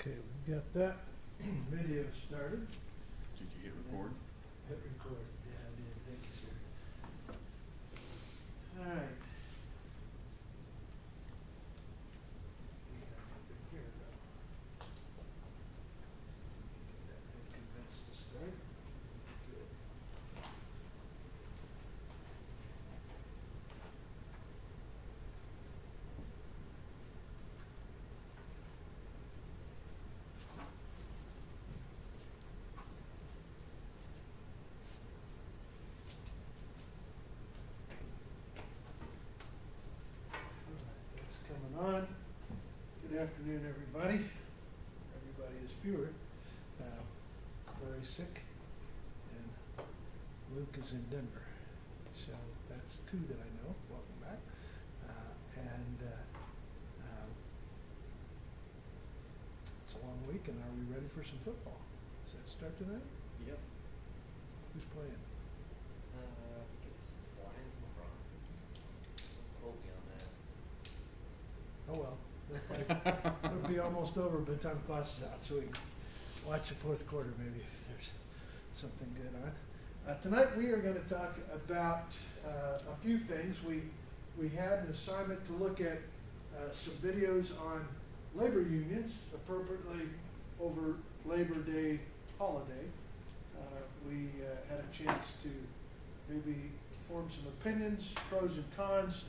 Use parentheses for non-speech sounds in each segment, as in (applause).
Okay, we've got that video started. Did you hit record? Hit record. Yeah, I did. Thank you, sir. All right. We have nothing here, though. Get that thing commenced to start. Good. All right, That's coming on. Good afternoon, everybody. Everybody is fewer. Uh, Larry's sick and Is in Denver. So that's two that I know. Welcome back. Uh, And uh, um, it's a long week and are we ready for some football? Does that start tonight? Yep. Who's playing? Uh, I think it's it's the Lions and LeBron. Don't quote me on that. Oh, well. (laughs) It'll be almost over by the time class is out, so we can watch the fourth quarter maybe if there's something good on. Uh, tonight we are going to talk about uh, a few things. We we had an assignment to look at uh, some videos on labor unions, appropriately over Labor Day holiday. Uh, we uh, had a chance to maybe form some opinions, pros and cons,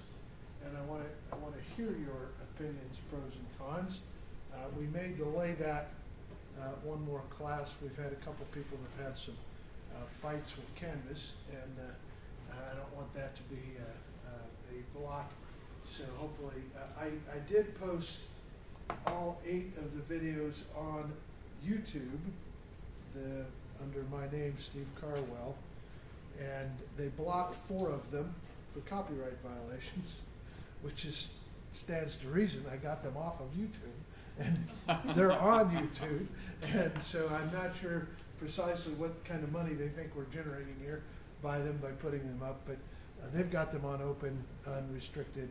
and I want to I want to hear your opinions, pros and cons. Uh, we may delay that one more class. We've had a couple people that've had some uh, fights with Canvas, and uh, I don't want that to be uh, uh, a block. So hopefully, I I did post all eight of the videos on YouTube, the under my name Steve Carwell, and they blocked four of them for copyright violations, (laughs) which is stands to reason. I got them off of YouTube, and (laughs) they're on YouTube, and so I'm not sure precisely what kind of money they think we're generating here by them by putting them up, but uh, they've got them on open, unrestricted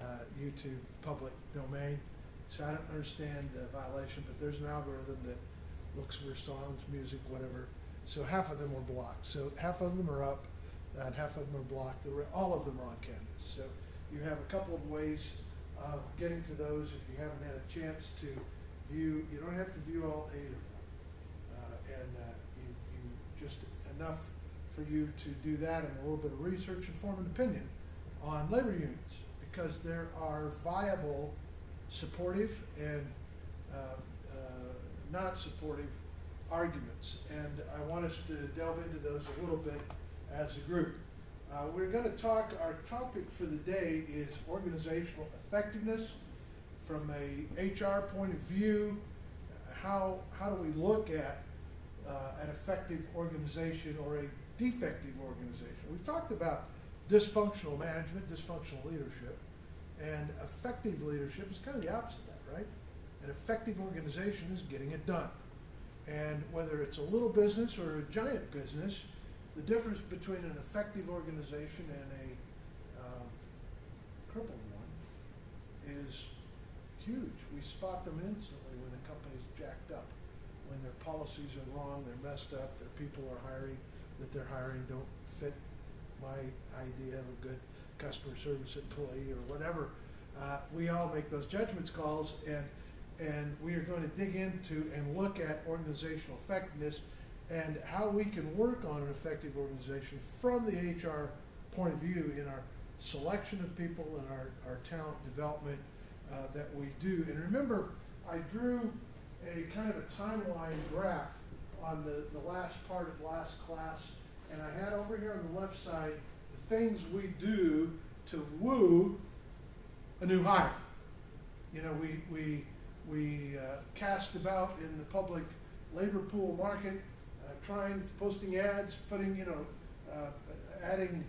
uh, YouTube public domain. So I don't understand the violation, but there's an algorithm that looks for songs, music, whatever. So half of them were blocked. So half of them are up, and half of them are blocked. All of them are on Canvas. So you have a couple of ways of getting to those if you haven't had a chance to view. You don't have to view all eight of them, and uh, you, you just enough for you to do that and a little bit of research and form an opinion on labor unions because there are viable, supportive, and uh, uh, not supportive arguments. And I want us to delve into those a little bit as a group. Uh, we're going to talk, our topic for the day is organizational effectiveness from a HR point of view. How, how do we look at uh, an effective organization or a defective organization? We've talked about dysfunctional management, dysfunctional leadership, and effective leadership is kind of the opposite of that, right? An effective organization is getting it done. And whether it's a little business or a giant business, the difference between an effective organization and a um, crippled one is huge. We spot them instantly when the company's jacked up, when their policies are wrong, they're messed up, their people are hiring that they're hiring don't fit my idea of a good customer service employee or whatever. Uh, we all make those judgments calls and and we are going to dig into and look at organizational effectiveness and how we can work on an effective organization from the HR point of view in our selection of people and our, our talent development uh, that we do. And remember, I drew a kind of a timeline graph on the, the last part of last class, and I had over here on the left side the things we do to woo a new hire. You know, we, we, we uh, cast about in the public labor pool market, uh, trying, posting ads, putting, you know, uh, adding,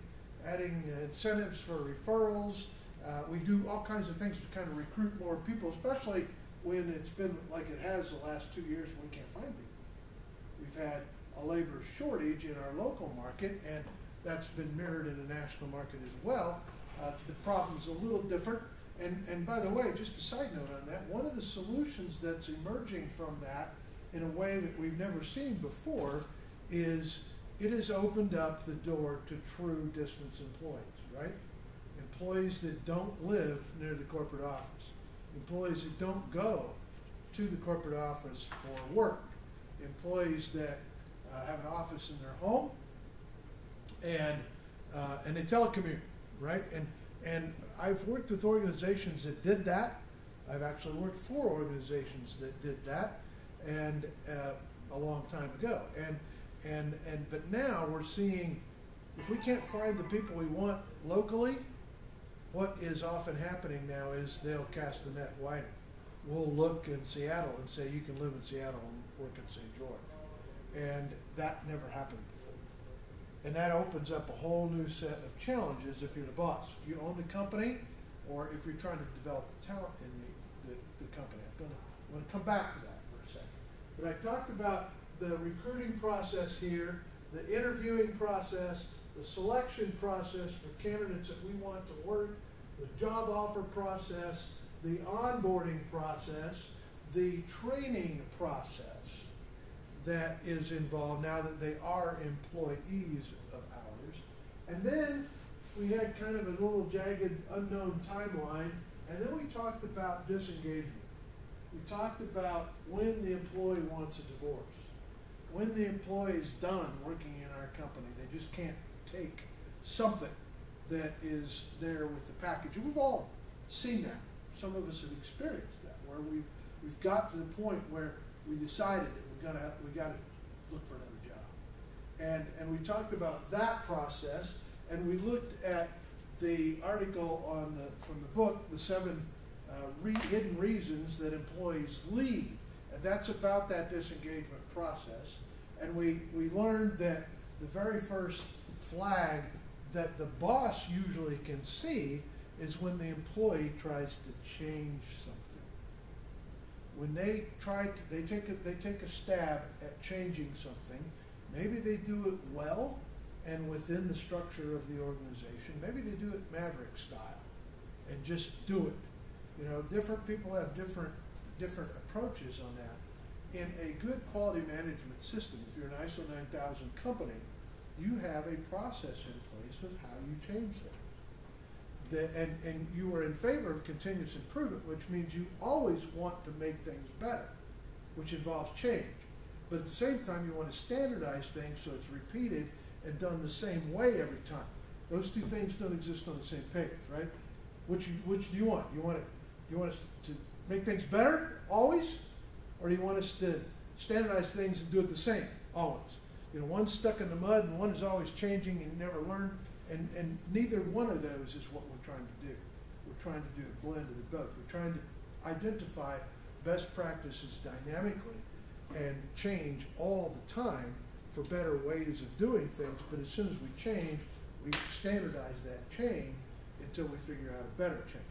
adding incentives for referrals. Uh, we do all kinds of things to kind of recruit more people, especially when it's been like it has the last two years we can't find people. We've had a labor shortage in our local market, and that's been mirrored in the national market as well. Uh, the problem's a little different, And, and by the way, just a side note on that, one of the solutions that's emerging from that in a way that we've never seen before is it has opened up the door to true distance employees, right? Employees that don't live near the corporate office, employees that don't go to the corporate office for work, employees that uh, have an office in their home, and uh, and they telecommute, right? And and I've worked with organizations that did that. I've actually worked for organizations that did that, and uh, a long time ago. And and and but now we're seeing if we can't find the people we want locally, what is often happening now is they'll cast the net wider. We'll look in Seattle and say you can live in Seattle and work in St. George, and that never happened before. And that opens up a whole new set of challenges if you're the boss. If you own the company, or if you're trying to develop the talent in the, the, the company. I'm I'm gonna come back to that for a second. But I talked about the recruiting process here, the interviewing process, the selection process for candidates that we want to work, the job offer process, the onboarding process, the training process that is involved now that they are employees of ours. And then we had kind of a little jagged, unknown timeline, and then we talked about disengagement. We talked about when the employee wants a divorce, when the employee is done working in our company, they just can't take something that is there with the package. And we've all seen that. Some of us have experienced that, where we've we've got to the point where we decided that we gotta have, we gotta look for another job. And and we talked about that process, and we looked at the article on the from the book, the seven uh, re- hidden reasons that employees leave, and that's about that disengagement process. And we we learned that the very first flag that the boss usually can see is when the employee tries to change something. When they try to, they take a, they take a stab at changing something. Maybe they do it well and within the structure of the organization. Maybe they do it Maverick style and just do it. You know, different people have different different approaches on that. In a good quality management system, if you're an ISO 9000 company, you have a process in place of how you change. The, and, and you are in favor of continuous improvement, which means you always want to make things better, which involves change. But at the same time, you want to standardize things so it's repeated and done the same way every time. Those two things don't exist on the same page, right? Which you, which do you want? You want it? You want us to make things better always, or do you want us to standardize things and do it the same always? You know, one's stuck in the mud and one is always changing and never learn. And, and neither one of those is what we're trying to do. We're trying to do a blend of the both. We're trying to identify best practices dynamically and change all the time for better ways of doing things. But as soon as we change, we standardize that change until we figure out a better change.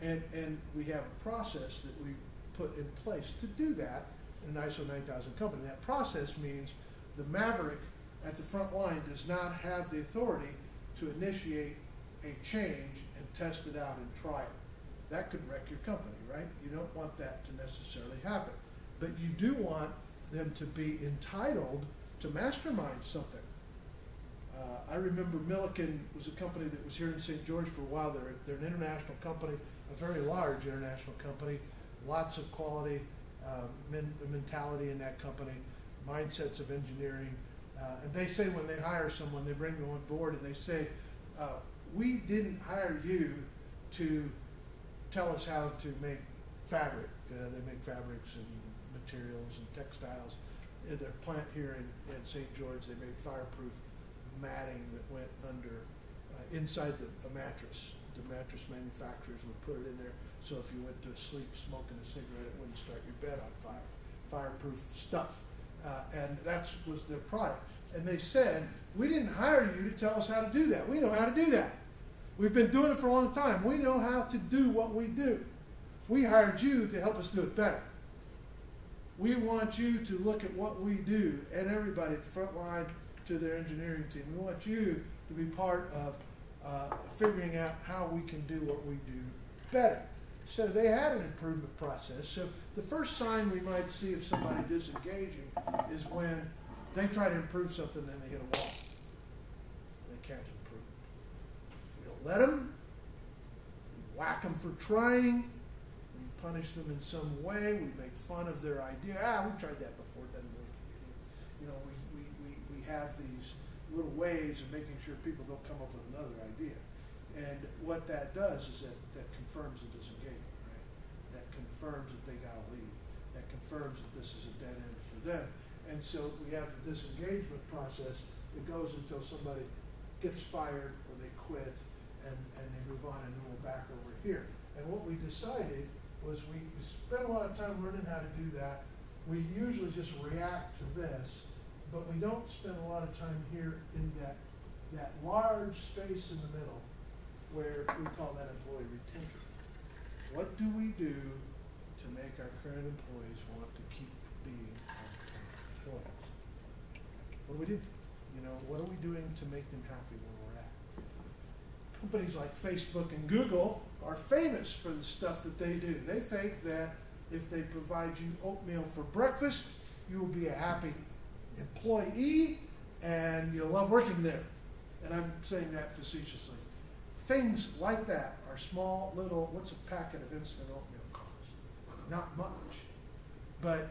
And, and we have a process that we put in place to do that in an ISO 9000 company. That process means the maverick at the front line does not have the authority to initiate a change and test it out and try it. That could wreck your company, right? You don't want that to necessarily happen. But you do want them to be entitled to mastermind something. Uh, I remember Milliken was a company that was here in St. George for a while. They're, they're an international company, a very large international company, lots of quality uh, men, mentality in that company mindsets of engineering. Uh, and they say when they hire someone, they bring them on board and they say, uh, we didn't hire you to tell us how to make fabric. Uh, they make fabrics and materials and textiles. In their plant here in, in St. George, they made fireproof matting that went under, uh, inside the, a mattress. The mattress manufacturers would put it in there so if you went to sleep smoking a cigarette, it wouldn't start your bed on fire. Fireproof stuff. Uh, and that was their product. And they said, We didn't hire you to tell us how to do that. We know how to do that. We've been doing it for a long time. We know how to do what we do. We hired you to help us do it better. We want you to look at what we do and everybody at the front line to their engineering team. We want you to be part of uh, figuring out how we can do what we do better. So they had an improvement process. So the first sign we might see of somebody disengaging is when they try to improve something and they hit a wall. They can't improve. We don't let them. We whack them for trying. We punish them in some way. We make fun of their idea. Ah, we tried that before. It doesn't work. You know, we, we, we, we have these little ways of making sure people don't come up with another idea. And what that does is that, that confirms the disengagement, right? That confirms that they gotta leave. That confirms that this is a dead end for them. And so we have the disengagement process that goes until somebody gets fired or they quit and, and they move on and then we're back over here. And what we decided was we spent a lot of time learning how to do that. We usually just react to this, but we don't spend a lot of time here in that, that large space in the middle where we call that employee retention. What do we do to make our current employees want to keep being employees? What do we do? You know, what are we doing to make them happy where we're at? Companies like Facebook and Google are famous for the stuff that they do. They think that if they provide you oatmeal for breakfast, you will be a happy employee and you'll love working there. And I'm saying that facetiously. Things like that are small, little, what's a packet of instant oatmeal cost? Not much. But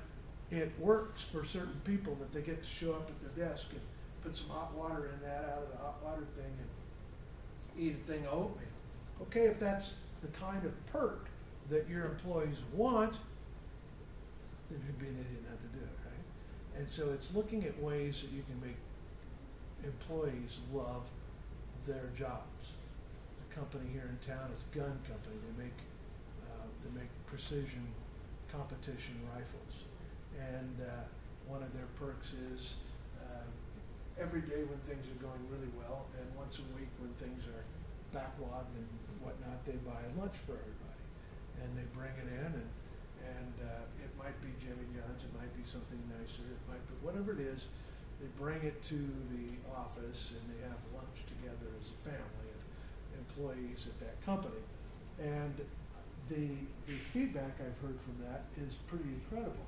it works for certain people that they get to show up at their desk and put some hot water in that out of the hot water thing and eat a thing of oatmeal. Okay, if that's the kind of perk that your employees want, then you'd be an idiot not to do it, right? And so it's looking at ways that you can make employees love their jobs. Company here in town is Gun Company. They make uh, they make precision competition rifles, and uh, one of their perks is uh, every day when things are going really well, and once a week when things are backlogged and whatnot, they buy lunch for everybody, and they bring it in, and and uh, it might be Jimmy John's, it might be something nicer, it might be whatever it is. They bring it to the office and they have lunch together as a family employees at that company, and the the feedback I've heard from that is pretty incredible.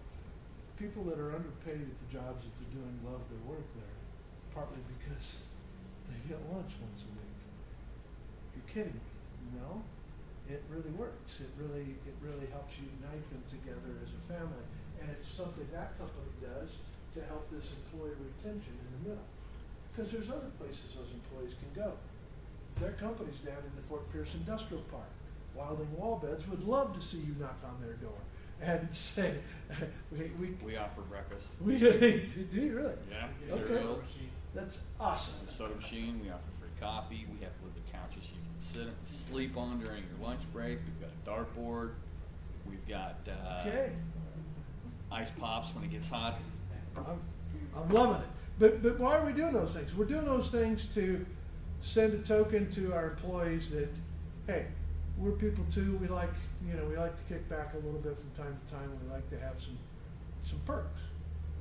People that are underpaid at the jobs that they're doing love their work there, partly because they get lunch once a week. You're kidding me? No, it really works. It really it really helps you unite them together as a family, and it's something that company does to help this employee retention in the middle. Because there's other places those employees can go. Their company's down in the Fort Pierce Industrial Park. Wilding Wallbeds would love to see you knock on their door and (laughs) say, we, we, We offer breakfast. (laughs) we do you really? Yeah. Okay. Cereal, That's awesome. soda machine. We offer free coffee. We have leather couches you can sit and sleep on during your lunch break. We've got a dartboard. We've got uh, Okay. ice pops when it gets hot. I'm, I'm loving it. But, but why are we doing those things? We're doing those things to send a token to our employees that, hey, we're people too. We like, you know, we like to kick back a little bit from time to time. We like to have some, some perks.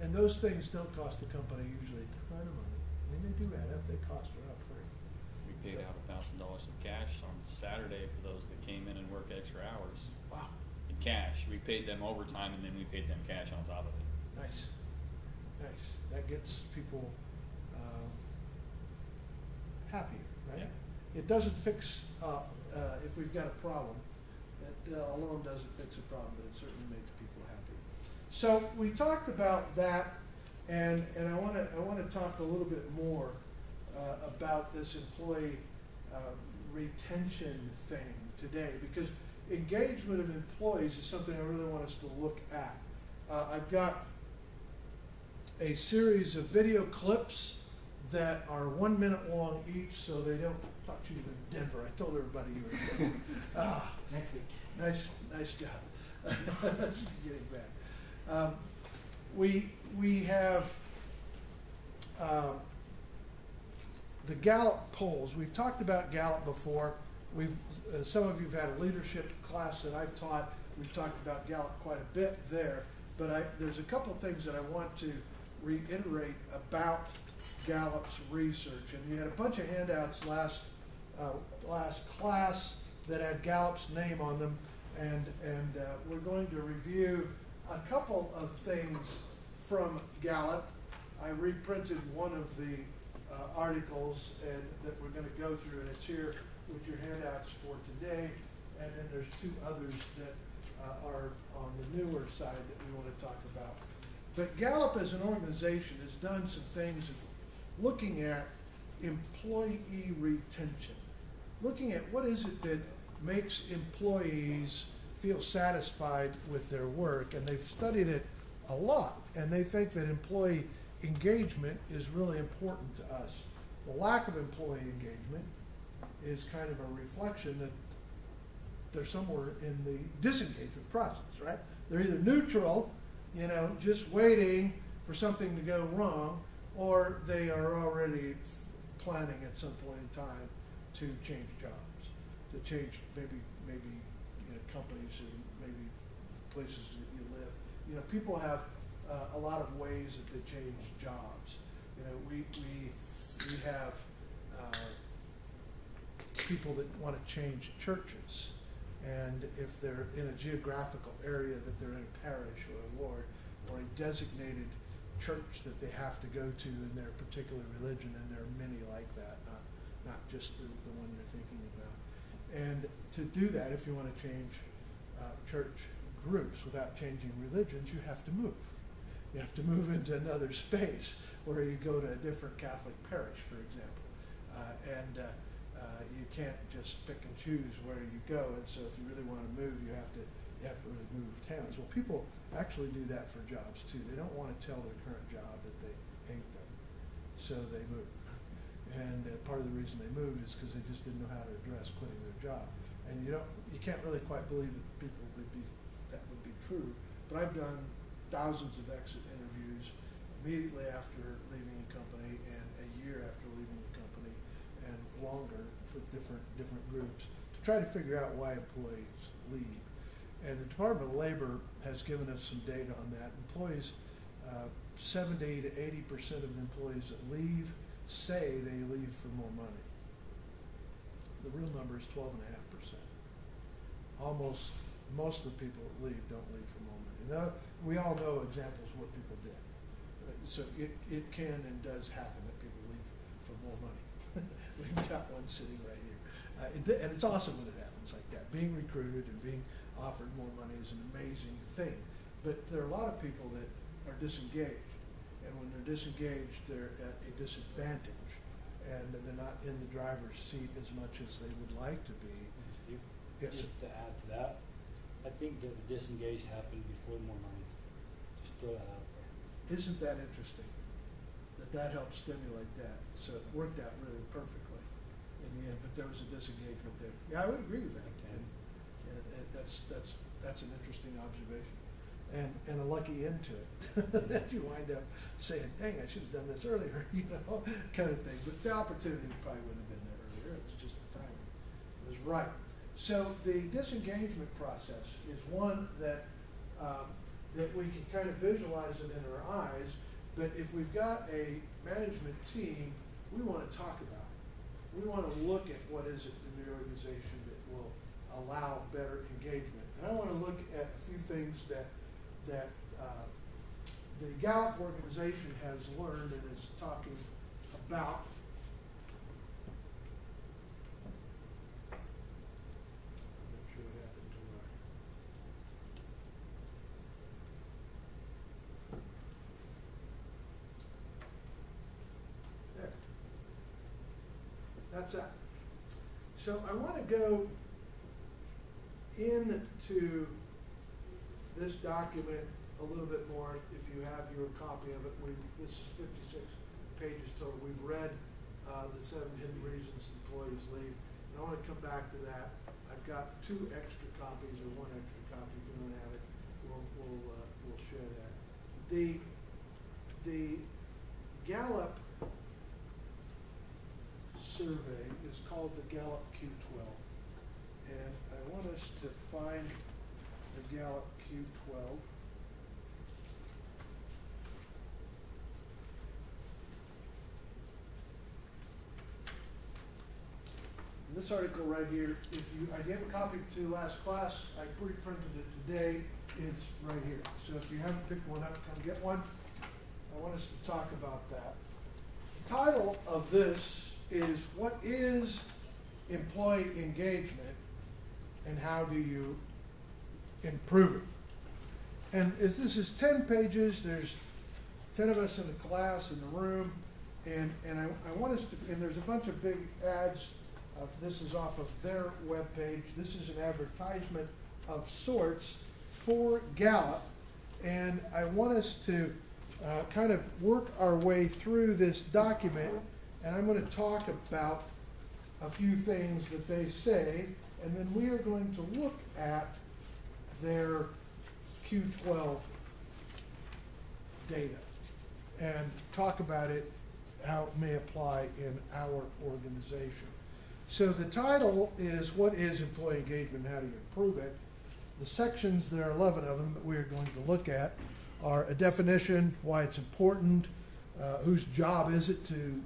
And those things don't cost the company usually a ton of money. I mean, they do add up. They cost are up free. We paid out a thousand dollars in cash on Saturday for those that came in and worked extra hours Wow. in cash. We paid them overtime and then we paid them cash on top of it. Nice. Nice. That gets people happier, right? It doesn't fix, uh, uh, if we've got a problem, that uh, alone doesn't fix a problem, but it certainly makes people happy. So we talked about that, and, and I want to I want to talk a little bit more uh, about this employee uh, retention thing today, because engagement of employees is something I really want us to look at. Uh, I've got a series of video clips that are one minute long each, so they don't talk to you in Denver. I told everybody you were in Denver. (laughs) ah, Next week. nice, nice job. (laughs) Getting back. Um, we we have um, the Gallup polls. We've talked about Gallup before. We've uh, some of you've had a leadership class that I've taught. We've talked about Gallup quite a bit there. But I, there's a couple of things that I want to reiterate about Gallup's research. And you had a bunch of handouts last uh, last class. that had Gallup's name on them, and, and uh, we're going to review a couple of things from Gallup. I reprinted one of the uh, articles and that we're going to go through, and it's here with your handouts for today. And then there's two others that uh, are on the newer side that we want to talk about. But Gallup as an organization has done some things looking at employee retention, looking at what is it that makes employees feel satisfied with their work, and they've studied it a lot, and they think that employee engagement is really important to us. The lack of employee engagement is kind of a reflection that they're somewhere in the disengagement process, right? They're either neutral, you know, just waiting for something to go wrong, or they are already planning at some point in time to change jobs, to change maybe maybe you know, companies and maybe places that you live. You know, people have uh, a lot of ways that they change jobs. You know, we we we have uh, people that want to change churches, and if they're in a geographical area that they're in a parish or a ward or a designated church that they have to go to in their particular religion, and there are many like that, not not just the, the one you're thinking about. And to do that, if you want to change uh, church groups without changing religions, you have to move. You have to move into another space where you go to a different Catholic parish, for example. Uh, and uh, uh, you can't just pick and choose where you go. And so if you really want to move, you have to you have to really move towns. Well, people actually do that for jobs too. They don't want to tell their current job that they hate them, so they move. And uh, part of the reason they moved is because they just didn't know how to address quitting their job. And you don't, you can't really quite believe that people would be that would be true. But I've done thousands of exit interviews immediately after leaving a company and a year after leaving the company and longer for different different groups to try to figure out why employees leave. And the Department of Labor has given us some data on that. Employees, uh, 70 to 80 percent of employees that leave say they leave for more money. The real number is 12 and a half percent. Almost most of the people that leave don't leave for more money. Now, we all know examples of what people did. Uh, So it, it can and does happen that people leave for more money. (laughs) We've got one sitting right here. Uh, it, and it's awesome when it happens like that. Being recruited and being offered more money is an amazing thing. But there are a lot of people that are disengaged. And when they're disengaged, they're at a disadvantage. And they're not in the driver's seat as much as they would like to be. Steve, Yes. Just to add to that, I think that the disengage happened before more money. Just throw that out there. Isn't that interesting? That that helped stimulate that. So it worked out really perfectly in the end, but there was a disengagement there. Yeah, I would agree with that. That's, that's, that's an interesting observation. And, and a lucky end to it. (laughs) that you wind up saying, dang, I should have done this earlier, (laughs) you know, kind of thing. But the opportunity probably wouldn't have been there earlier. It was just the timing. It was right. So the disengagement process is one that um, that we can kind of visualize it in our eyes. But if we've got a management team, we want to talk about it. We want to look at what is it in the organization allow better engagement. And I want to look at a few things that that uh, the Gallup organization has learned and is talking about. There. That's that. So I want to go into this document a little bit more. If you have your copy of it, we, this is fifty-six pages total. We've read, uh, the seven hidden reasons employees leave. And I want to come back to that. I've got two extra copies or one extra copy if you don't have it. We'll, we'll, uh, we'll share that. The, the Gallup survey is called the Gallup Q twelve. And I want us to find the Gallup Q twelve. And this article right here, if you, I gave a copy to last class, I pre-printed it today, it's right here. So if you haven't picked one up, come get one. I want us to talk about that. The Title of this is What is Employee Engagement and How Do You Improve it? And as this is ten pages, there's ten of us in the class, in the room, and, and I, I want us to, and there's a bunch of big ads. Uh, this is off of their webpage. This is an advertisement of sorts for Gallup. And I want us to uh, kind of work our way through this document. And I'm going to talk about a few things that they say. And then we are going to look at their Q12 data and talk about it, how it may apply in our organization. So the title is What is Employee Engagement and How do you improve it? The sections, there are 11 of them that we are going to look at, are a definition, why it's important, uh, whose job is it to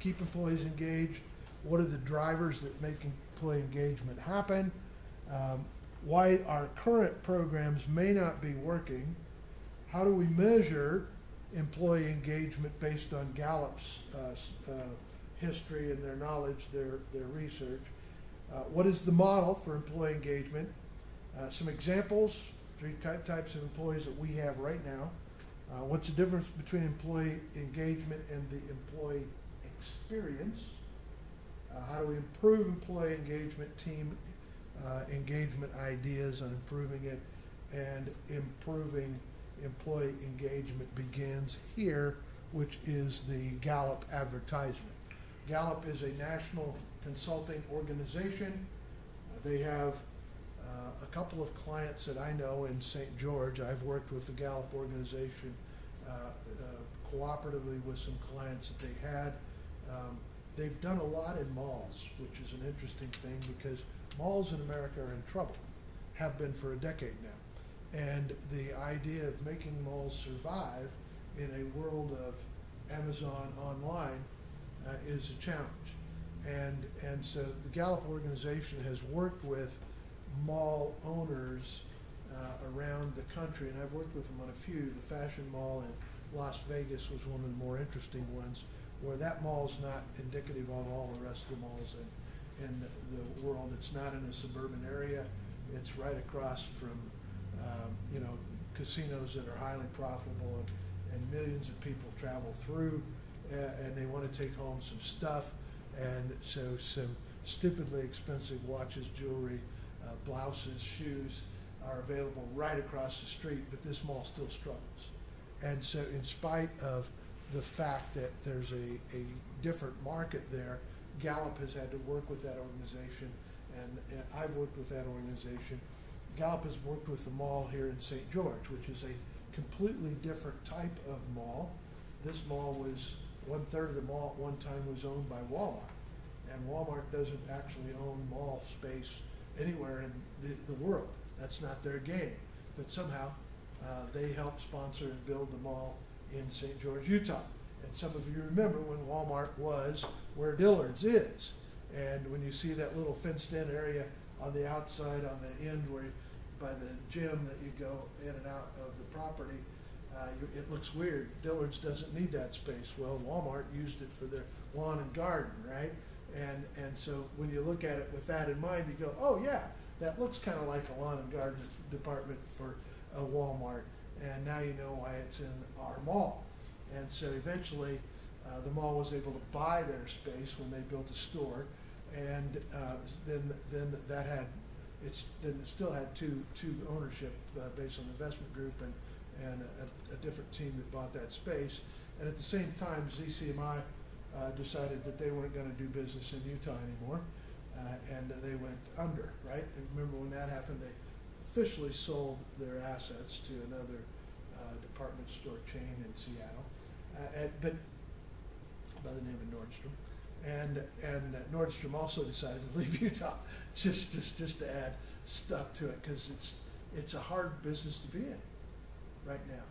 keep employees engaged, what are the drivers that make employee engagement happen, um, why our current programs may not be working, how do we measure employee engagement based on Gallup's uh, uh, history and their knowledge, their, their research. Uh, what is the model for employee engagement? Uh, some examples, three ty- types of employees that we have right now. Uh, what's the difference between employee engagement and the employee experience? Uh, how do we improve employee engagement, team uh, engagement ideas on improving it, and improving employee engagement begins here, which is the Gallup advertisement. Gallup is a national consulting organization. They have uh, a couple of clients that I know in St. George. I've worked with the Gallup organization uh, uh, cooperatively with some clients that they had. Um, They've done a lot in malls, which is an interesting thing because malls in America are in trouble, have been for a decade now. And the idea of making malls survive in a world of Amazon online uh, is a challenge. And, and so the Gallup organization has worked with mall owners uh, around the country, and I've worked with them on a few. The Fashion Mall in Las Vegas was one of the more interesting ones, where that mall's not indicative of all the rest of the malls in, in the world. It's not in a suburban area. It's right across from, um, you know, casinos that are highly profitable and, and millions of people travel through, and they want to take home some stuff. And so some stupidly expensive watches, jewelry, uh, blouses, shoes are available right across the street, but this mall still struggles. And so in spite of the fact that there's a, a different market there, Gallup has had to work with that organization, and, and I've worked with that organization. Gallup has worked with the mall here in St. George, which is a completely different type of mall. This mall was, one-third of the mall at one time was owned by Walmart. And Walmart doesn't actually own mall space anywhere in the, the world. That's not their game. But somehow, uh, they helped sponsor and build the mall in St. George, Utah. And some of you remember when Walmart was where Dillard's is. And when you see that little fenced-in area on the outside, on the end where, you, by the gym that you go in and out of the property, uh, you, it looks weird. Dillard's doesn't need that space. Well, Walmart used it for their lawn and garden, right? And, and so when you look at it with that in mind, you go, oh yeah, that looks kind of like a lawn and garden department for a Walmart. And now you know why it's in our mall. And so eventually, uh, the mall was able to buy their space when they built a store. And uh, then, then that had, it's, then it still had two, two ownership uh, based on investment group and, and a, a different team that bought that space. And at the same time, ZCMI uh, decided that they weren't going to do business in Utah anymore, uh, and they went under. Right? And remember when that happened? They officially sold their assets to another uh, department store chain in Seattle, uh, at, but by the name of Nordstrom. And and Nordstrom also decided to (laughs) leave Utah, just just just to add stuff to it because it's it's a hard business to be in right now.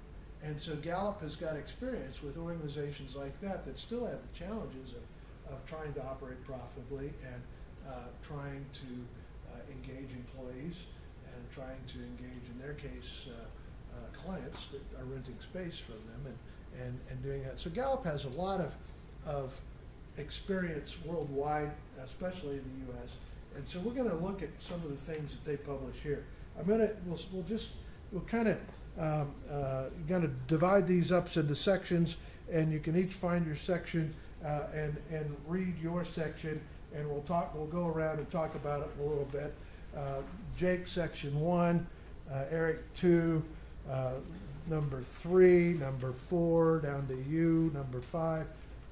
And so Gallup has got experience with organizations like that that still have the challenges of, of trying to operate profitably and uh, trying to uh, engage employees trying to engage, in their case, uh, uh, clients that are renting space from them and, and, and doing that. So Gallup has a lot of, of experience worldwide, especially in the US. And so we're gonna look at some of the things that they publish here. I'm gonna, we'll, we'll just, we'll kind of, um, uh, gonna divide these up into sections and you can each find your section, uh, and, and read your section and we'll talk, we'll go around and talk about it a little bit. Uh, Jake, section one, uh, Eric, two, uh, number three, number four, down to you, number five,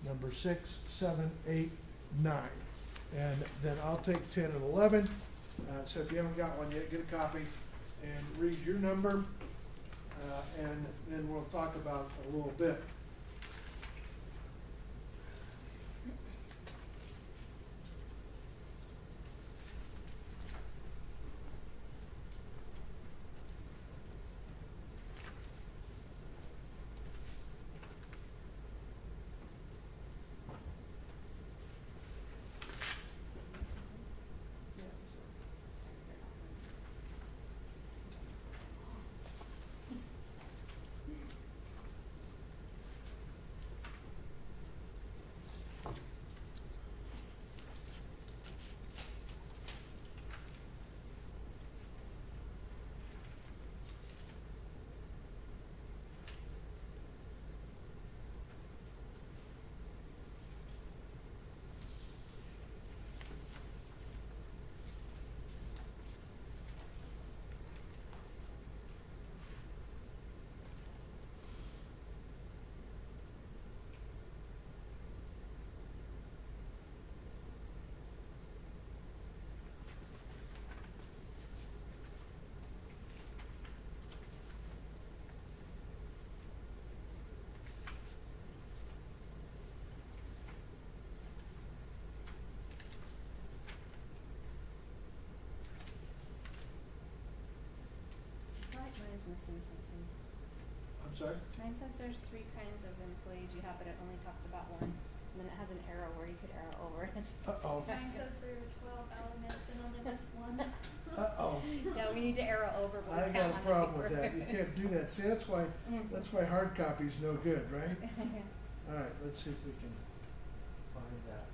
number six, seven, eight, nine. And then I'll take ten and eleven. Uh, so if you haven't got one yet, get a copy and read your number. Uh, and then we'll talk about a little bit. I feel like mine's missing something. I'm sorry? Mine says there's three kinds of employees you have, but it only talks about one. And then it has an arrow where you could arrow over. It's Uh-oh. Mine says there are twelve elements and only this one. Uh-oh. (laughs) yeah, we need to arrow over. But we I can't got a on the problem with paper. that. You can't do that. See, that's why, Mm. that's why hard copy's no good, right? (laughs) All right, let's see if we can find that.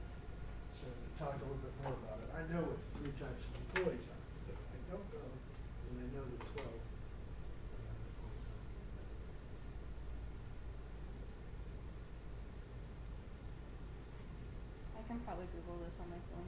So we can talk a little bit more about it. I know what three types of employees are, but I don't know, and I know the twelve. I can probably Google this on my phone.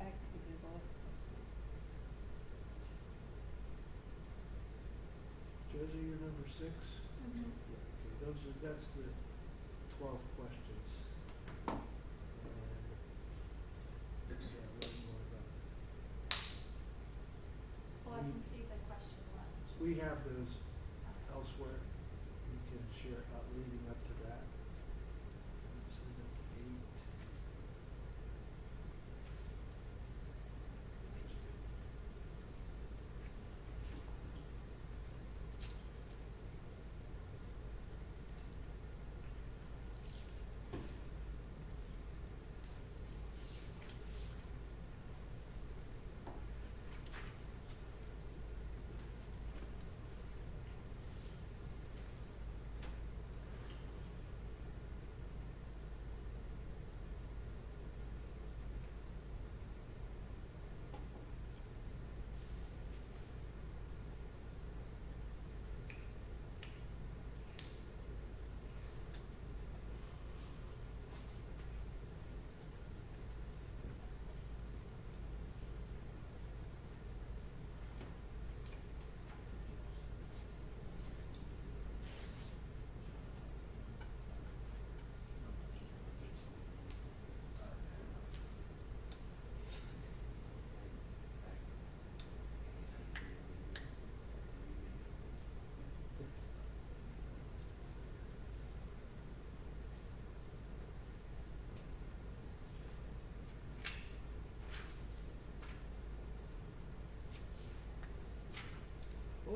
I could Google it. Josie, you're number six? Mhm. Yeah, Okay, those are, that's the twelve questions. And, yeah, what more about it? Well, I can see the question one. We have those elsewhere. You can share out leading up to that. Let's see, number eight. Interesting.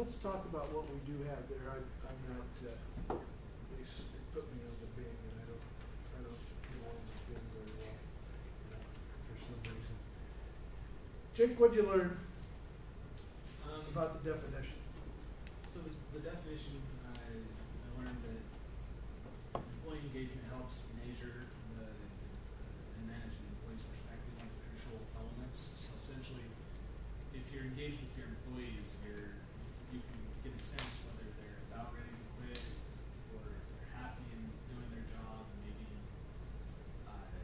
Let's talk about what we do have there. I, I'm not, uh, they, put me on the Bing and I don't, I don't along with Bing very well, you know, for some reason. Jake, what'd you learn Um, about the definition? so the, the definition, I, I learned that employee engagement helps measure the, and manage an employee's perspective on the crucial elements. So essentially, if you're engaged with your employees, you're, you can get a sense whether they're about ready to quit or if they're happy in doing their job and maybe, uh,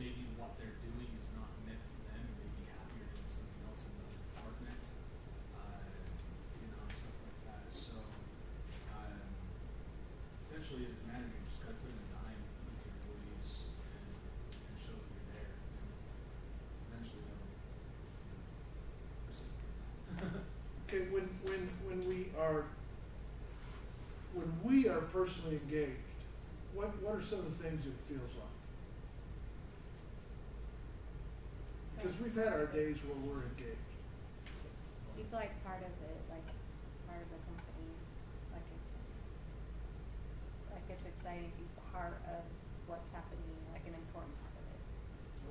maybe what they're doing is not meant for them and they'd be happier doing something else in the department. Uh, you know, stuff like that. So, um, essentially as a manager, you just gotta put in the time with your employees and, and show that you're there. And eventually they'll, reciprocate. (laughs) Okay, when, when, when we are, when we are personally engaged, what, what are some of the things it feels like? Because we've had our days where we're engaged. You feel like part of it, like part of the company, like it's, like it's exciting to be part of what's happening, like an important part of it.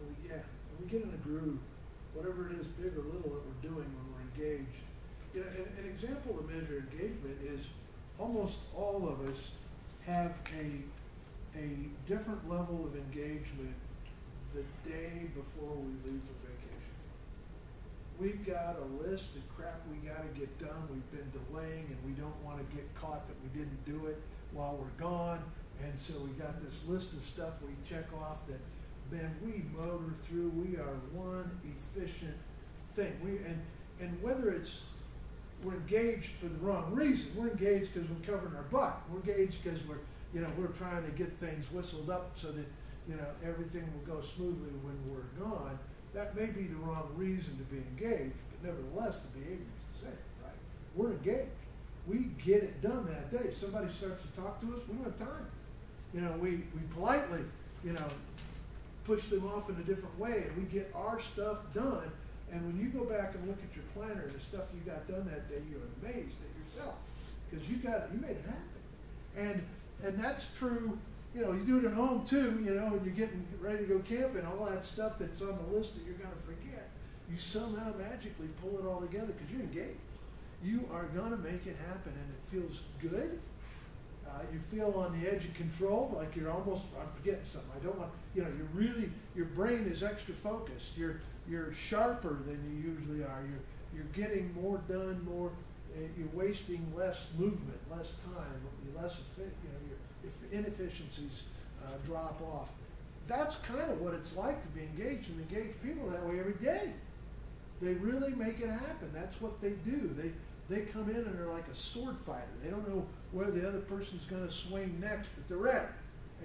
Oh, yeah, and we get in a groove, whatever it is, big or little, that we're doing when we're engaged. You know, an, an example to measure engagement is almost all of us have a, a different level of engagement the day before we leave for vacation. We've got a list of crap we gotta get done, we've been delaying, and we don't wanna get caught that we didn't do it while we're gone. And so we got this list of stuff we check off that, man, we motor through, we are one efficient thing. We, and, and whether it's, we're engaged for the wrong reason, we're engaged because we're covering our butt, we're engaged because we're, you know, we're trying to get things whistled up so that, you know, everything will go smoothly when we're gone. That may be the wrong reason to be engaged, but nevertheless, the behavior is the same, right? We're engaged. We get it done that day. Somebody starts to talk to us, we don't have time. You know, we, we politely, you know, push them off in a different way and we get our stuff done. And when you go back and look at your planner and the stuff you got done that day, you're amazed at yourself because you got you made it happen. And and that's true. You know, you do it at home too. You know, and you're getting ready to go camping, all that stuff that's on the list that you're going to forget. You somehow magically pull it all together because you're engaged. You are going to make it happen, and it feels good. Uh, you feel on the edge of control, like you're almost, I'm forgetting something. I don't want, you know, you're really, your brain is extra focused. You're, you're sharper than you usually are. You're, you're getting more done, more, uh, you're wasting less movement, less time, you're less you know, your inefficiencies uh, drop off. That's kind of what it's like to be engaged and engage people that way every day. They really make it happen. That's what they do. They, they come in and they're like a sword fighter. They don't know where the other person's going to swing next, but they're ready.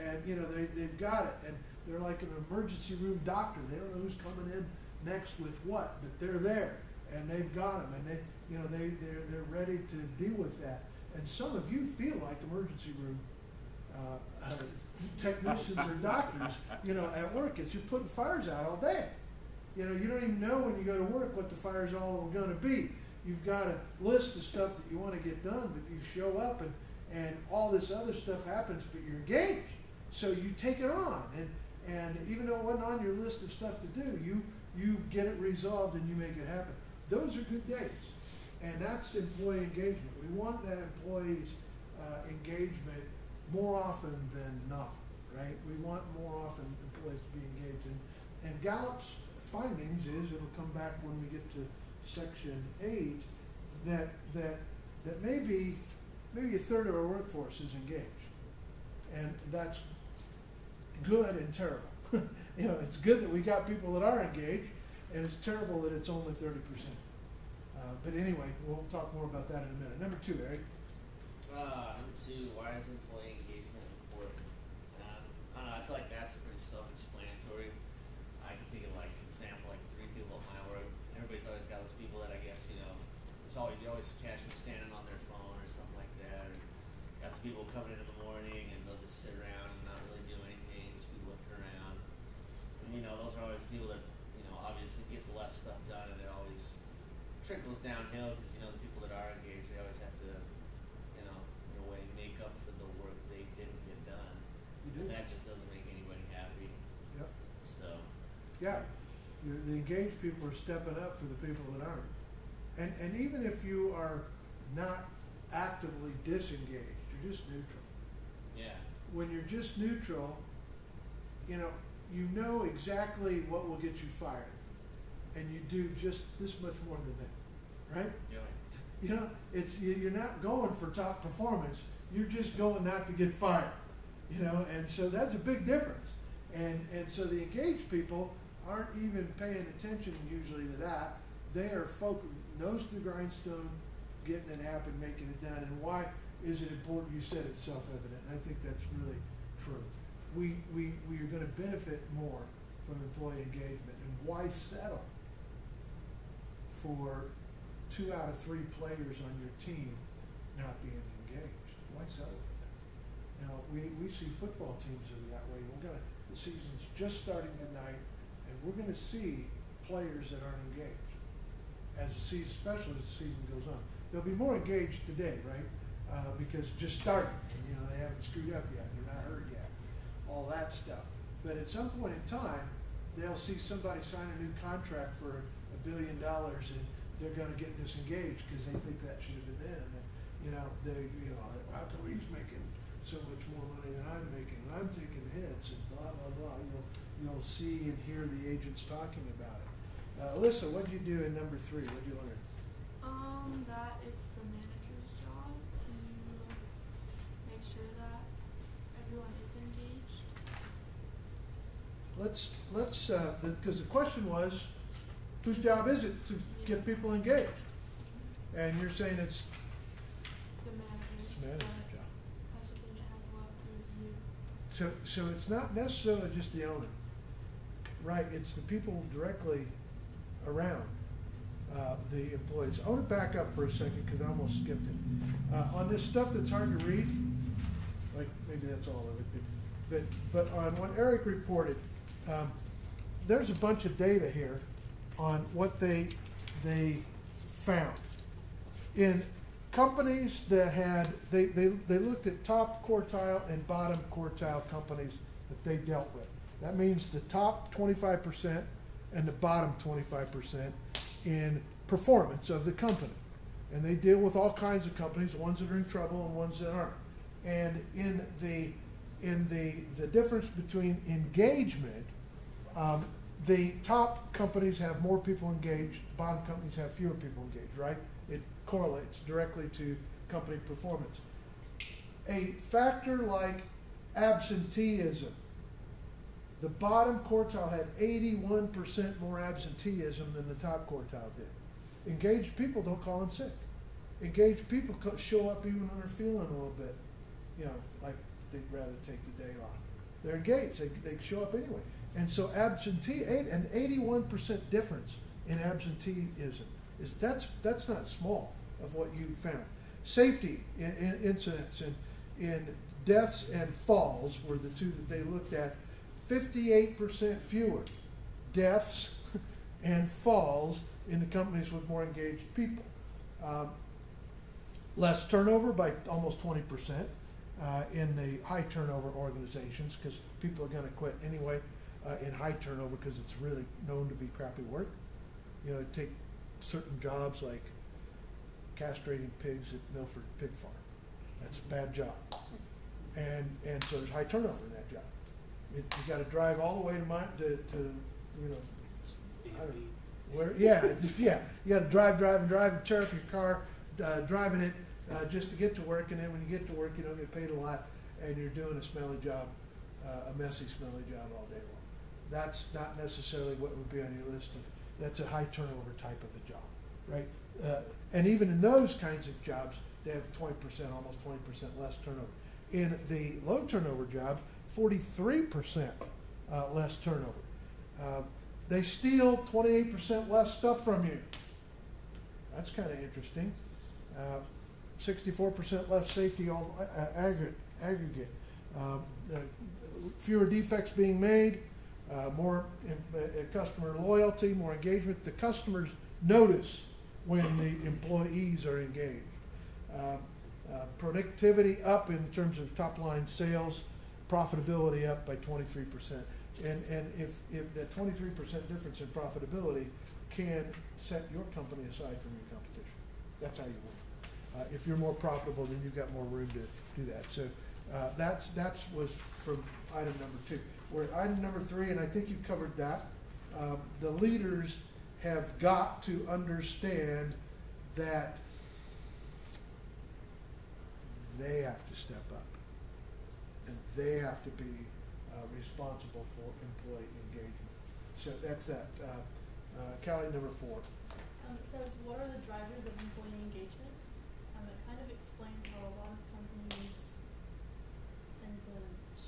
And, you know, they, they've got it. And they're like an emergency room doctor. They don't know who's coming in next with what, but they're there. And they've got them. And they, you know, they, they're, they're ready to deal with that. And some of you feel like emergency room uh, uh, (laughs) technicians or doctors, you know, at work. It's you're putting fires out all day. You know, you don't even know when you go to work what the fire's all going to be. You've got a list of stuff that you want to get done, but you show up and, and all this other stuff happens, but you're engaged. So you take it on. And, and even though it wasn't on your list of stuff to do, you, you get it resolved and you make it happen. Those are good days. And that's employee engagement. We want that employee's uh, engagement more often than not, right? We want more often employees to be engaged. And, and Gallup's findings is, it'll come back when we get to section eight, that, that, that maybe, maybe a third of our workforce is engaged. And that's good and terrible. (laughs) you know, it's good that we got people that are engaged, and it's terrible that it's only thirty percent. Uh, but anyway, we'll talk more about that in a minute. Number two, Eric. Uh, number two, why is employee engagement important? Um, I know, I feel like that's pretty self-explanatory. I can think of like, for example, like three people at my work. Everybody's always got those people that I guess, you know, there's always, you always catch them standing on their phone or something like that. Or got some people coming in in the morning and they'll just sit around and not really do anything, just be looking around. And you know, those are always people that, you know, obviously get the less stuff done and they always trickles downhill because you know the people that are engaged, they always have to, you know, in a way, make up for the work they didn't get done, You and that just doesn't make anybody happy. Yep. So, Yeah, you, the stepping up for the people that aren't. And, and even if you are not actively disengaged, you're just neutral. yeah, When you're just neutral, you know, you know exactly what will get you fired. And you do just this much more than that, right? you know, You know, it's, you- you're not going for top performance, you're just going not to get fired. You know, and so that's a big difference. And, and so the engaged people aren't even paying attention usually to that. They are focused, nose to the grindstone, getting it happen, making it done. And why is it important? You said it's self-evident. I think that's really true. We, we, we are gonna benefit more from employee engagement. And why settle for two out of three players on your team not being engaged? Why settle for that? Now, we, we see football teams that are that way. We're gonna, the season's just starting tonight, and we're gonna see players that aren't engaged. As the season, especially as the season goes on. They'll be more engaged today, right? Uh, because just starting, you know, they haven't screwed up yet, they're not hurt yet, all that stuff. But at some point in time, they'll see somebody sign a new contract for a billion dollars and they're gonna get disengaged because they think that should have been them. And, you know, they, you know, how come he's making so much more money than I'm making and I'm taking hits and blah, blah, blah. You'll, you'll see and hear the agents talking about it. Uh, Alyssa, what'd you do in number three? What'd you learn? Um, that it's the manager's job to make sure that everyone is engaged. Let's, let's, uh, because the question was, whose job is it to get people engaged? And you're saying it's The manager's. Manager's job. That's the thing, has a lot to review. So, so it's not necessarily just the owner, right? It's the people directly around uh, the employees. I want to back up for a second because I almost skipped it. Uh, on this stuff that's hard to read, like maybe that's all of it, but, but on what Eric reported, um, there's a bunch of data here on what they they found in companies that had they, they, they looked at top quartile and bottom quartile companies that they dealt with that means the top 25% and the bottom 25% in performance of the company and they deal with all kinds of companies ones that are in trouble and ones that aren't and in the in the the difference between engagement um, the top companies have more people engaged, the bottom companies have fewer people engaged, right? It correlates directly to company performance. A factor like absenteeism, the bottom quartile had 81% more absenteeism than the top quartile did. Engaged people don't call in sick. Engaged people show up even when they're feeling a little bit, you know, like they'd rather take the day off. They're engaged. They, they show up anyway. And so absentee, an 81% difference in absenteeism is that's that's not small of what you found. Safety in, in incidents and in deaths and falls were the two that they looked at. 58% fewer deaths (laughs) and falls in the companies with more engaged people. Um, less turnover by almost 20% uh, in the high turnover organizations because people are going to quit anyway uh, in high turnover because it's really known to be crappy work. You know, take certain jobs like castrating pigs at Milford Pig Farm. That's a bad job. And, and so there's high turnover. It, you got to drive all the way to, my, to, to you know, I don't know, where, yeah, it's, yeah, you got to drive, drive, and drive, and tear up your car, uh, driving it uh, just to get to work, and then when you get to work, you don't get paid a lot, and you're doing a smelly job, uh, a messy, smelly job all day long. That's not necessarily what would be on your list of. That's a high turnover type of a job, right? Uh, and even in those kinds of jobs, they have 20%, almost 20% less turnover. In the low turnover jobs, 43% uh, less turnover. Uh, they steal 28% less stuff from you. That's kind of interesting. Uh, 64% less safety all uh, aggregate. aggregate. Uh, uh, fewer defects being made, uh, more uh, customer loyalty, more engagement. The customers notice when the employees are engaged. Um, uh, productivity up in terms of top line sales, profitability up by twenty-three percent. And, and if, if that twenty-three percent difference in profitability can set your company aside from your competition. That's how you win. Uh, if you're more profitable, then you've got more room to do that. So, uh, that's, that's was from item number two. Where item number three, and I think you covered that, um, the leaders have got to understand that they have to step up. They have to be uh, responsible for employee engagement. So that's that. Uh, uh, Callie, number four. Um, it says, what are the drivers of employee engagement? Um, it kind of explains how a lot of companies tend to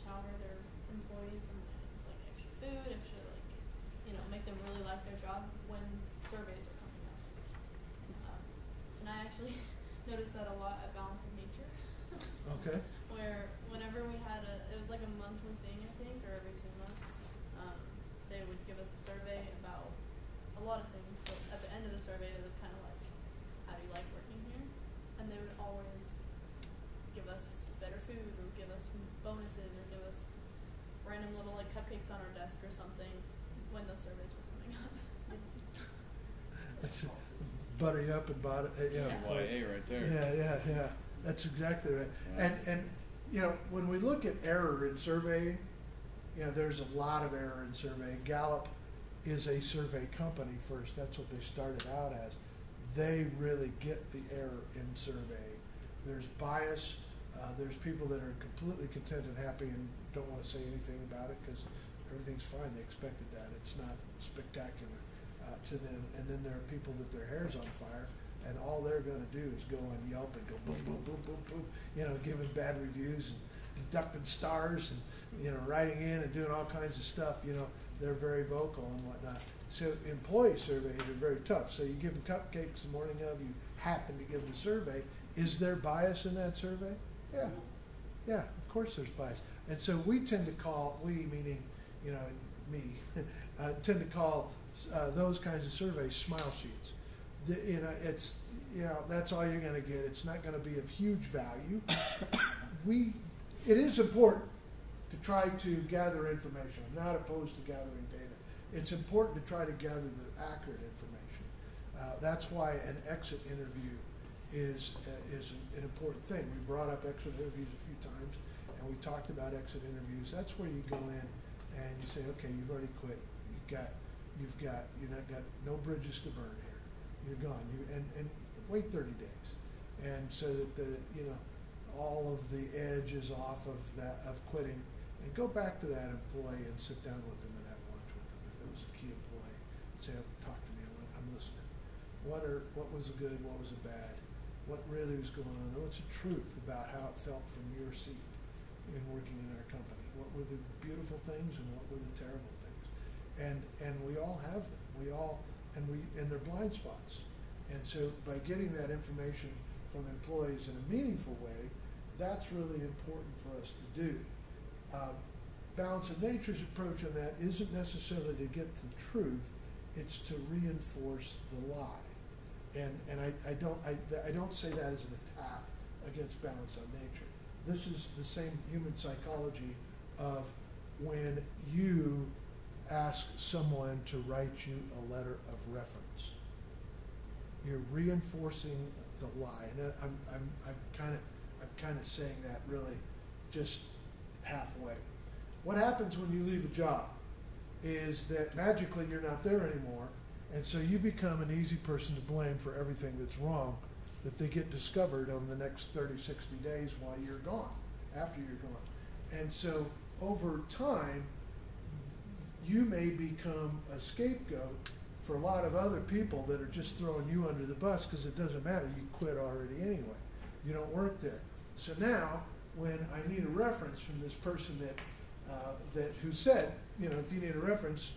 shower their employees and it's like extra food, extra like, you know, make them really like their job when surveys are coming out. Um, and I actually noticed that a lot at Balance of Nature. Okay. where whenever we had a, it was like a monthly thing, I think, or every two months, um, they would give us a survey about a lot of things, but at the end of the survey, it was kind of like, how do you like working here? And they would always give us better food, or give us bonuses, or give us random little like cupcakes on our desk or something when those surveys were coming up. Butter up and it. uh, yeah. CYA right there. Yeah, yeah, yeah. That's exactly right. Yeah. And and you know when we look at error in surveying, you know there's a lot of error in surveying. Gallup is a survey company first. That's what they started out as. They really get the error in surveying. There's bias. Uh, there's people that are completely content and happy and don't want to say anything about it because everything's fine. They expected that. It's not spectacular uh, to them. And then there are people that their hair's on fire and all they're going to do is go on Yelp and go boom, boom, boom, boom, boom, you know, giving bad reviews and deducting stars and, you know, writing in and doing all kinds of stuff, you know, they're very vocal and whatnot. So employee surveys are very tough. So you give them cupcakes the morning of, you happen to give them a survey. Is there bias in that survey? Yeah. Yeah, of course there's bias. And so we tend to call, we meaning, you know, me, (laughs) uh, tend to call uh, those kinds of surveys smile sheets. The, you know, it's, you know, that's all you're going to get. It's not going to be of huge value. (coughs) we, it is important to try to gather information. I'm not opposed to gathering data. It's important to try to gather the accurate information. Uh, that's why an exit interview is uh, is an, an important thing. We brought up exit interviews a few times, and we talked about exit interviews. That's where you go in and you say, okay, you've already quit. You've got, you've got, you've not got no bridges to burn here. You're gone. You and and wait 30 days, and so that the you know all of the edge is off of that of quitting, and go back to that employee and sit down with them and have lunch with them. If it was a key employee, say, talk to me. I'm, listening. What are what was good? What was bad? What really was going on? What's the truth about how it felt from your seat in working in our company? What were the beautiful things and what were the terrible? And and we all have them. We all and we and they're blind spots. And so by getting that information from employees in a meaningful way, that's really important for us to do. Um, Balance of Nature's approach on that isn't necessarily to get to the truth, it's to reinforce the lie. And, and I, I don't, I, I don't say that as an attack against Balance of Nature. This is the same human psychology of when you ask someone to write you a letter of reference. You're reinforcing the lie. And I'm, I'm, I'm kind of, I'm kind of saying that really just halfway. What happens when you leave a job is that magically you're not there anymore, and so you become an easy person to blame for everything that's wrong that they get discovered over the next 30, 60 days while you're gone, after you're gone. And so over time, you may become a scapegoat for a lot of other people that are just throwing you under the bus because it doesn't matter. You quit already anyway. You don't work there. So now, when I need a reference from this person that uh, that who said, you know, if you need a reference,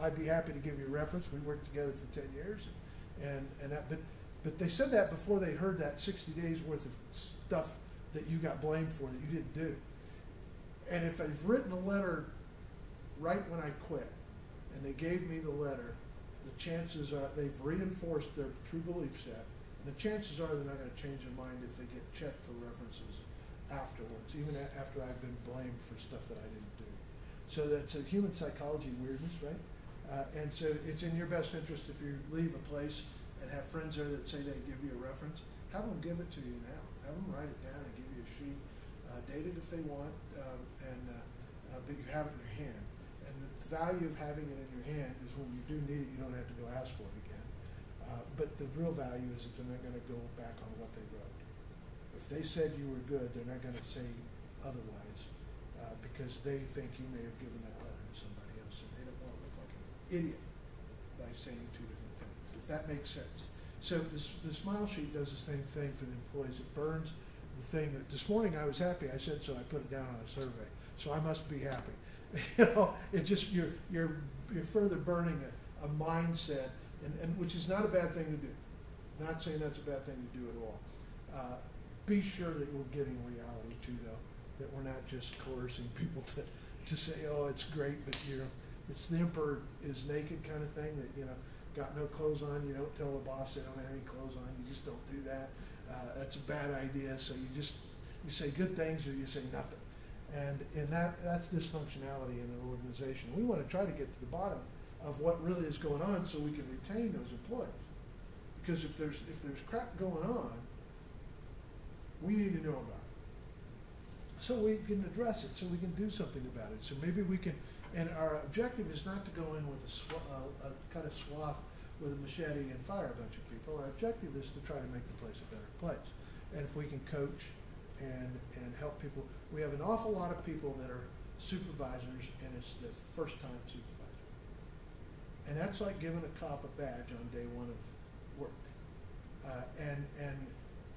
I'd be happy to give you a reference. We worked together for ten years, and and that. But but they said that before they heard that sixty days worth of stuff that you got blamed for that you didn't do. And if I've written a letter right when I quit, and they gave me the letter, the chances are they've reinforced their true belief set. And the chances are they're not going to change their mind if they get checked for references afterwards, even after I've been blamed for stuff that I didn't do. So that's a human psychology weirdness, right? Uh, and so it's in your best interest if you leave a place and have friends there that say they give you a reference, have them give it to you now. Have them write it down and give you a sheet, uh, it if they want, um, and uh, uh, but you have it in your hand. Value of having it in your hand is when you do need it, you don't have to go ask for it again. Uh, but the real value is that they're not going to go back on what they wrote. If they said you were good, they're not going to say otherwise uh, because they think you may have given that letter to somebody else and they don't want to look like an idiot by saying two different things, if that makes sense. So this, the smile sheet does the same thing for the employees. It burns the thing that this morning I was happy. I said so. I put it down on a survey. So I must be happy. (laughs) you know, it just you're you're you're further burning a, a mindset, and, and which is not a bad thing to do. Not saying that's a bad thing to do at all. Uh, be sure that we're getting reality too, though. That we're not just coercing (laughs) people to to say, oh, it's great, but you know, it's the emperor is naked kind of thing. That you know, got no clothes on. You don't tell the boss they don't have any clothes on. You just don't do that. Uh, that's a bad idea. So you just you say good things or you say nothing. And in that that's dysfunctionality in an organization. We want to try to get to the bottom of what really is going on so we can retain those employees. Because if there's if there's crap going on, we need to know about it. So we can address it, so we can do something about it. So maybe we can, and our objective is not to go in with a, sw- uh, a cut a swath with a machete and fire a bunch of people. Our objective is to try to make the place a better place. And if we can coach and, and help people, we have an awful lot of people that are supervisors and it's their first time supervisor. And that's like giving a cop a badge on day one of work. Uh, and, and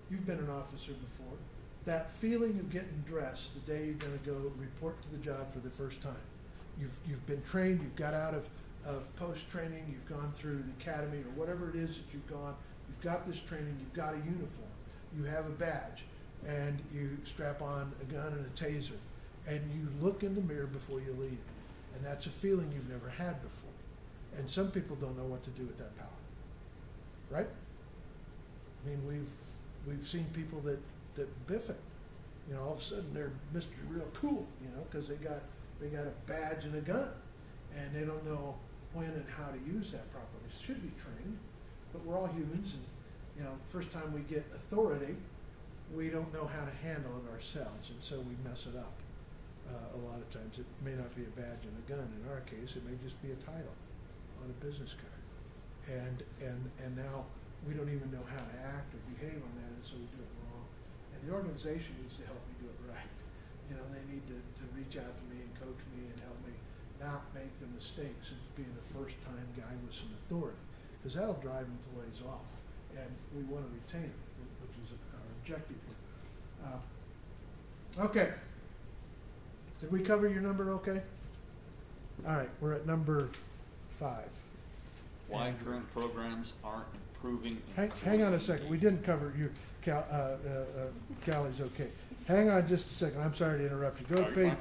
you've been an officer before. That feeling of getting dressed the day you're going to go report to the job for the first time. You've, you've been trained, you've got out of, of post training, you've gone through the academy or whatever it is that you've gone, you've got this training, you've got a uniform, you have a badge, and you strap on a gun and a taser, and you look in the mirror before you leave. And that's a feeling you've never had before. And some people don't know what to do with that power. Right? I mean, we've we've seen people that that biff it. You know, all of a sudden they're Mr. Real Cool. You know, because they got they got a badge and a gun, and they don't know when and how to use that properly. Should be trained, but we're all humans, and you know, first time we get authority, we don't know how to handle it ourselves, and so we mess it up. Uh, a lot of times, it may not be a badge and a gun. In our case, it may just be a title on a business card, and and and now we don't even know how to act or behave on that, and so we do it wrong. And the organization needs to help me do it right. You know, they need to, to reach out to me and coach me and help me not make the mistakes of being a first time guy with some authority, because that'll drive employees off, and we want to retain them, objective here. Uh, okay. Did we cover your number okay? All right, we're at number five. Why current programs aren't improving. Hang, hang on a second, we didn't cover you, Cal, uh, uh, uh, Callie's okay. Hang on just a second, I'm sorry to interrupt you. Go to page,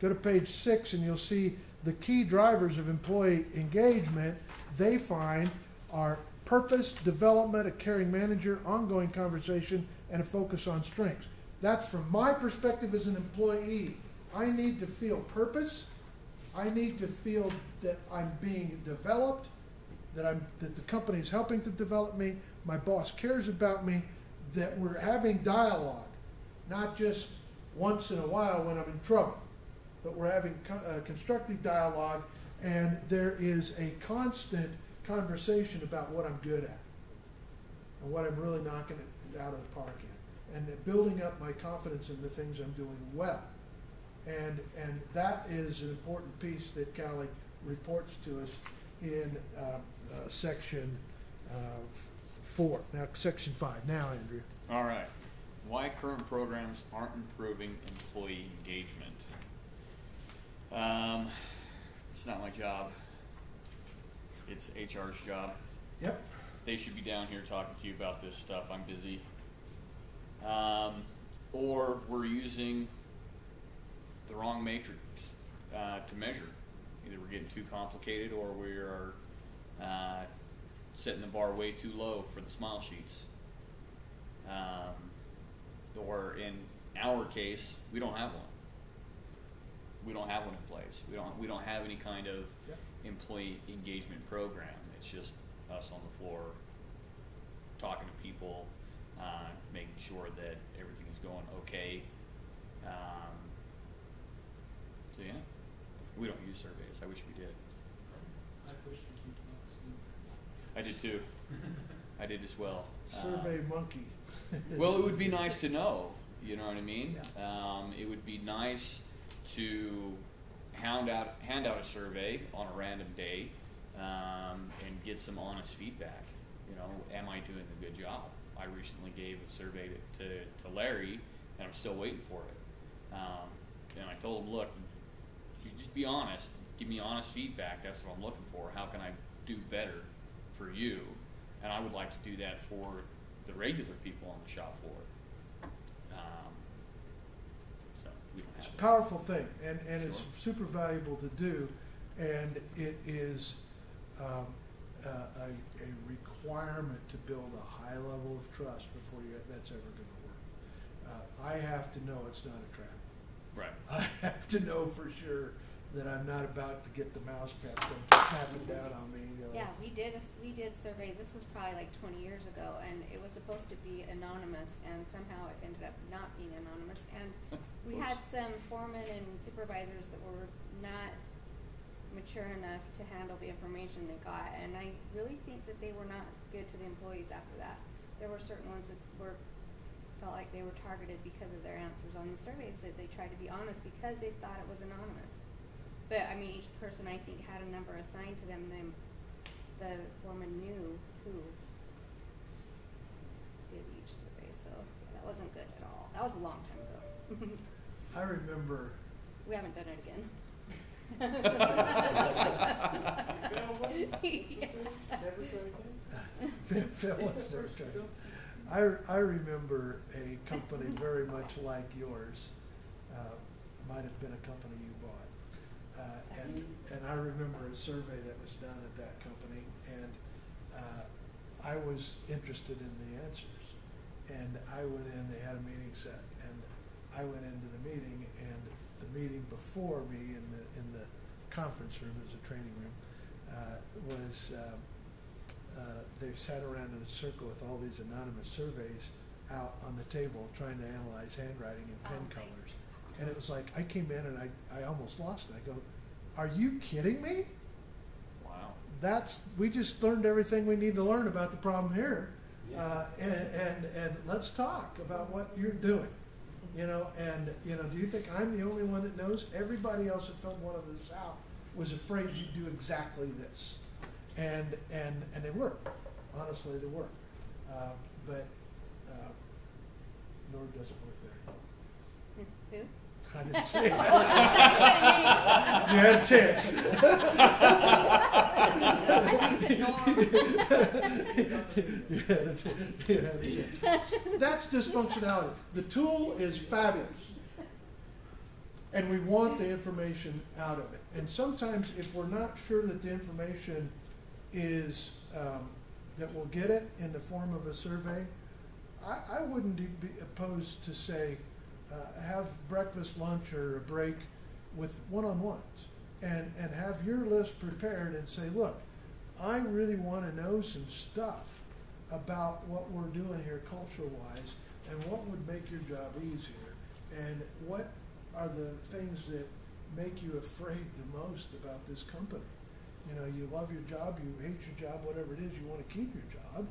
go to page six and you'll see the key drivers of employee engagement they find are purpose, development, a caring manager, ongoing conversation, and a focus on strengths. That's from my perspective as an employee. I need to feel purpose. I need to feel that I'm being developed, that I'm that the company is helping to develop me, my boss cares about me, that we're having dialogue, not just once in a while when I'm in trouble, but we're having co- uh, constructive dialogue, and there is a constant conversation about what I'm good at and what I'm really knocking it out of the park in, and building up my confidence in the things I'm doing well. And, and that is an important piece that Callie reports to us in uh, uh, section uh, four, now section five. Now, Andrew. All right. Why current programs aren't improving employee engagement? Um, it's not my job. It's HR's job. Yep. They should be down here talking to you about this stuff. I'm busy. Um, or we're using the wrong matrix uh, to measure. Either we're getting too complicated or we are uh, setting the bar way too low for the smile sheets. Um, or in our case, we don't have one. We don't have one in place. We don't, we don't have any kind of Yep. Employee engagement program. It's just us on the floor talking to people, uh, making sure that everything is going okay. Um, so yeah, we don't use surveys. I wish we did. I push to keep them. I did too. (laughs) I did as well. Um, Survey monkey. well, it would be (laughs) nice to know. You know what I mean? Yeah. Um, it would be nice to hand out hand out a survey on a random day um, and get some honest feedback. You know, am I doing a good job? I recently gave a survey to, to, to Larry, and I'm still waiting for it. Um, and I told him, look, you just be honest. Give me honest feedback. That's what I'm looking for. How can I do better for you? And I would like to do that for the regular people on the shop floor. Um, so we don't have It's a powerful thing, and, and it's super valuable to do, and it is um, a, a, a requirement to build a high level of trust before you, that's ever going to work. Uh, I have to know it's not a trap. Right. (laughs) I have to know for sure that I'm not about to get the mouse trap come snapping down on me. You know. Yeah, we did, a s- we did surveys, this was probably like twenty years ago, and it was supposed to be anonymous, and somehow it ended up not being anonymous, and we Oops. had some foremen and supervisors that were not mature enough to handle the information they got, and I really think that they were not good to the employees after that. There were certain ones that were, felt like they were targeted because of their answers on the surveys, that they tried to be honest because they thought it was anonymous. But I mean, each person I think had a number assigned to them, then the foreman knew who did each survey, so that wasn't good at all. That was a long time ago. (laughs) I remember. We haven't done it again. Phil wants to return. I, I remember a company very much like yours, uh, might have been a company you bought. Uh, and, and I remember a survey that was done at that company, and uh, I was interested in the answers. And I went in, they had a meeting set, I went into the meeting, and the meeting before me in the, in the conference room, it was a training room, uh, was, um, uh, they sat around in a circle with all these anonymous surveys out on the table trying to analyze handwriting and pen Oh. colors. And it was like, I came in and I, I almost lost it. I go, are you kidding me? Wow. That's, we just learned everything we need to learn about the problem here. Yeah. Uh, and, and, and let's talk about what you're doing. You know, and, you know, do you think I'm the only one that knows? Everybody else that filled one of this out was afraid you'd do exactly this. And, and, and they were. Honestly, they were. Uh, but, uh, Nord doesn't work there. Who? I didn't say it. you had a chance. You had a chance. You had a chance. That's dysfunctionality. The tool is fabulous. And we want the information out of it. And sometimes if we're not sure that the information is, um, that we'll get it in the form of a survey, I, I wouldn't be opposed to say, uh, have breakfast, lunch, or a break with one-on-ones. And, and have your list prepared and say, look, I really wanna know some stuff about what we're doing here culture-wise and what would make your job easier. And what are the things that make you afraid the most about this company? You know, you love your job, you hate your job, whatever it is, you wanna keep your job.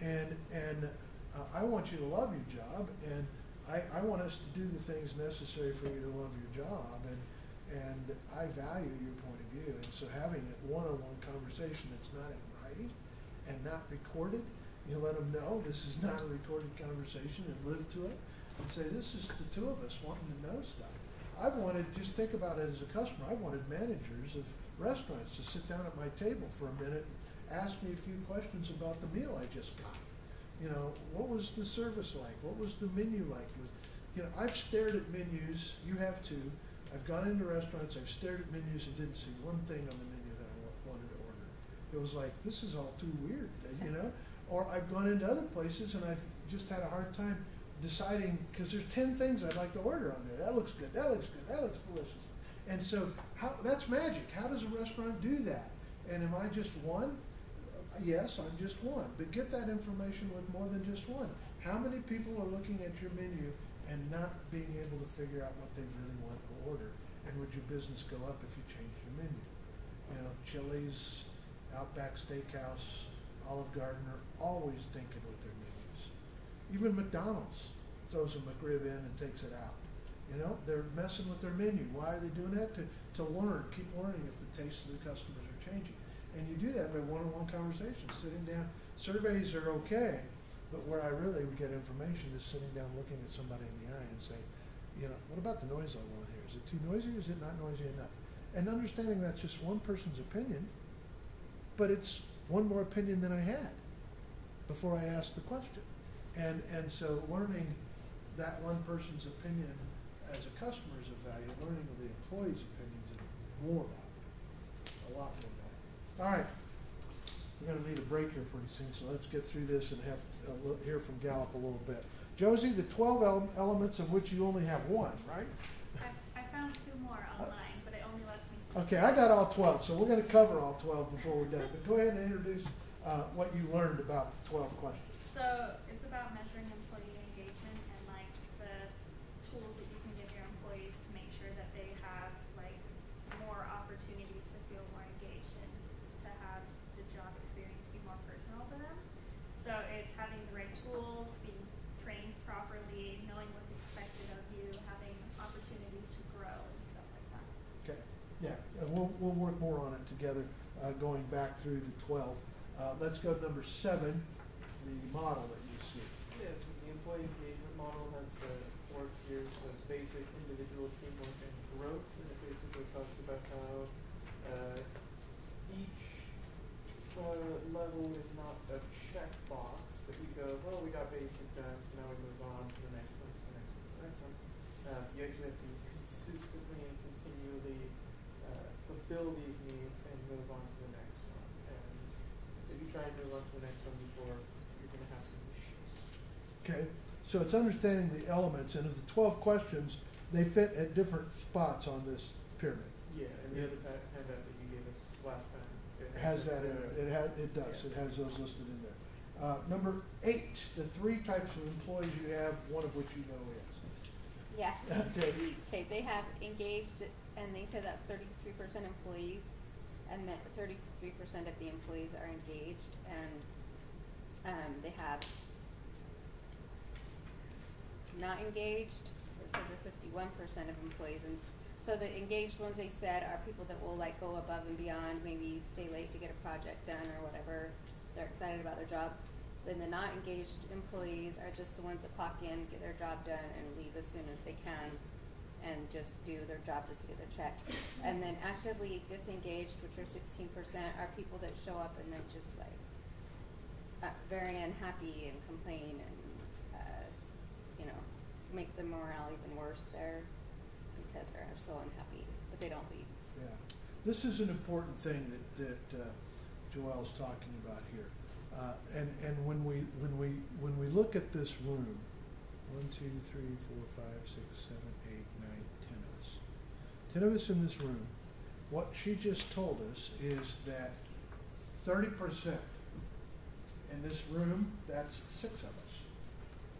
And, and uh, I want you to love your job and I, I want us to do the things necessary for you to love your job and, and I value your point of view. And so having a one-on-one conversation that's not in writing and not recorded, you let them know this is not a recorded conversation and live to it and say, this is the two of us wanting to know stuff. I've wanted, just think about it as a customer, I've wanted managers of restaurants to sit down at my table for a minute and ask me a few questions about the meal I just got. You know, what was the service like? What was the menu like? Was, you know, I've stared at menus, you have too. I've gone into restaurants, I've stared at menus and didn't see one thing on the menu that I wanted to order. it was like, this is all too weird, uh, you know? Or I've gone into other places and I've just had a hard time deciding, because there's ten things I'd like to order on there. That looks good, that looks good, that looks delicious. And so, how, that's magic. How does a restaurant do that? And am I just one? Yes, I'm just one. But get that information with more than just one. How many people are looking at your menu and not being able to figure out what they really want to order? And would your business go up if you changed your menu? You know, Chili's, Outback Steakhouse, Olive Garden are always thinking with their menus. Even McDonald's throws a McRib in and takes it out. You know, they're messing with their menu. Why are they doing that? To, to learn, keep learning if the tastes of the customers are changing. And you do that by one-on-one conversations, sitting down. Surveys are okay, but where I really would get information is sitting down, looking at somebody in the eye and saying, you know, what about the noise level in here? Is it too noisy or is it not noisy enough? And understanding that's just one person's opinion, but it's one more opinion than I had before I asked the question. And, and so learning that one person's opinion as a customer is of value, learning the employee's opinions is more valuable, a lot more. All right, we're gonna need a break here pretty soon, so let's get through this and have, uh, hear from Gallup a little bit. Josie, the twelve ele- elements of which you only have one, right? I, I found two more online, but it only lets me see. Okay, I got all twelve, so we're gonna cover all twelve before we're done, but go ahead and introduce, uh, what you learned about the twelve questions. So it's about measuring employee engagement and like the tools that you can give your employees to make sure that they have like more opportunities to feel more engaged and to have the job experience be more personal to them. So it's having the right tools, being trained properly, knowing what's expected of you, having opportunities to grow and stuff like that. Okay, yeah, we'll, we'll work more on it together, uh, going back through the twelve. Uh, let's go to number seven, the model that you see. Yeah, so the employee engagement model has uh, four tiers. So it's basic, individual, teamwork, and growth. And it basically talks about how uh, each uh, level is not a checkbox that we go, well, we got basic done, so now we move on to the next one, to the next one, to the next one. Uh, you actually have to consistently and continually fulfill these needs and move on to the next one. And if you try and move on to the next one before, you're going to have some issues. Okay, so it's understanding the elements, and of the twelve questions, they fit at different spots on this pyramid. Yeah, and the other pa- handout that you gave us last time. It has that in it, it has, it does, it has those listed in there. Uh, number eight, the three types of employees you have, one of which you know is. Yeah. (laughs) Okay. Okay, they have engaged, and they said that's thirty-three percent employees, and that thirty-three percent of the employees are engaged, and, um, they have not engaged, it says are fifty-one percent of employees, and so the engaged ones, they said, are people that will like go above and beyond, maybe stay late to get a project done or whatever, they're excited about their jobs. Then the not engaged employees are just the ones that clock in, get their job done, and leave as soon as they can, and just do their job just to get their check. And then actively disengaged, which are sixteen percent, are people that show up and then just like, uh, very unhappy and complain and, uh, you know, make the morale even worse there because they're so unhappy, but they don't leave. Yeah, this is an important thing that, that, uh, Joelle's talking about here. Uh, and, and when we, when we, when we look at this room, one, two, three, four, five, six, seven, 10 of us in this room, what she just told us is that 30% in this room, that's six of us.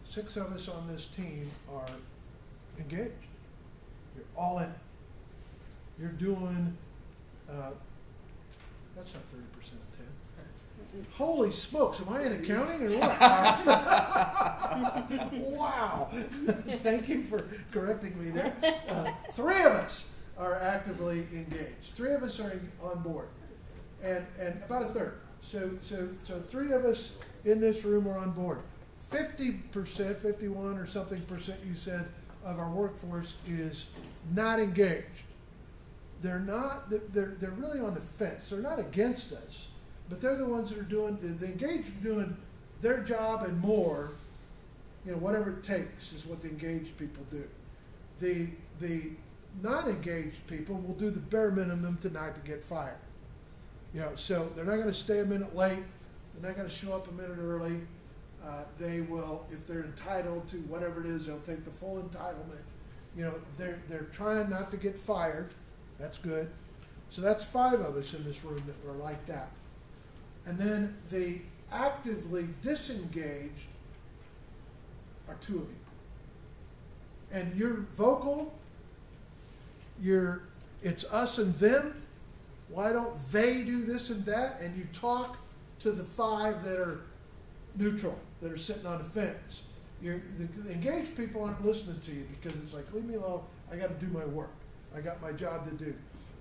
Six of us on this team are engaged. You're all in. You're doing, uh, that's not 30% of 10. Holy smokes, am I in accounting or what? (laughs) wow. Thank you for correcting me there. Uh, three of us are actively engaged. Three of us are in, on board. And, and about a third. So, so, so three of us in this room are on board. 50%, 51 or something percent, you said, of our workforce is not engaged. They're not, they're, they're really on the fence. They're not against us, but they're the ones that are doing, the, engaged doing their job and more, you know, whatever it takes is what the engaged people do. The, the not engaged people will do the bare minimum tonight to get fired. You know, so they're not gonna stay a minute late, they're not gonna show up a minute early. Uh, they will, if they're entitled to whatever it is, they'll take the full entitlement. You know, they're, they're trying not to get fired, that's good. So that's five of us in this room that were like that. And then the actively disengaged are two of you. And you're vocal, you're, it's us and them. Why don't they do this and that? And you talk to the five that are neutral, that are sitting on the fence. You're, the, engaged people aren't listening to you because it's like, leave me alone. I got to do my work. I got my job to do.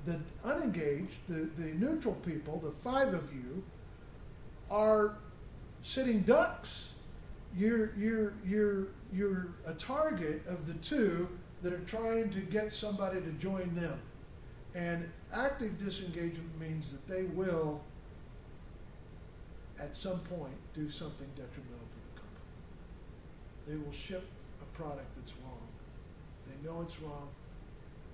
The unengaged, the, the neutral people, the five of you, are sitting ducks. You're, you're, you're, you're a target of the two that are trying to get somebody to join them. And active disengagement means that they will, at some point, do something detrimental to the company. They will ship a product that's wrong. They know it's wrong,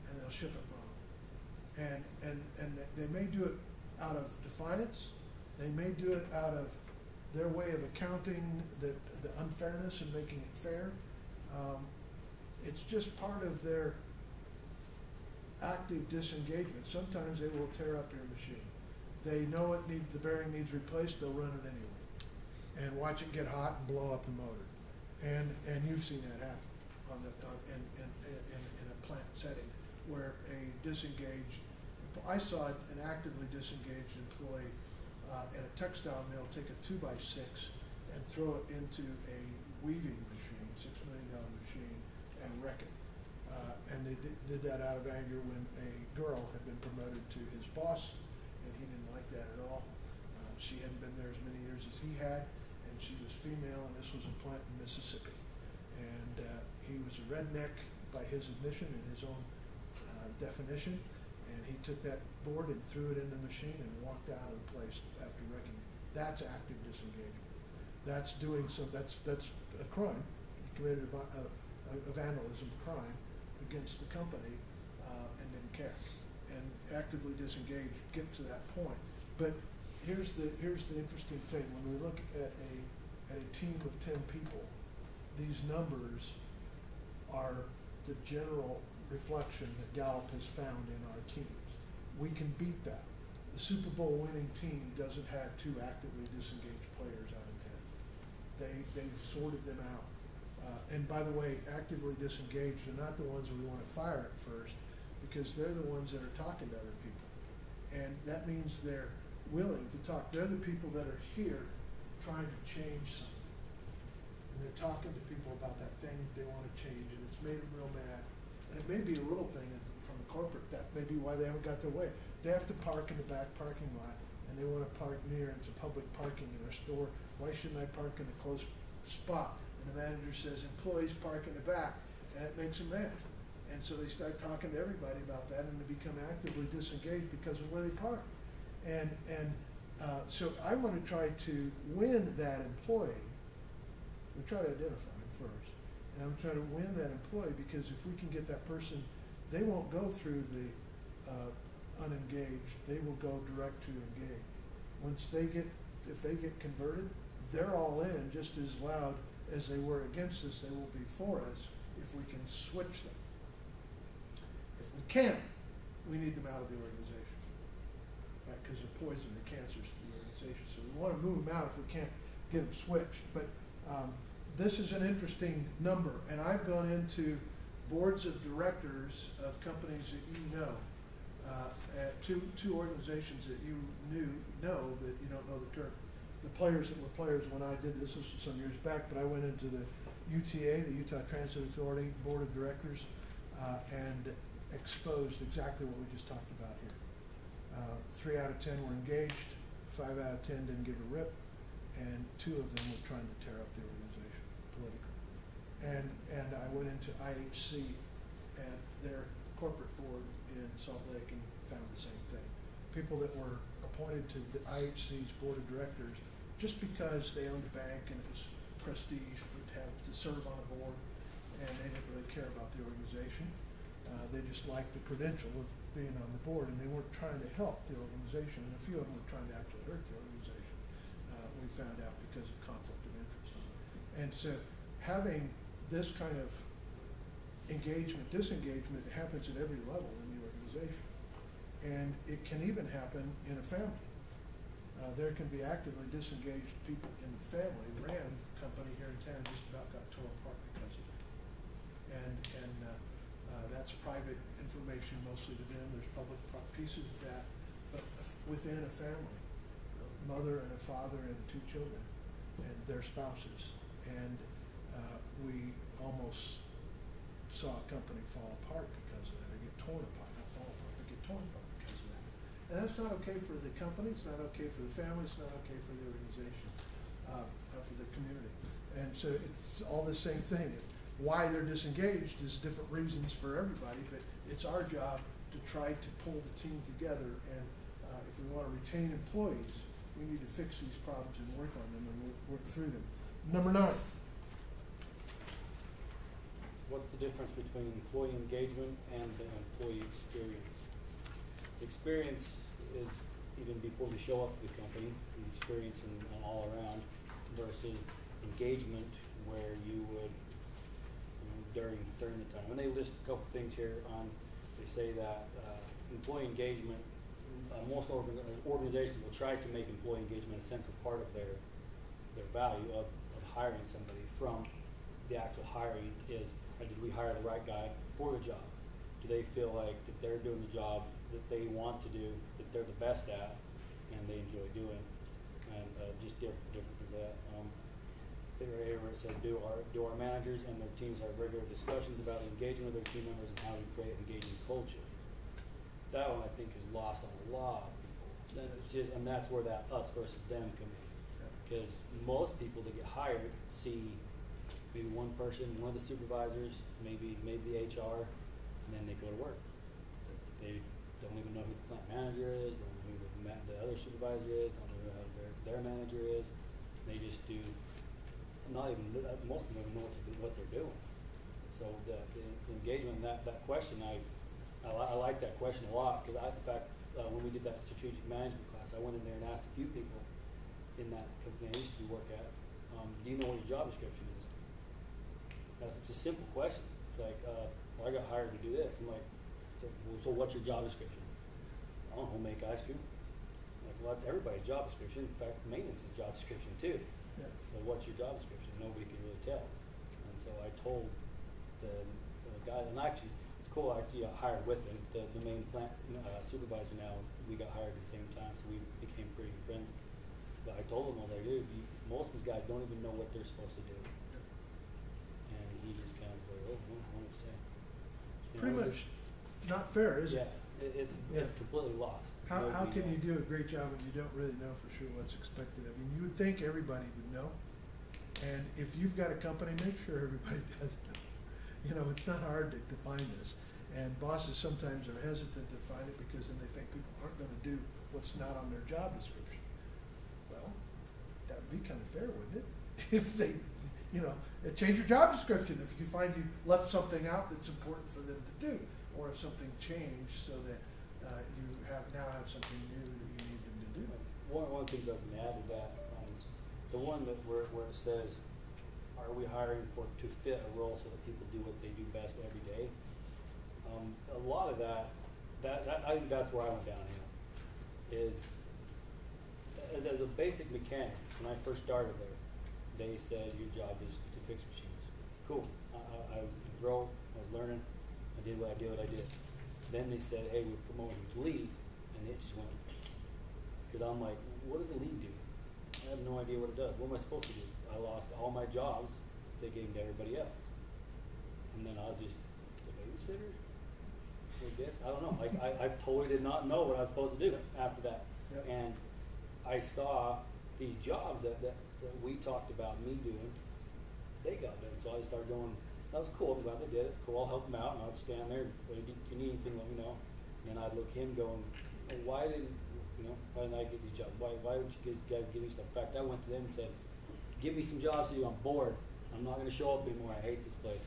and they'll ship it wrong. And, and, and they may do it out of defiance. They may do it out of their way of accounting the, the unfairness and making it fair. Um, it's just part of their active disengagement. Sometimes they will tear up your machine. They know it needs the bearing needs replaced. They'll run it anyway, and watch it get hot and blow up the motor. And and you've seen that happen on the on, in, in, in, in a plant setting where a disengaged. I saw an actively disengaged employee uh, at a textile mill take a two by six and throw it into a weaving machine, six million dollar machine, Uh, and they did, did that out of anger when a girl had been promoted to his boss, and he didn't like that at all. Uh, she hadn't been there as many years as he had, and she was female, and this was a plant in Mississippi. And uh, he was a redneck by his admission and his own uh, definition, and he took that board and threw it in the machine and walked out of the place after wrecking it. That's active disengagement. That's doing some. That's that's a crime. He committed a, a, a vandalism crime against the company uh, and didn't care. And actively disengaged, get to that point. But here's the here's the interesting thing. When we look at a at a team of ten people, these numbers are the general reflection that Gallup has found in our teams. We can beat that. The Super Bowl winning team doesn't have two actively disengaged players out of ten. They they've sorted them out. Uh, and by the way, actively disengaged are not the ones we want to fire at first because they're the ones that are talking to other people. And that means they're willing to talk. They're the people that are here trying to change something. And they're talking to people about that thing they want to change, and it's made them real mad. And it may be a little thing from the corporate, that may be why they haven't got their way. They have to park in the back parking lot, and they want to park near into public parking in their store. Why shouldn't I park in a close spot? The manager says, employees park in the back, and it makes them mad. And so they start talking to everybody about that, and they become actively disengaged because of where they park. And, and uh, so I want to try to win that employee. We try to identify him first. And I'm trying to win that employee because if we can get that person, they won't go through the uh, unengaged. They will go direct to engaged. Once they get, if they get converted, they're all in just as loud as they were against us. They will be for us if we can switch them. If we can't, we need them out of the organization, right? Because they're poison, they're cancers to the organization. So we want to move them out if we can't get them switched. But um, this is an interesting number, and I've gone into boards of directors of companies that you know, uh, at two two organizations that you knew know that you don't know the current the players that were players when I did this. This was some years back, but I went into the UTA, the Utah Transit Authority Board of Directors, uh, and exposed exactly what we just talked about here. Uh, three out of ten were engaged, five out of ten didn't give a rip, and two of them were trying to tear up the organization politically. And and I went into IHC at their corporate board in Salt Lake and found the same thing. People that were appointed to the IHC's board of directors just because they owned a bank and it was prestige for to have to serve on a board, and they didn't really care about the organization. Uh, they just liked the credential of being on the board, and they weren't trying to help the organization, and a few of them were trying to actually hurt the organization. Uh, we found out because of conflict of interest. And so having this kind of engagement, disengagement happens at every level in the organization. And it can even happen in a family. Uh, there can be actively disengaged people in the family. Rand company here in town just about got torn apart because of that. And, and, uh, uh, that's private information mostly to them. There's public pieces of that, but within a family, a mother and a father and two children and their spouses. And, uh, we almost saw a company fall apart because of that, or get torn apart, not fall apart, but get torn apart. And that's not okay for the company, it's not okay for the family, it's not okay for the organization, uh, uh, for the community. And so it's all the same thing. Why they're disengaged is different reasons for everybody, but it's our job to try to pull the team together. And uh, if we want to retain employees, we need to fix these problems and work on them and work, work through them. Number nine. What's the difference between employee engagement and the employee experience? Experience is even before we show up to the company, the experience and all around versus engagement where you would, you know, during, during the time. And they list a couple things here on, they say that, uh, employee engagement, uh, most organ- organizations will try to make employee engagement a central part of their, their value of, of hiring somebody from the actual hiring is, did we hire the right guy for the job? Do they feel like that they're doing the job that they want to do, that they're the best at, and they enjoy doing? And, uh, just different, different from that. Um, there it says, do our, do our managers and their teams have regular discussions about engagement of their team members and how we create engaging culture? That one I think is lost on a lot of people. That's just, and that's where that us versus them come in. Because most people that get hired see maybe one person, one of the supervisors, maybe maybe the HR, and then they go to work. They don't even know who the plant manager is, don't know who the, ma- the other supervisor is, don't know who their their manager is. They just do not even uh, most of them don't know what, to do, what they're doing. So the, the engagement that that question I I, li- I like that question a lot because I in fact uh, when we did that strategic management class I went in there and asked a few people in that company I used to work at, um, do you know what your job description is? That's, it's a simple question. It's like, uh, well, I got hired to do this. I'm like, well, so what's your job description? I don't know, make ice cream. I'm like, well, that's everybody's job description. In fact, maintenance is job description too. Yeah. So what's your job description? Nobody can really tell. And so I told the, the guy, and actually, it's cool, I actually got hired with him, the, the main plant uh, supervisor now, we got hired at the same time, so we became pretty good friends. But I told him, I was like, dude, you, most of these guys don't even know what they're supposed to do. And he just kind of was like, oh, well, what do I say? Pretty know, much not fair, is Yeah, it? it, it's, Yeah. it's completely lost. How, how can you do a great job when you don't really know for sure what's expected of you? You would think everybody would know. And if you've got a company, make sure everybody (laughs) does know. You know, it's not hard to define this. And bosses sometimes are hesitant to define it because then they think people aren't gonna do what's not on their job description. Well, that would be kind of fair, wouldn't it? (laughs) If they, you know, change your job description if you find you left something out that's important for them to do. Or if something changed so that, uh, you have, now have something new that you need them to do. One, one of the things I was gonna add to that, the one that where, where it says, are we hiring for, to fit a role so that people do what they do best every day? Um, a lot of that, that, that, I think that's where I went downhill, is, as, as a basic mechanic, when I first started there, they said your job is to fix machines. Cool, I, I, I I was learning, did what I did, what I did. Then they said, hey, we're promoting you to lead, and it just went, cause I'm like, what does a lead do? I have no idea what it does, what am I supposed to do? I lost all my jobs, they gave them to everybody else. And then I was just the babysitter, I guess, I don't know, like, I, I totally did not know what I was supposed to do after that. Yep. And I saw these jobs that, that, that we talked about me doing, they got done, so I started going, that was cool, I'm glad they did it, cool, I'll help them out, and I'd stand there, if you need anything, let me know. And I'd look him going, well, why didn't, you know, why didn't I get these jobs, why, why would you guys- give me stuff? In fact, I went to them and said, give me some jobs to do, I'm bored, I'm not gonna show up anymore, I hate this place.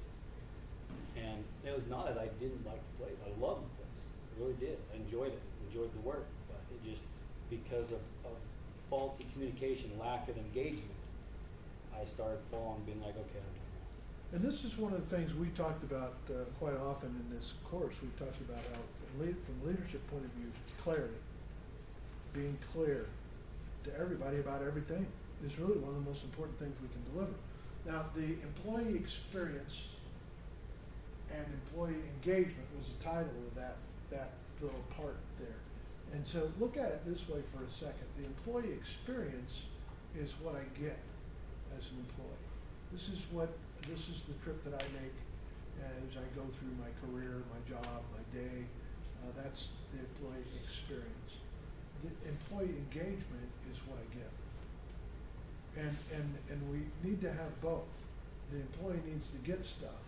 And it was not that I didn't like the place. I loved the place. I really did. I enjoyed it. Enjoyed the work. But it just because of, of faulty communication, lack of engagement, I started falling, being like, okay, I'm. And this is one of the things we talked about uh, quite often in this course. We've talked about how, from, lead, from leadership point of view, clarity, being clear to everybody about everything is really one of the most important things we can deliver. Now, the employee experience and employee engagement was the title of that, that little part there. And so look at it this way for a second. The employee experience is what I get as an employee. This is what, this is the trip that I make as I go through my career, my job, my day. Uh, that's the employee experience. The employee engagement is what I get. And, and, and we need to have both. The employee needs to get stuff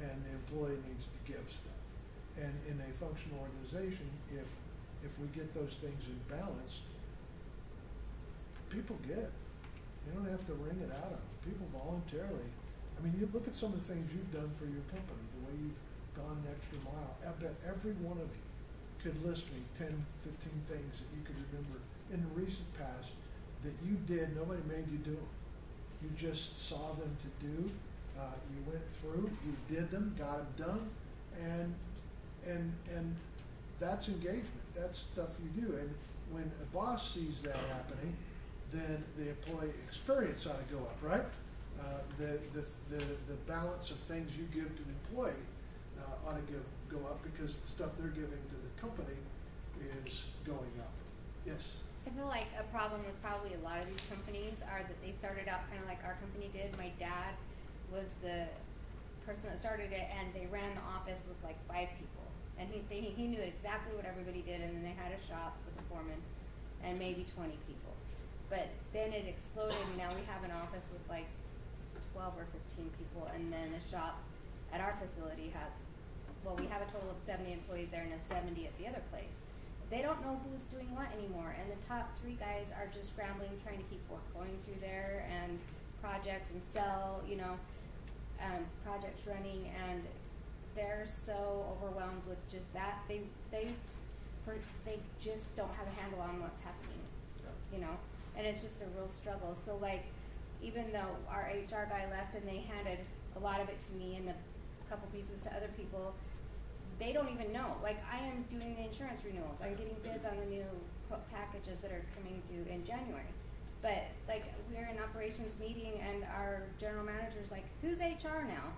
and the employee needs to give stuff. And in a functional organization, if, if we get those things in balance, people get. You don't have to wring it out of them. People voluntarily. I mean, you look at some of the things you've done for your company, the way you've gone the extra mile. I bet every one of you could list me 10, 15 things that you could remember in the recent past that you did, nobody made you do them. You just saw them to do. Uh, you went through, you did them, got them done, and and and that's engagement. That's stuff you do. And when a boss sees that happening, then the employee experience ought to go up, right? Uh, the, the, the, the balance of things you give to the employee uh, ought to give, go up because the stuff they're giving to the company is going up. Yes? I feel like a problem with probably a lot of these companies are that they started out kind of like our company did. My dad was the person that started it, and they ran the office with like five people, and he they, he knew exactly what everybody did, and then they had a shop with a foreman, and maybe twenty people. But then it exploded, and now we have an office with like twelve or fifteen people, and then the shop at our facility has, well, we have a total of seventy employees there, and a seventy at the other place. They don't know who's doing what anymore and the top three guys are just scrambling trying to keep work going through there and projects and sell you know um, projects running and they're so overwhelmed with just that. They they they just don't have a handle on what's happening you know and it's just a real struggle. So like even though our hr guy left and they handed a lot of it to me and a couple pieces to other people they don't even know. Like I am doing the insurance renewals. I'm getting bids on the new packages that are coming due in January. But like we're in operations meeting and our general manager's like, "Who's HR now?"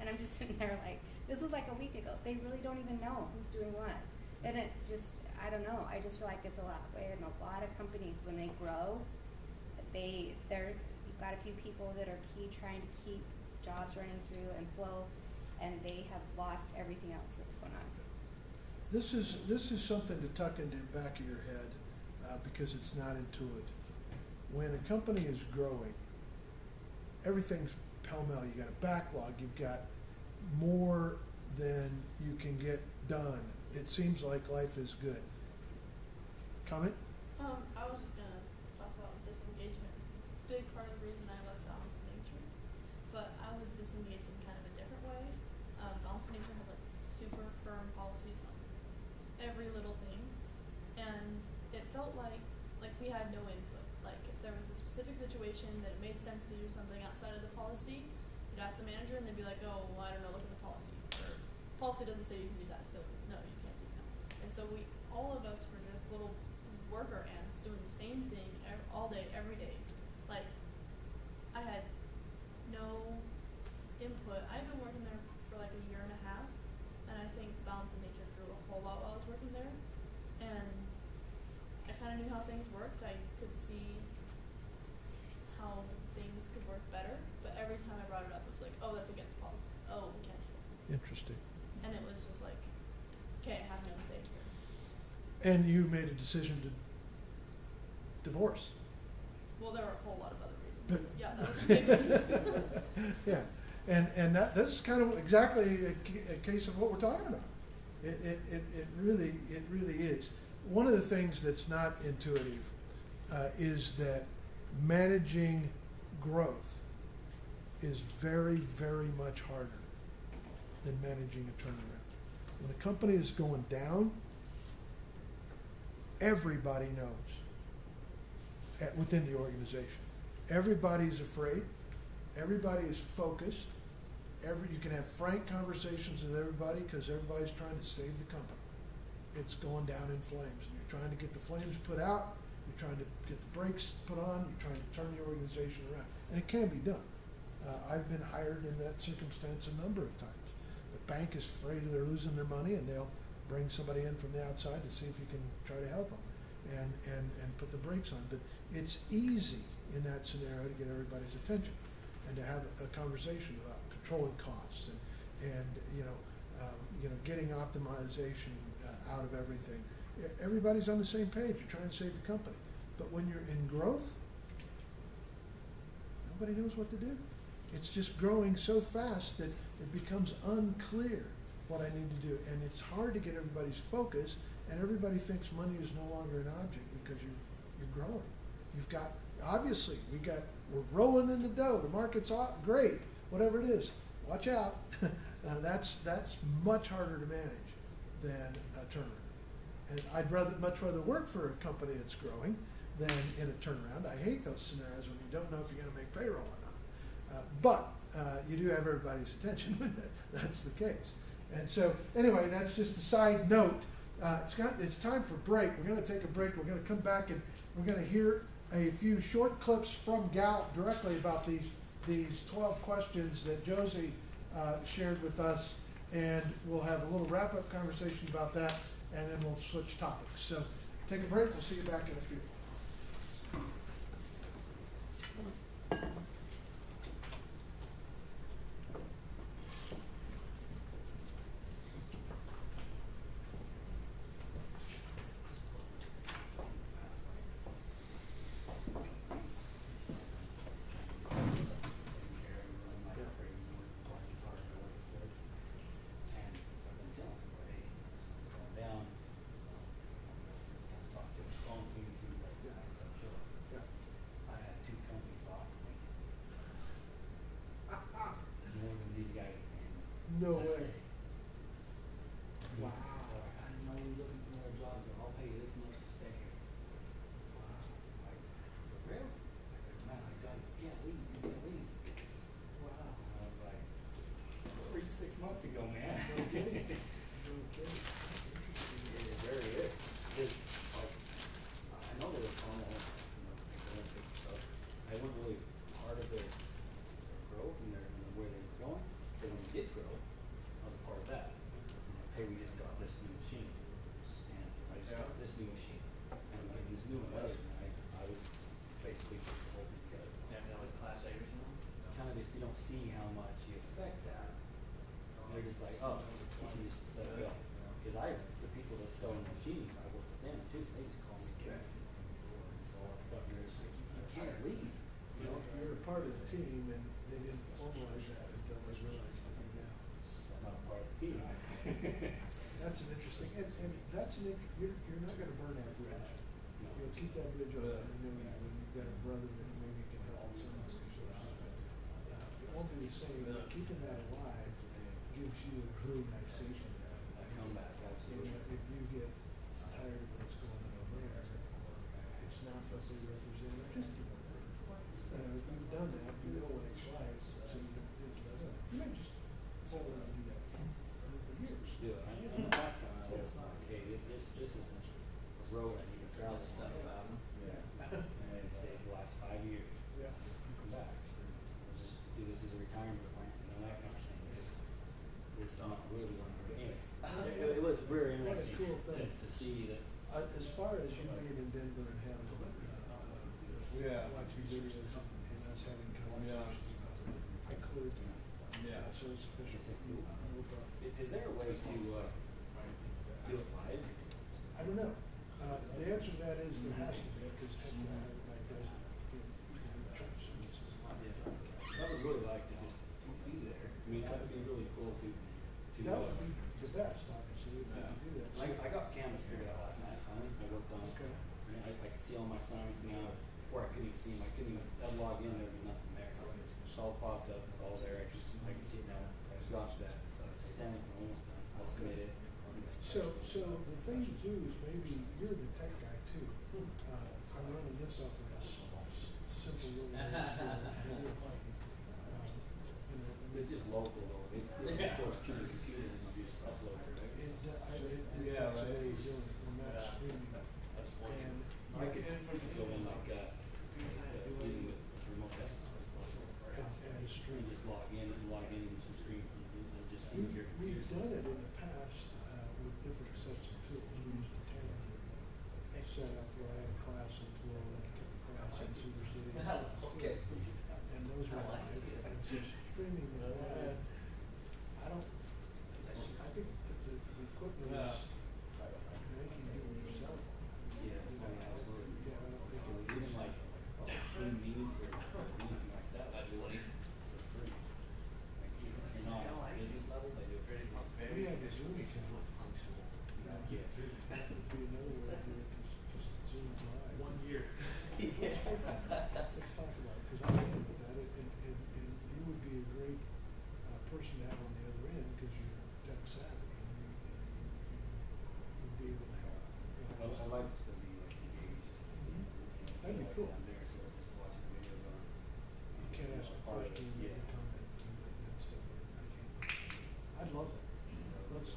And I'm just (laughs) sitting there like, "This was like a week ago. They really don't even know who's doing what." And it's just, I don't know. I just feel like it's a lot. And a lot of companies when they grow, they they're you've got a few people that are key trying to keep jobs running through and flow and they have lost everything else that's going on. This is, this is something to tuck into the back of your head uh, because it's not intuitive. When a company is growing, everything's pell mell. You got a backlog. You've got more than you can get done. It seems like life is good. Comment? Um, I was just gonna talk about disengagement. It's a big part of the reason I left Balance of Nature. But I was disengaged in kind of a different way. Um, Balance of Nature has like super firm policies on every little thing. And it felt like like we had no input. Like if there was a specific situation that it made sense to do something outside of the policy, you'd ask the manager and they'd be like, Oh, well, I don't know, look at the policy. Or policy doesn't say you can do that, so no, you can't do that. And so we all of us were just little worker ants doing the same thing ev- all day, every day. Like, I had no input. I've been working there for like a year and a half, and I think Balance of Nature grew a whole lot while I was working there. And I kind of knew how things worked. I could see how things could work better, but every time I brought it up, it was like, oh, that's against policy. Oh, we can't do that. Interesting. And it was just like, okay, I have no say here. And you made a decision to divorce. Well, there were a whole lot of other But- reasons. yeah, that was a big reason. (laughs) yeah, and and that this is kind of exactly a, ca- a case of what we're talking about. It, it, it, it really it really is. One of the things that's not intuitive uh, is that managing growth is very very much harder than managing a turnaround. When a company is going down, everybody knows at, within the organization. Everybody is afraid. Everybody is focused. Every, you can have frank conversations with everybody because everybody's trying to save the company. It's going down in flames, and you're trying to get the flames put out. You're trying to get the brakes put on. You're trying to turn the organization around, and it can be done. Uh, I've been hired in that circumstance a number of times. The bank is afraid they're losing their money, and they'll bring somebody in from the outside to see if you can try to help them and, and, and put the brakes on. But it's easy in that scenario to get everybody's attention and to have a conversation about controlling costs and, and you know, um, you know, getting optimization out of everything. Everybody's on the same page. You're trying to save the company. But when you're in growth, nobody knows what to do. It's just growing so fast that it becomes unclear what I need to do. And it's hard to get everybody's focus, and everybody thinks money is no longer an object because you're, you're growing. You've got, obviously, we got, we're rolling in the dough. The market's great, whatever it is. Watch out. (laughs) uh, that's, that's much harder to manage than a turnaround. And I'd rather, much rather work for a company that's growing than in a turnaround. I hate those scenarios when you don't know if you're gonna make payroll or not. Uh, but, uh, you do have everybody's attention (laughs) when that's the case. And so, anyway, that's just a side note. Uh, it's got, it's time for break. We're gonna take a break. We're gonna come back and we're gonna hear a few short clips from Gallup directly about these, these twelve questions that Josie, uh, shared with us. And we'll have a little wrap-up conversation about that, and then we'll switch topics. So, take a break. We'll see you back in a few. I had two companies offer me more than these guys are paying. No way. Wow. I didn't know you were looking for more jobs, and I'll pay you this much to stay here. Wow. Like, for real? I go, man, I got, you can't leave, you can't leave. Wow. And I was like, three, six months ago, man. No kidding. (laughs) No kidding. Interesting. It really is. Just like, I know they were formal, you know, Olympic stuff. I wasn't really part of their, their growth and their, and where they were going. But when we did grow, I was a part of that. I'm like, hey, we just got this new machine. And I just got this new machine. And we get this new one, and I, I would basically put the whole thing together. Have that like class A or something? Kind of just, you don't see how much you affect that. They're just like, oh, you can just let it go. Cause I, the people that sell machines, I work with them too, so they just call me. So all that stuff, and they're just like, you can't leave. You know, you're a part of the team, and they didn't formalize that until they realized it now. I'm not part of the team. That's an interesting, and, and that's an, you're, you're not gonna burn that bridge. You'll keep that bridge open, and then when you've got a brother that maybe can help some of those resources, but, uh, it won't be the same, but keeping that alive gives you a really nice safety net. Come back, You if you get tired of what's going on there, it's not what they represent our history. You know, if you've done that, you know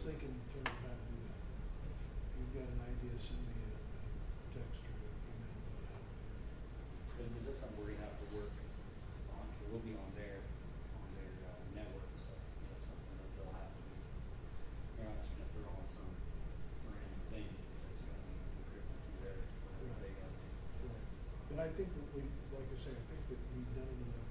thinking in terms of how to do that. If you've got an idea, send me a a text or an email about how to do it. This something we're have to work on, we will be on their, on their uh, network and stuff, is that something that they'll have to do? They're not just gonna throw on some random thing, that's gonna be equipment through there, whatever they do. Right. And I think we, like I say, I think that we've done it enough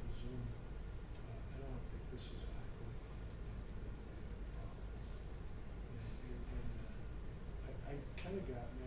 kind of got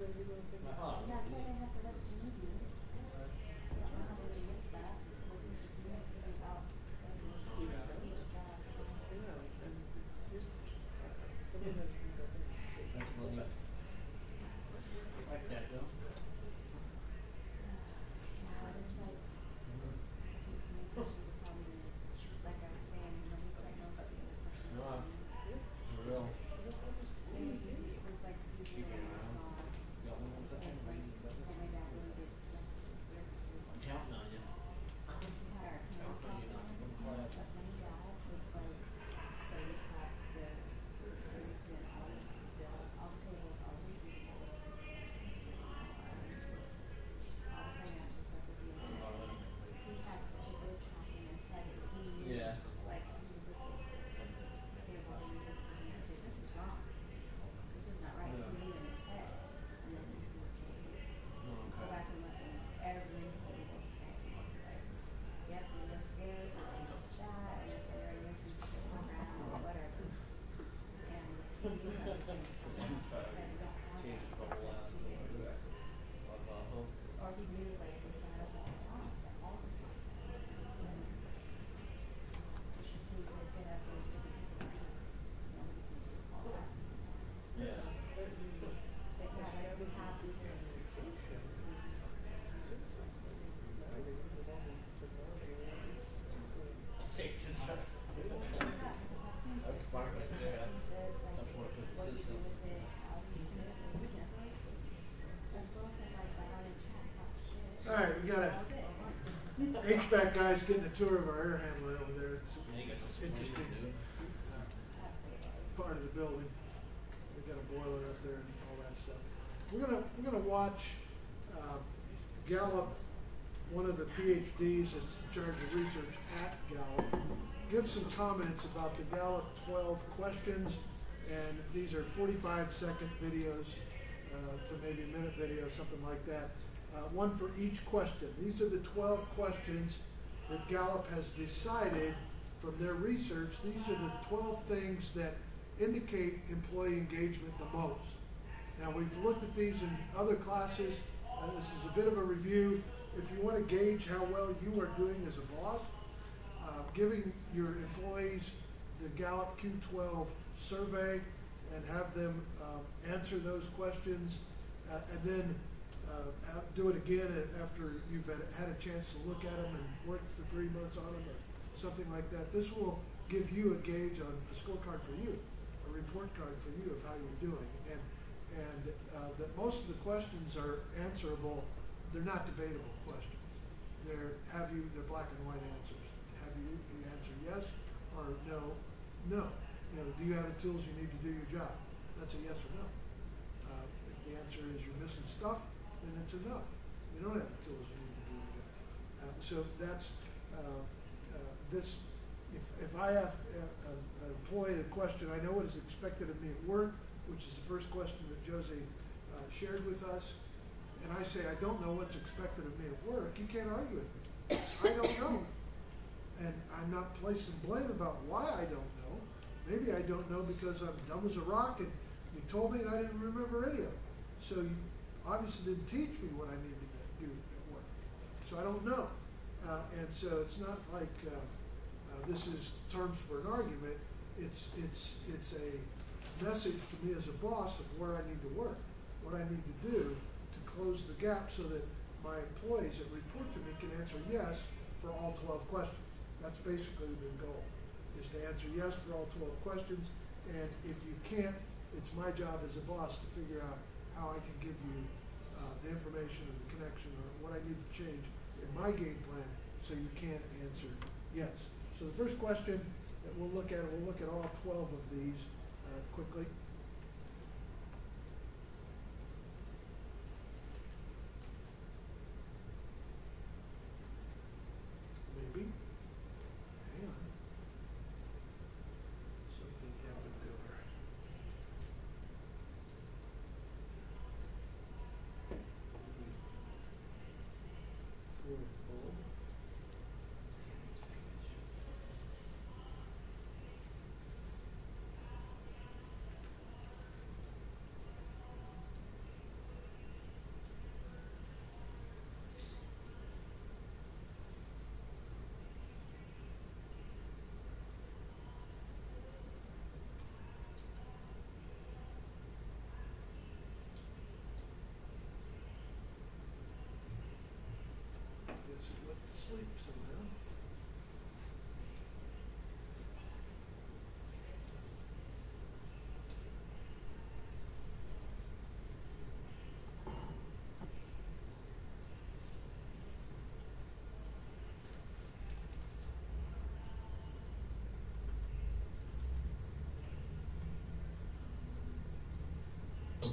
Thank you. HVAC guy's getting a tour of our air handler over there. It's And you got the spleen interesting part of the building. We've got a boiler up there and all that stuff. We're gonna, we're gonna watch, uh, Gallup, one of the PhDs that's in charge of research at Gallup, give some comments about the Gallup twelve questions. And these are forty-five second videos, uh, to maybe a minute video, something like that. Uh, one for each question. These are the twelve questions that Gallup has decided from their research, these are the twelve things that indicate employee engagement the most. Now, we've looked at these in other classes, uh, this is a bit of a review. If you wanna gauge how well you are doing as a boss, uh, giving your employees the Gallup Q twelve survey and have them, um, answer those questions, uh, and then, uh, do it again after you've had, a chance to look at them and worked for three months on them or something like that. This will give you a gauge on a scorecard for you, a report card for you of how you're doing. And, and, uh, that most of the questions are answerable, they're not debatable questions. They're, have you, they're black and white answers. Have you, you answer yes or no, no. You know, do you have the tools you need to do your job? That's a yes or no. Uh, if the answer is you're missing stuff, then it's a no. You don't have the tools you need to do job. Uh, so that's, uh, uh, this, if, if I have a, a, an employee a question, I know what is expected of me at work, which is the first question that Josie, uh, shared with us. And I say, I don't know what's expected of me at work, you can't argue with me. I don't (coughs) know. And I'm not placing blame about why I don't know. Maybe I don't know because I'm dumb as a rock and you told me and I didn't remember any of it. So you obviously didn't teach me what I needed to do at work. So I don't know. Uh, and so it's not like, uh, uh, this is terms for an argument. It's, it's, it's a message to me as a boss of where I need to work, what I need to do to close the gap so that my employees that report to me can answer yes for all twelve questions. That's basically the goal, is to answer yes for all twelve questions. And if you can't, it's my job as a boss to figure out how I can give you, uh, the information or the connection or what I need to change in my game plan so you can answer yes. So the first question that we'll look at, we'll look at all twelve of these, uh, quickly. Maybe. Hang on. Something happened to her. Ford bulb. Guess he went to sleep somehow.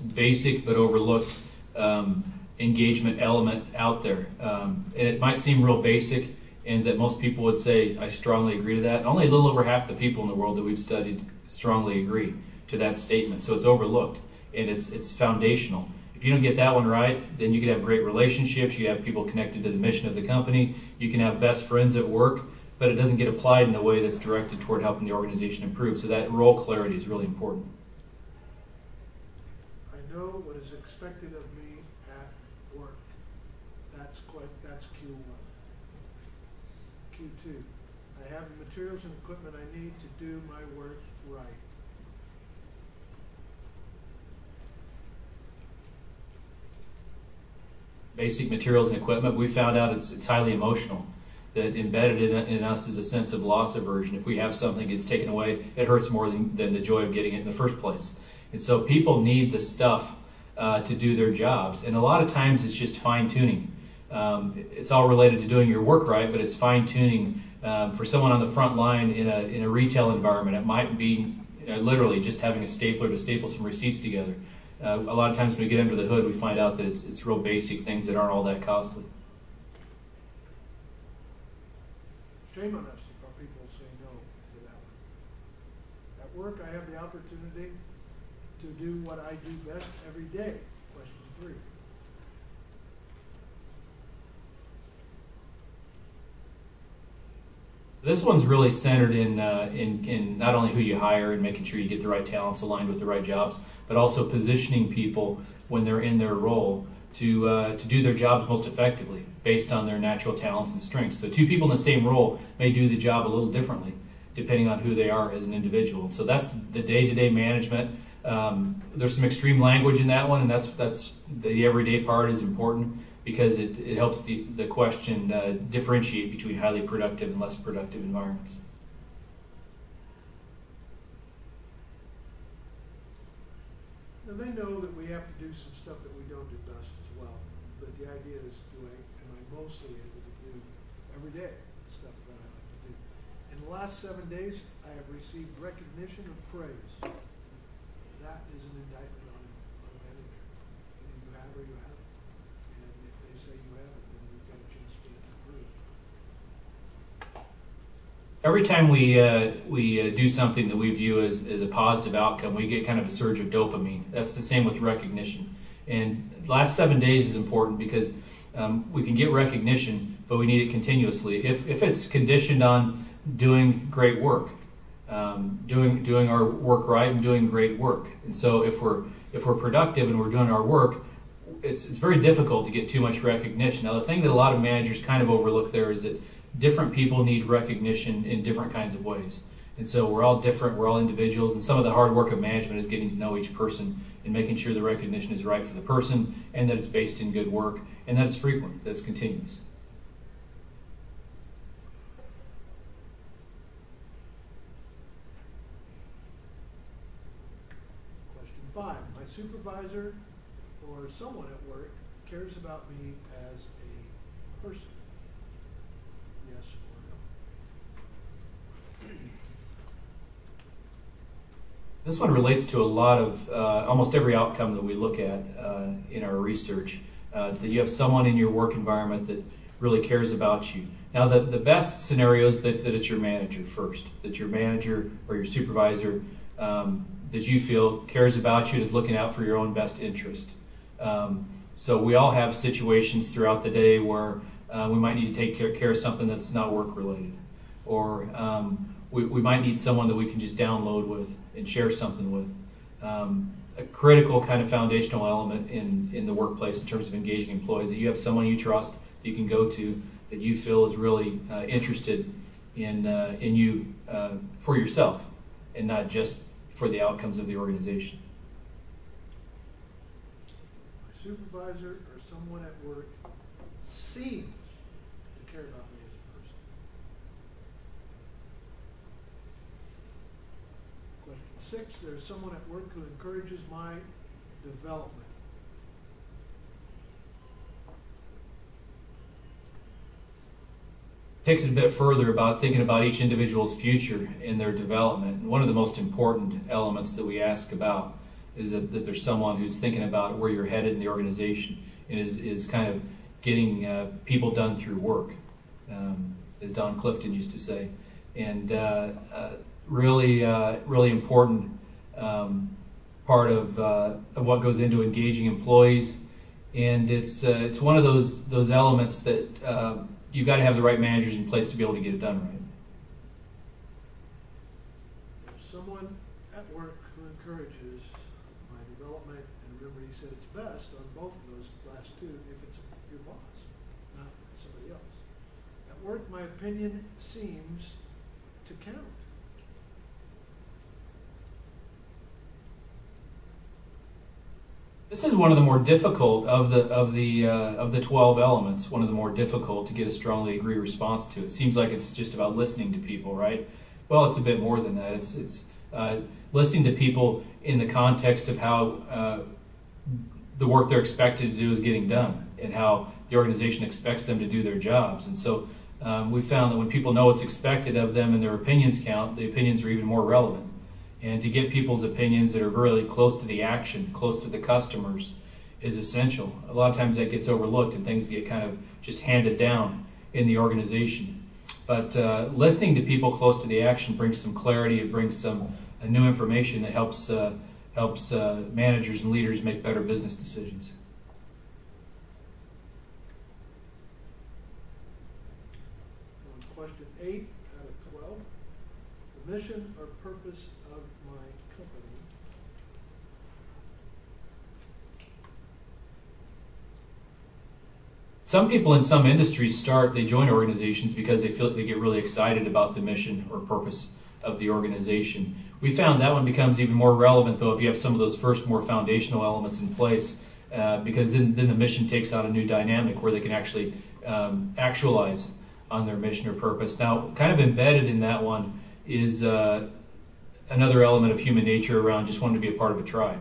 Basic but overlooked um, engagement element out there. Um, and it might seem real basic, and that most people would say, I strongly agree to that. Only a little over half the people in the world that we've studied strongly agree to that statement. So it's overlooked, and it's, it's foundational. If you don't get that one right, then you can have great relationships, you have people connected to the mission of the company, you can have best friends at work, but it doesn't get applied in a way that's directed toward helping the organization improve. So that role clarity is really important. Is expected of me at work. That's quite, that's Q one. Q two, I have the materials and equipment I need to do my work right. basic materials and equipment, we found out it's, it's highly emotional. That embedded in, in us is a sense of loss aversion. If we have something gets taken away, it hurts more than, than the joy of getting it in the first place. And so people need the stuff uh, to do their jobs. And a lot of times it's just fine tuning. Um, it's all related to doing your work right, but it's fine tuning. Um, for someone on the front line in a in a retail environment, it might be uh, literally just having a stapler to staple some receipts together. Uh, a lot of times when we get under the hood, we find out that it's it's real basic things that aren't all that costly. Shame on us if our people say no to that one. At work, I have the opportunity to do what I do best every day. Question three. This one's really centered in, uh, in in not only who you hire and making sure you get the right talents aligned with the right jobs, but also positioning people when they're in their role to uh, to do their jobs most effectively based on their natural talents and strengths. So two people in the same role may do the job a little differently depending on who they are as an individual. So that's the day-to-day management. Um, there's some extreme language in that one, and that's that's the everyday part is important because it, it helps the, the question uh, differentiate between highly productive and less productive environments. Now, they know that we have to do some stuff that we don't do best as well, but the idea is, do I, am I mostly able to do every day the stuff that I like to do? In the last seven days, I have received recognition of praise. Indictment on, on you have or you haven't. And if they say you haven't, then we've got a chance to improve. Every time we uh, we uh, do something that we view as, as a positive outcome, we get kind of a surge of dopamine. That's the same with recognition. And last seven days is important because um, we can get recognition, but we need it continuously. If, if it's conditioned on doing great work, um, doing doing our work right and doing great work, and so if we're if we're productive and we're doing our work, it's it's very difficult to get too much recognition. Now, the thing that a lot of managers kind of overlook there is that different people need recognition in different kinds of ways. And so we're all different, we're all individuals, and some of the hard work of management is getting to know each person and making sure the recognition is right for the person and that it's based in good work and that it's frequent, that it's continuous. Question five, my supervisor or someone at work cares about me as a person. Yes or no? This one relates to a lot of uh, almost every outcome that we look at uh, in our research. Uh, that you have someone in your work environment that really cares about you. Now, the, the best scenario is that, that it's your manager first, that your manager or your supervisor um, that you feel cares about you and is looking out for your own best interest. Um, so, we all have situations throughout the day where uh, we might need to take care, care of something that's not work related, or um, we, we might need someone that we can just download with and share something with. Um, a critical kind of foundational element in, in the workplace in terms of engaging employees that you have someone you trust that you can go to that you feel is really uh, interested in, uh, in you uh, for yourself and not just for the outcomes of the organization. My supervisor or someone at work seems to care about me as a person. Question six, there's someone at work who encourages my development. Takes it a bit further about thinking about each individual's future in their development. And one of the most important elements that we ask about is that, that there's someone who's thinking about where you're headed in the organization and is, is kind of getting uh, people done through work, um, as Don Clifton used to say. And uh, uh, really, uh, really important um, part of, uh, of what goes into engaging employees. And it's, uh, it's one of those, those elements that you've got to have the right managers in place to be able to get it done right. There's someone at work who encourages my development, and remember he said it's best on both of those last two if it's your boss, not somebody else. At work, my opinion seems to count. This is one of the more difficult of the of the uh, of the twelve elements. One of the more difficult to get a strongly agree response to. It seems like it's just about listening to people, right? Well, it's a bit more than that. It's it's uh, listening to people in the context of how uh, the work they're expected to do is getting done, and how the organization expects them to do their jobs. And so um, we found that when people know what's expected of them and their opinions count, the opinions are even more relevant. And to get people's opinions that are really close to the action, close to the customers, is essential. A lot of times that gets overlooked and things get kind of just handed down in the organization. But uh, listening to people close to the action brings some clarity. It brings some uh, new information that helps uh, helps uh, managers and leaders make better business decisions. Question eight out of twelve, the mission or purpose of my company. Some people in some industries start, they join organizations because they feel they get really excited about the mission or purpose of the organization. We found that one becomes even more relevant though if you have some of those first more foundational elements in place, uh, because then, then the mission takes on a new dynamic where they can actually um, actualize on their mission or purpose. Now, kind of embedded in that one is uh, another element of human nature around just wanting to be a part of a tribe.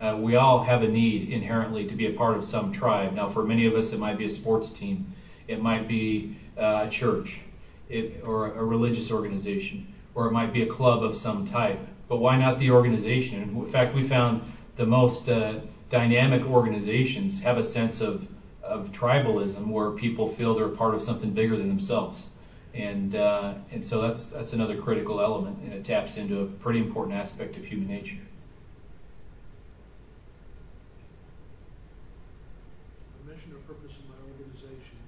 Uh, we all have a need inherently to be a part of some tribe. Now, for many of us, it might be a sports team, it might be uh, a church, it, or a religious organization, or it might be a club of some type. But why not the organization? In fact, we found the most uh, dynamic organizations have a sense of, of tribalism where people feel they're part of something bigger than themselves. And, uh, and so that's, that's another critical element, and it taps into a pretty important aspect of human nature. The mission or purpose of my organization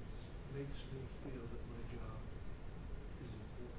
makes me feel that my job is important.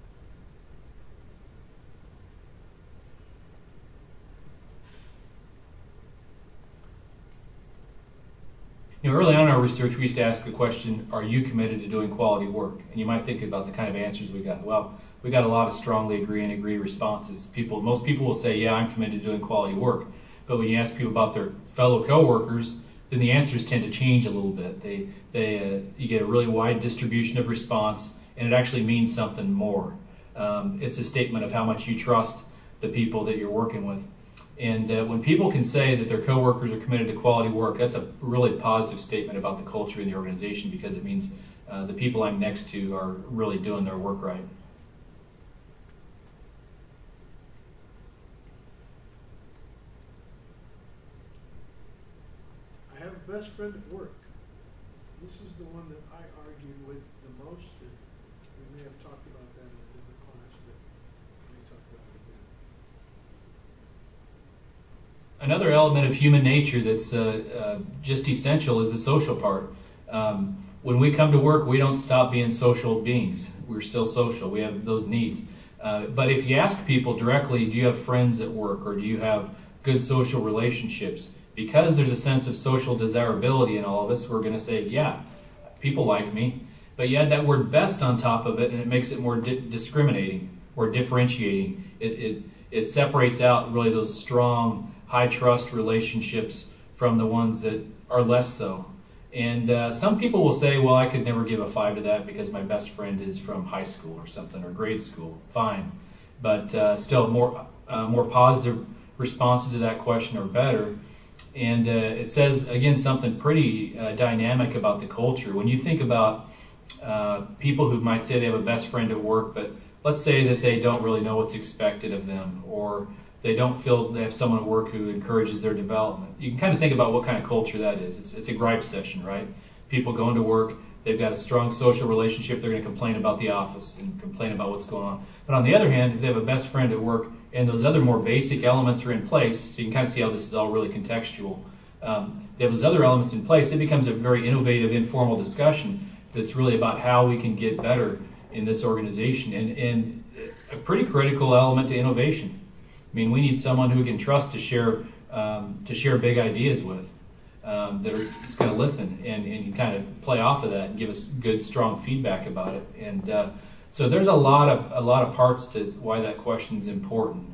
You know, early on in our research, we used to ask the question, are you committed to doing quality work? And you might think about the kind of answers we got. Well, we got a lot of strongly agree and agree responses. People, most people will say, yeah, I'm committed to doing quality work. But when you ask people about their fellow coworkers, then the answers tend to change a little bit. They, they, uh, you get a really wide distribution of response, and it actually means something more. Um, it's a statement of how much you trust the people that you're working with. And uh, when people can say that their coworkers are committed to quality work, that's a really positive statement about the culture in the organization because it means uh, the people I'm next to are really doing their work right. I have a best friend at work. This is the one that I argued with the most, and we may have talked about that in a different class, but we may talk about it again. Another element of human nature that's uh, uh, just essential is the social part. Um, when we come to work, we don't stop being social beings. We're still social. We have those needs. Uh, but if you ask people directly, do you have friends at work or do you have good social relationships? Because there's a sense of social desirability in all of us, we're going to say, yeah, people like me. But you add that word best on top of it, and it makes it more di- discriminating or differentiating. It, it, it separates out really those strong, high trust relationships from the ones that are less so. And uh, some people will say, well, I could never give a five to that because my best friend is from high school or something or grade school. Fine. But uh, still, more, uh, more positive responses to that question are better. And uh, it says, again, something pretty uh, dynamic about the culture. When you think about uh, people who might say they have a best friend at work, but let's say that they don't really know what's expected of them or they don't feel they have someone at work who encourages their development. You can kind of think about what kind of culture that is. It's, it's a gripe session, right? People going to work, they've got a strong social relationship, they're going to complain about the office and complain about what's going on. But on the other hand, if they have a best friend at work and those other more basic elements are in place, so you can kind of see how this is all really contextual. Um, they have those other elements in place, it becomes a very innovative, informal discussion that's really about how we can get better in this organization and, and a pretty critical element to innovation. I mean, we need someone who we can trust to share um, to share big ideas with. Um, that are just going to listen and, and kind of play off of that and give us good, strong feedback about it. And uh, so there's a lot of a lot of parts to why that question is important.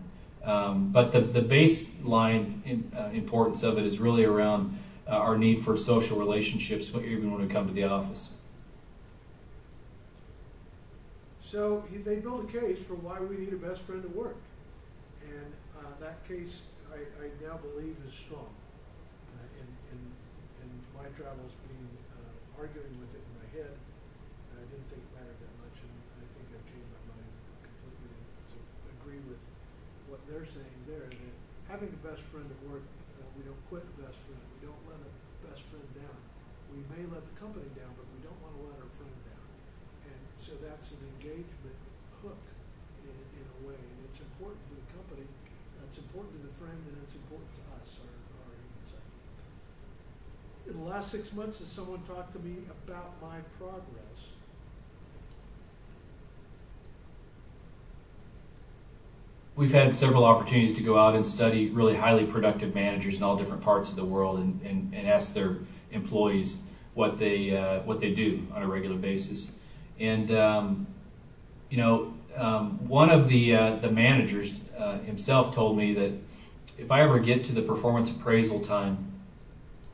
Um, but the the baseline in, uh, importance of it is really around uh, our need for social relationships, even when we come to the office. So they built a case for why we need a best friend at work. That case, I, I now believe is strong. Uh, in, in, in my travels being uh, arguing with it in my head. I didn't think it mattered that much, and I think I've changed my mind completely to agree with what they're saying there, that having a best friend at work, uh, we don't quit a best friend, we don't let a best friend down. We may let the company down, but we don't wanna let our friend down. And so that's an engagement hook in, in a way, and it's important to the company, it's important to the friend, and it's important to us, our, our human psyche. In the last six months, has someone talked to me about my progress? We've had several opportunities to go out and study really highly productive managers in all different parts of the world and, and, and ask their employees what they uh, what they do on a regular basis. And um, you know, um, one of the uh, the managers uh, himself told me that if I ever get to the performance appraisal time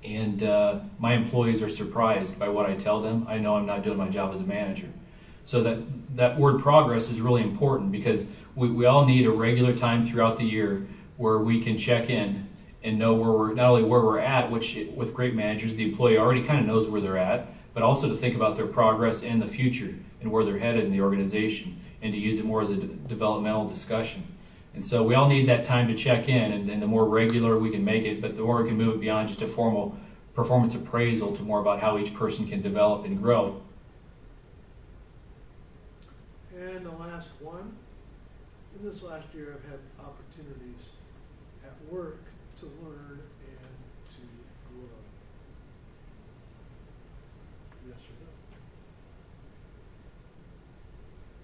and uh, my employees are surprised by what I tell them, I know I'm not doing my job as a manager. So that that word progress is really important because we, we all need a regular time throughout the year where we can check in and know where we're not only where we're at, which with great managers, the employee already kind of knows where they're at, but also to think about their progress and the future and where they're headed in the organization and to use it more as a developmental discussion. And so we all need that time to check in, and, and the more regular we can make it, but the more we can move it beyond just a formal performance appraisal to more about how each person can develop and grow. And the last one, in this last year, I've had opportunities at work to learn and to grow. Yes or no?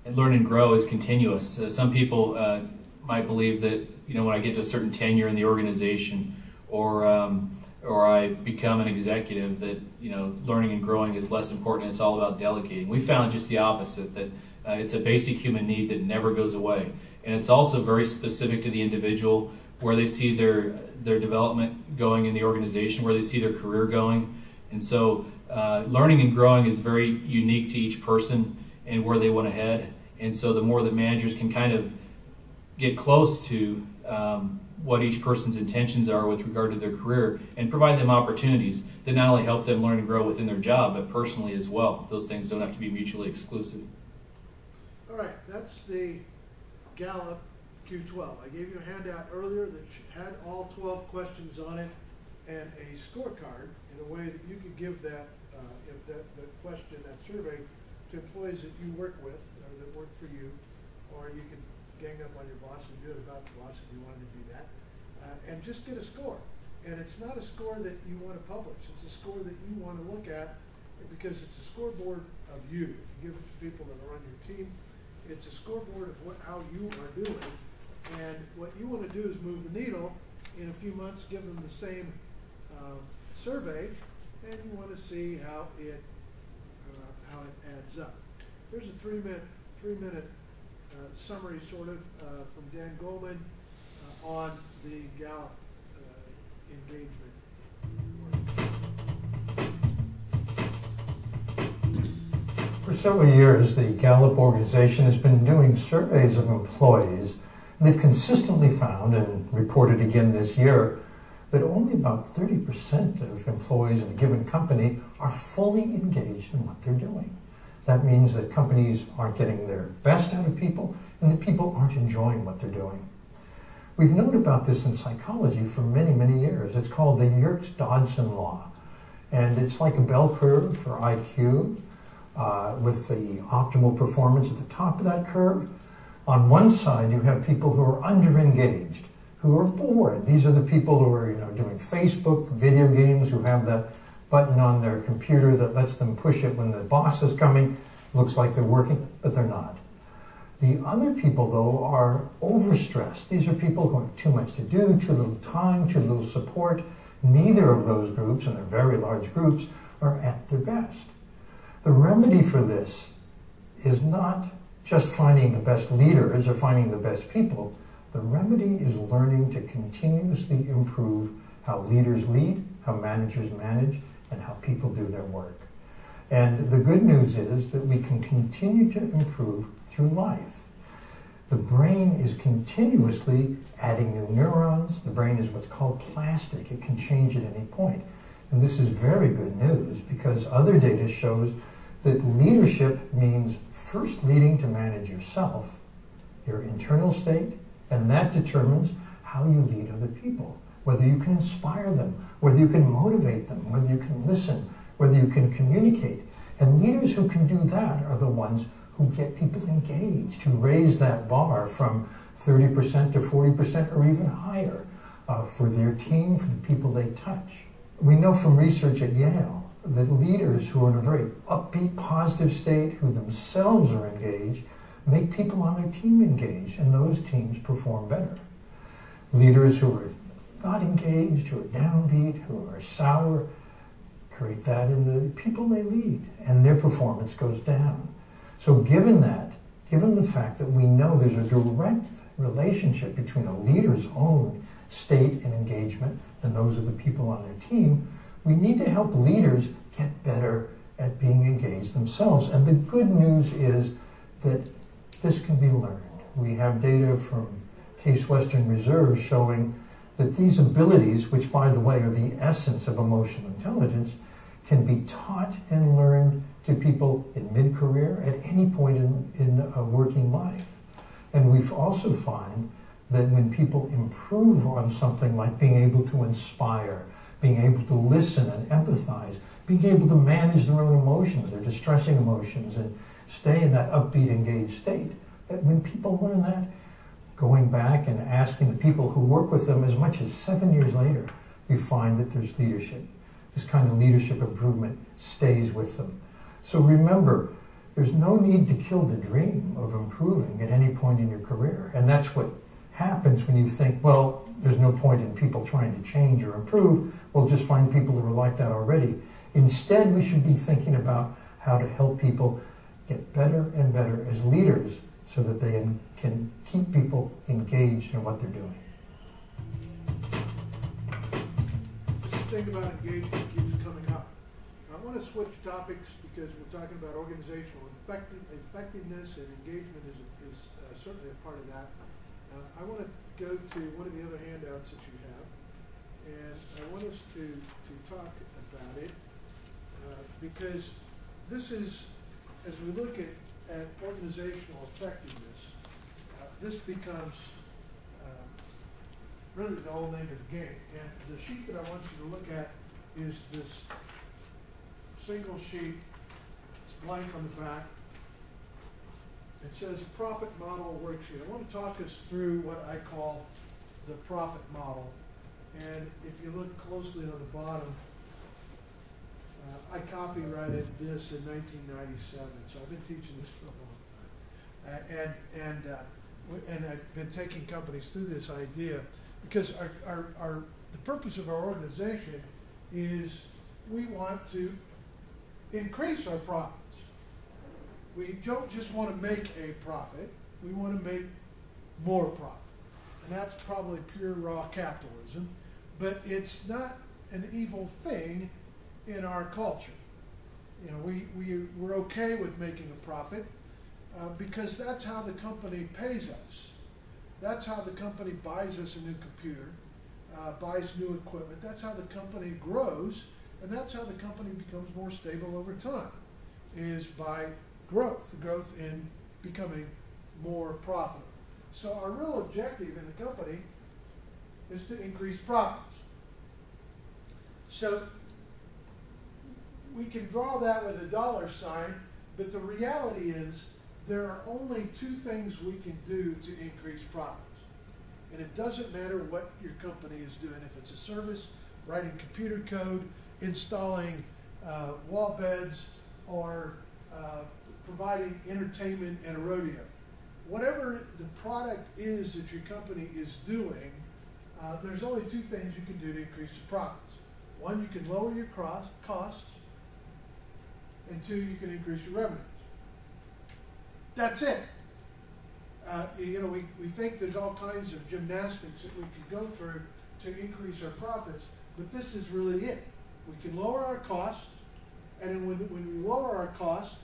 And learn and grow is continuous. Uh, some people uh, might believe that you know when I get to a certain tenure in the organization, or um, or I become an executive, that you know learning and growing is less important. It's all about delegating. We found just the opposite. That uh, it's a basic human need that never goes away, and it's also very specific to the individual where they see their their development going in the organization, where they see their career going, and so uh, learning and growing is very unique to each person and where they want to head. And so the more the managers can kind of get close to um, what each person's intentions are with regard to their career and provide them opportunities that not only help them learn and grow within their job, but personally as well. Those things don't have to be mutually exclusive. All right, that's the Gallup Q12. I gave you a handout earlier that had all 12 questions on it and a scorecard in a way that you could give that, uh, that, that question, that survey, to employees that you work with work for you, or you could gang up on your boss and do it about the boss if you wanted to do that, uh, and just get a score. And it's not a score that you want to publish. It's a score that you want to look at because it's a scoreboard of you. If you give it to people that are on your team, it's a scoreboard of what, how you are doing. And what you want to do is move the needle. In a few months, give them the same uh, survey, and you want to see how it uh, how it adds up. Here's a three minute three minute uh, summary, sort of, uh, from Dan Goleman uh, on the Gallup uh, engagement. For several years, the Gallup organization has been doing surveys of employees, and they've consistently found, and reported again this year, that only about 30% of employees in a given company are fully engaged in what they're doing. That means that companies aren't getting their best out of people, and that people aren't enjoying what they're doing. We've known about this in psychology for many, many years. It's called the Yerkes Dodson Law. And it's like a bell curve for IQ, uh, with the optimal performance at the top of that curve. On one side, you have people who are underengaged, who are bored. These are the people who are, you know, doing Facebook, video games, who have the button on their computer that lets them push it when the boss is coming. Looks like they're working, but they're not. The other people, though, are overstressed. These are people who have too much to do, too little time, too little support. Neither of those groups, and they're very large groups, are at their best. The remedy for this is not just finding the best leaders or finding the best people. The remedy is learning to continuously improve how leaders lead, how managers manage, and how people do their work. And the good news is that we can continue to improve through life. The brain is continuously adding new neurons. The brain is what's called plastic. It can change at any point. And this is very good news because other data shows that leadership means first leading to manage yourself, your internal state, and that determines how you lead other people. Whether you can inspire them, whether you can motivate them, whether you can listen, whether you can communicate. And leaders who can do that are the ones who get people engaged, who raise that bar from 30% to 40% or even higher uh, for their team, for the people they touch. We know from research at Yale that leaders who are in a very upbeat, positive state, who themselves are engaged, make people on their team engaged, and those teams perform better. Leaders who are not engaged, who are downbeat, who are sour, create that in the people they lead, and their performance goes down. So, given that, given the fact that we know there's a direct relationship between a leader's own state and engagement and those of the people on their team, we need to help leaders get better at being engaged themselves. And the good news is that this can be learned. We have data from Case Western Reserve showing that these abilities, which by the way are the essence of emotional intelligence, can be taught and learned to people in mid career at any point in, in a working life. And we've also found that when people improve on something like being able to inspire, being able to listen and empathize, being able to manage their own emotions, their distressing emotions, and stay in that upbeat, engaged state, when people learn that, going back and asking the people who work with them as much as seven years later, we find that there's leadership. This kind of leadership improvement stays with them. So remember, there's no need to kill the dream of improving at any point in your career. And that's what happens when you think, well, there's no point in people trying to change or improve. We'll just find people who are like that already. Instead, we should be thinking about how to help people get better and better as leaders so that they can keep people engaged in what they're doing. Thing about engagement keeps coming up. I want to switch topics because we're talking about organizational effective, effectiveness and engagement is, is uh, certainly a part of that. Uh, I want to go to one of the other handouts that you have, and I want us to, to talk about it uh, because this is, as we look at at organizational effectiveness, uh, this becomes uh, really the whole name of the game. And the sheet that I want you to look at is this single sheet. It's blank on the back. It says profit model worksheet. I want to talk us through what I call the profit model. And if you look closely on the bottom, uh, I copyrighted this in 1997, so I've been teaching this for a long time. Uh, and and uh, and I've been taking companies through this idea because our, our, our the purpose of our organization is we want to increase our profits. We don't just want to make a profit, we want to make more profit. And that's probably pure raw capitalism, but it's not an evil thing in our culture. You know, we, we, we're okay with making a profit uh, because that's how the company pays us. That's how the company buys us a new computer, uh, buys new equipment. That's how the company grows, and that's how the company becomes more stable over time, is by growth, growth in becoming more profitable. So our real objective in the company is to increase profits. So we can draw that with a dollar sign, but the reality is there are only two things we can do to increase profits. And it doesn't matter what your company is doing. If it's a service, writing computer code, installing uh, wall beds, or uh, providing entertainment at a rodeo. Whatever the product is that your company is doing, uh, there's only two things you can do to increase the profits. One, you can lower your costs, and two, you can increase your revenues. That's it. Uh, you know, we, we think there's all kinds of gymnastics that we could go through to increase our profits, but this is really it. We can lower our costs, and when, when we lower our costs,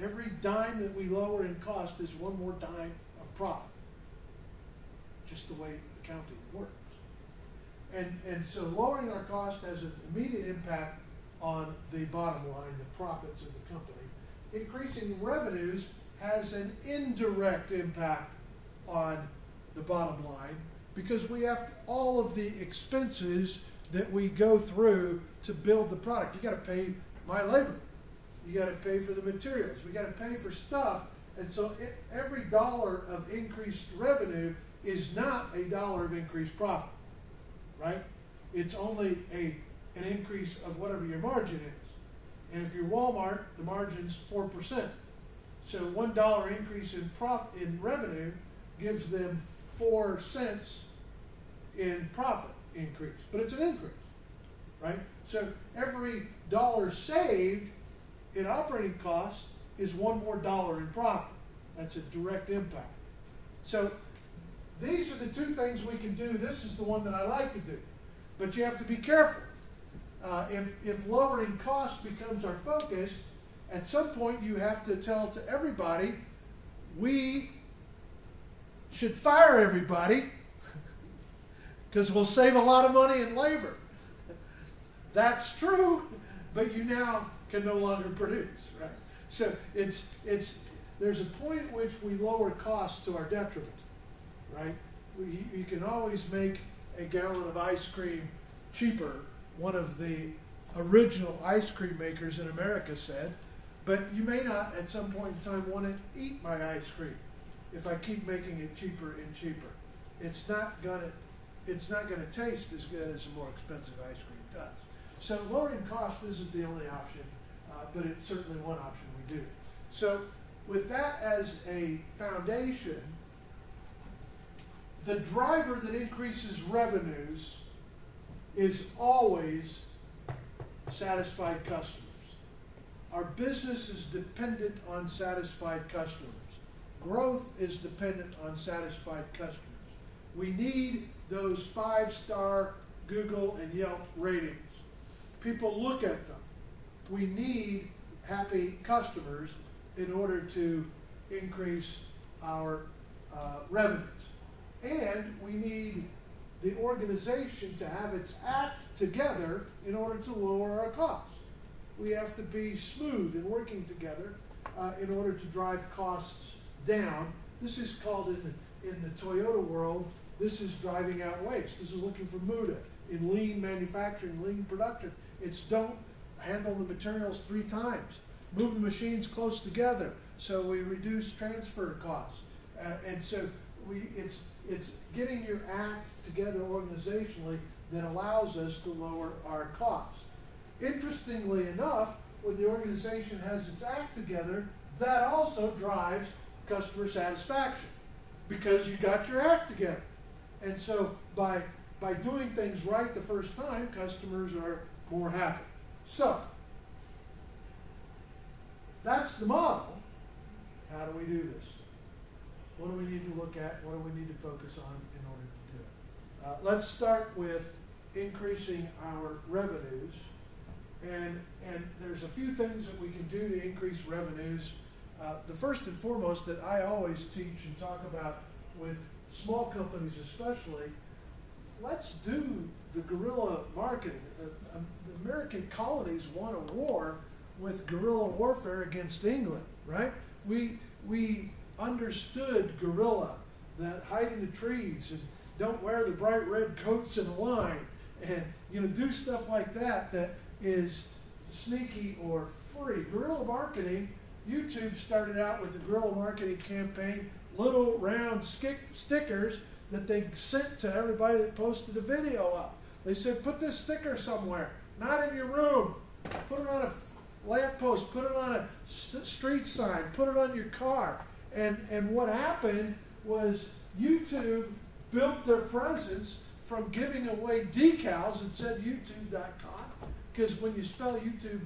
every dime that we lower in cost is one more dime of profit. Just the way accounting works. And, and so lowering our cost has an immediate impact on the bottom line, the profits of the company. Increasing revenues has an indirect impact on the bottom line because we have all of the expenses that we go through to build the product. You got to pay my labor. You got to pay for the materials. We got to pay for stuff. And so it, every dollar of increased revenue is not a dollar of increased profit, right? It's only a an increase of whatever your margin is. And if you're Walmart, the margin's four percent. So one dollar increase in prof in revenue gives them four cents in profit increase, but it's an increase, right? So every dollar saved in operating costs is one more dollar in profit. That's a direct impact. So these are the two things we can do. This is the one that I like to do, but you have to be careful. Uh, if, if lowering costs becomes our focus, at some point you have to tell to everybody, we should fire everybody (laughs) because we'll save a lot of money in labor. That's true, but you now can no longer produce, right? So it's, it's, there's a point at which we lower costs to our detriment, right? We, you can always make a gallon of ice cream cheaper, one of the original ice cream makers in America said, but you may not at some point in time want to eat my ice cream if I keep making it cheaper and cheaper. It's not gonna it's not gonna taste as good as a more expensive ice cream does. So lowering cost isn't the only option, uh, but it's certainly one option we do. So with that as a foundation, the driver that increases revenues is always satisfied customers. Our business is dependent on satisfied customers. Growth is dependent on satisfied customers. We need those five star Google and Yelp ratings. People look at them. We need happy customers in order to increase our uh, revenues. And we need the organization to have its act together in order to lower our costs. We have to be smooth in working together uh, in order to drive costs down. This is called in the, in the Toyota world, this is driving out waste. This is looking for MUDA. In lean manufacturing, lean production, it's don't handle the materials three times. Move the machines close together so we reduce transfer costs. Uh, and so we, it's, it's getting your act together organizationally that allows us to lower our costs. Interestingly enough, when the organization has its act together, that also drives customer satisfaction because you got your act together. And so by by doing things right the first time, customers are more happy. So that's the model. How do we do this? What do we need to look at? What do we need to focus on in order to do it? Uh, let's start with increasing our revenues. And, and there's a few things that we can do to increase revenues. Uh, the first and foremost that I always teach and talk about with small companies especially, let's do the guerrilla marketing. The, um, the American colonies won a war with guerrilla warfare against England, right? We, we understood guerrilla, that hide in the trees and don't wear the bright red coats in a line and you know do stuff like that that is sneaky or free. Guerrilla marketing, YouTube started out with a guerrilla marketing campaign, little round stick, stickers that they sent to everybody that posted a video up. They said, put this sticker somewhere, not in your room. Put it on a lamppost, put it on a street sign, put it on your car. And, and what happened was YouTube built their presence from giving away decals that said YouTube.com. Because when you spell YouTube,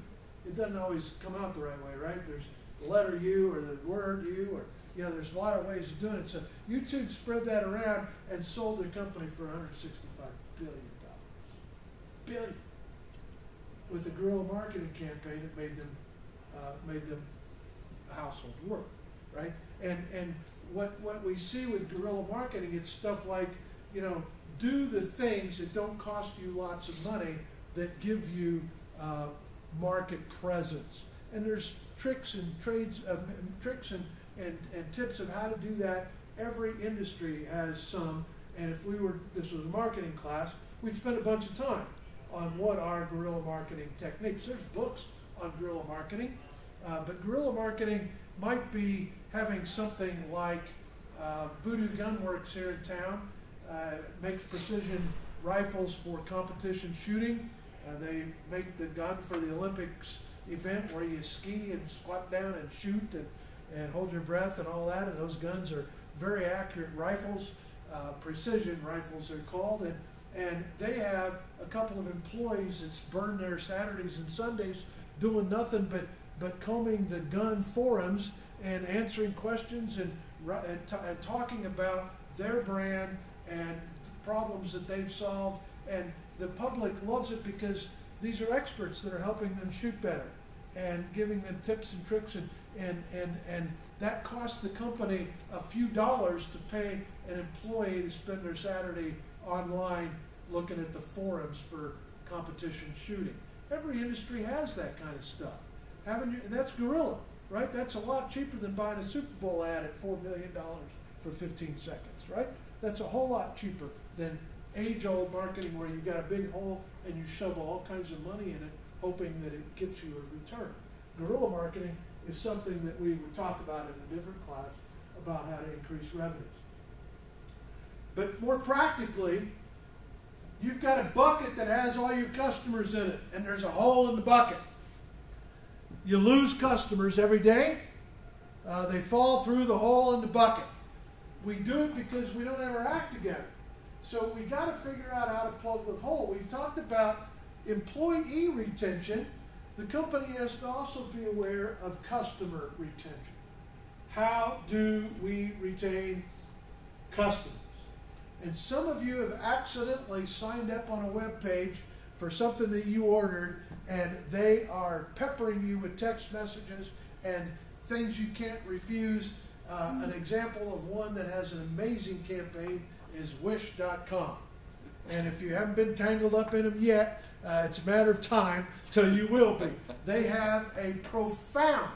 it doesn't always come out the right way, right? There's the letter U or the word U, or, you know, there's a lot of ways of doing it. So YouTube spread that around and sold their company for $165 billion. Billion. With a guerrilla marketing campaign that made them, uh, made them household word, right? And, and what, what we see with guerrilla marketing, it's stuff like you know, do the things that don't cost you lots of money that give you uh, market presence. And there's tricks and trades, uh, tricks and, and, and tips of how to do that. Every industry has some. And if we were, this was a marketing class, we'd spend a bunch of time on what are guerrilla marketing techniques. There's books on guerrilla marketing, uh, but guerrilla marketing might be having something like uh, Vudoo Gun Works here in town uh, makes precision rifles for competition shooting. Uh, they make the gun for the Olympics event where you ski and squat down and shoot and, and hold your breath and all that. And those guns are very accurate rifles, uh, precision rifles they're called. And, and they have a couple of employees that burn their Saturdays and Sundays doing nothing but, but combing the gun forums and answering questions and, and, and talking about their brand and problems that they've solved. And the public loves it because these are experts that are helping them shoot better and giving them tips and tricks and, and, and, and that costs the company a few dollars to pay an employee to spend their Saturday online looking at the forums for competition shooting. Every industry has that kind of stuff. Haven't you? And that's guerrilla, right? That's a lot cheaper than buying a Super Bowl ad at four million dollars for 15 seconds, right? That's a whole lot cheaper than age-old marketing where you've got a big hole and you shovel all kinds of money in it, hoping that it gets you a return. Guerrilla marketing is something that we would talk about in a different class about how to increase revenues. But more practically, you've got a bucket that has all your customers in it, and there's a hole in the bucket. You lose customers every day. Uh, they fall through the hole in the bucket. We do it because we don't ever act together. So we got to figure out how to plug the hole. We've talked about employee retention. The company has to also be aware of customer retention. How do we retain customers? And some of you have accidentally signed up on a web page for something that you ordered, and they are peppering you with text messages and things you can't refuse. Uh, an example of one that has an amazing campaign is Wish.com. And if you haven't been tangled up in them yet, uh, it's a matter of time till you will be. They have a profound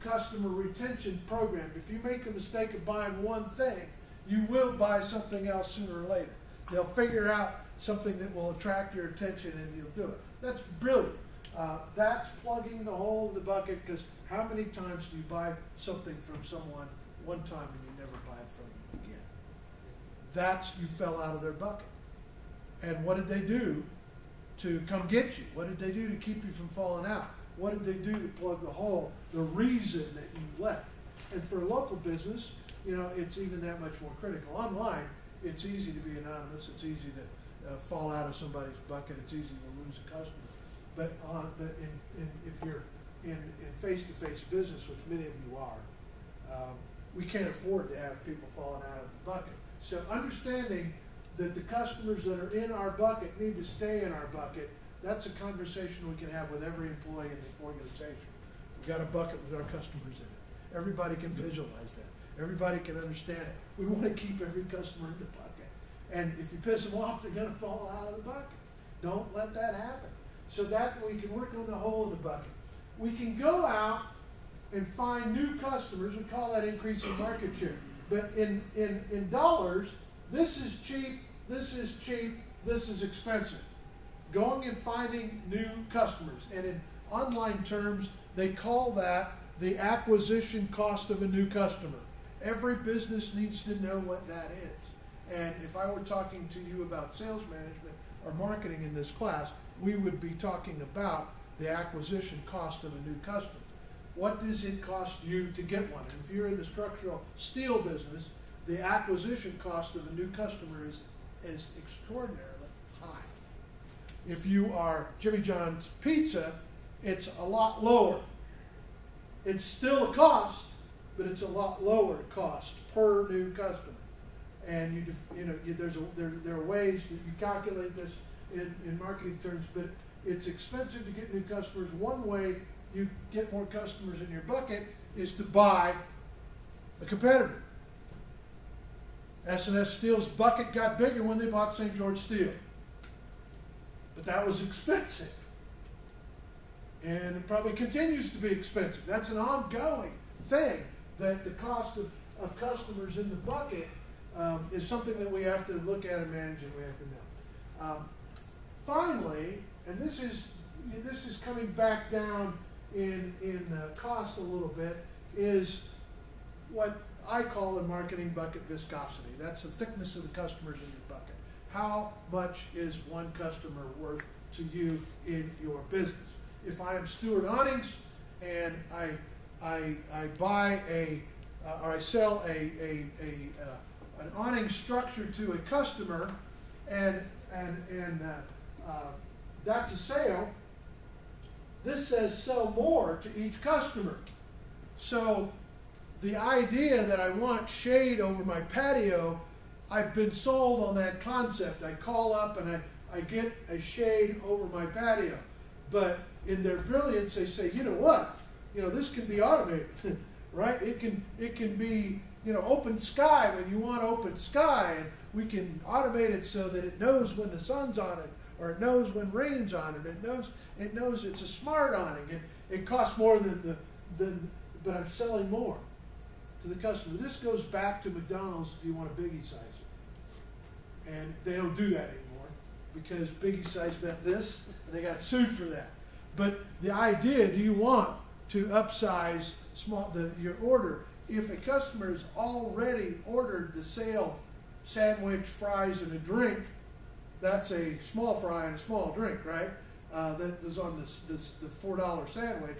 customer retention program. If you make a mistake of buying one thing, you will buy something else sooner or later. They'll figure out something that will attract your attention and you'll do it. That's brilliant. Uh, that's plugging the hole in the bucket because how many times do you buy something from someone one time and you never buy it from them again? That's you fell out of their bucket. And what did they do to come get you? What did they do to keep you from falling out? What did they do to plug the hole? The reason that you left. And for a local business, you know, it's even that much more critical. Online, it's easy to be anonymous. It's easy to uh, fall out of somebody's bucket. It's easy to lose a customer. But on, but in, in, if you're in, in face-to-face business, which many of you are, um, we can't afford to have people falling out of the bucket. So understanding that the customers that are in our bucket need to stay in our bucket, that's a conversation we can have with every employee in the organization. We've got a bucket with our customers in it. Everybody can visualize that. Everybody can understand it. We want to keep every customer in the bucket. And if you piss them off, they're going to fall out of the bucket. Don't let that happen. So that we can work on the hole in the bucket. We can go out and find new customers. We call that increasing market share. But in, in, in dollars, this is cheap, this is cheap, this is expensive. Going and finding new customers. And in online terms, they call that the acquisition cost of a new customer. Every business needs to know what that is. And if I were talking to you about sales management or marketing in this class, we would be talking about the acquisition cost of a new customer. What does it cost you to get one? And if you're in the structural steel business, the acquisition cost of a new customer is, is extraordinarily high. If you are Jimmy John's Pizza, it's a lot lower. It's still a cost, but it's a lot lower cost per new customer. And you, you know, you, there's a, there, there are ways that you calculate this in, in marketing terms, but it's expensive to get new customers. One way you get more customers in your bucket is to buy a competitor. S&S Steel's bucket got bigger when they bought St. George Steel. But that was expensive. And it probably continues to be expensive. That's an ongoing thing that the cost of, of customers in the bucket um, is something that we have to look at and manage and we have to know. Um, finally, and this is this is coming back down in in uh, cost a little bit, is what I call in marketing bucket viscosity. That's the thickness of the customers in your bucket. How much is one customer worth to you in your business? If I am Stuart Awnings and I I, I buy a uh, or I sell a, a, a uh, an awning structure to a customer, and and and uh, uh, that's a sale. This says sell more to each customer. So the idea that I want shade over my patio, I've been sold on that concept. I call up and I, I get a shade over my patio. But in their brilliance, they say, you know what? You know, this can be automated, (laughs) right? It can it can be, you know, open sky when you want open sky, and we can automate it so that it knows when the sun's on it, or it knows when rain's on it. It knows it knows it's a smart awning. It, it costs more than the than, but I'm selling more to the customer. This goes back to McDonald's. Do you want a biggie size? And they don't do that anymore because biggie size meant this, and they got sued for that. But the idea: Do you want to upsize small the, your order? If a customer has already ordered the sale sandwich, fries, and a drink, that's a small fry and a small drink, right? Uh, that was on this, this the four dollar sandwich.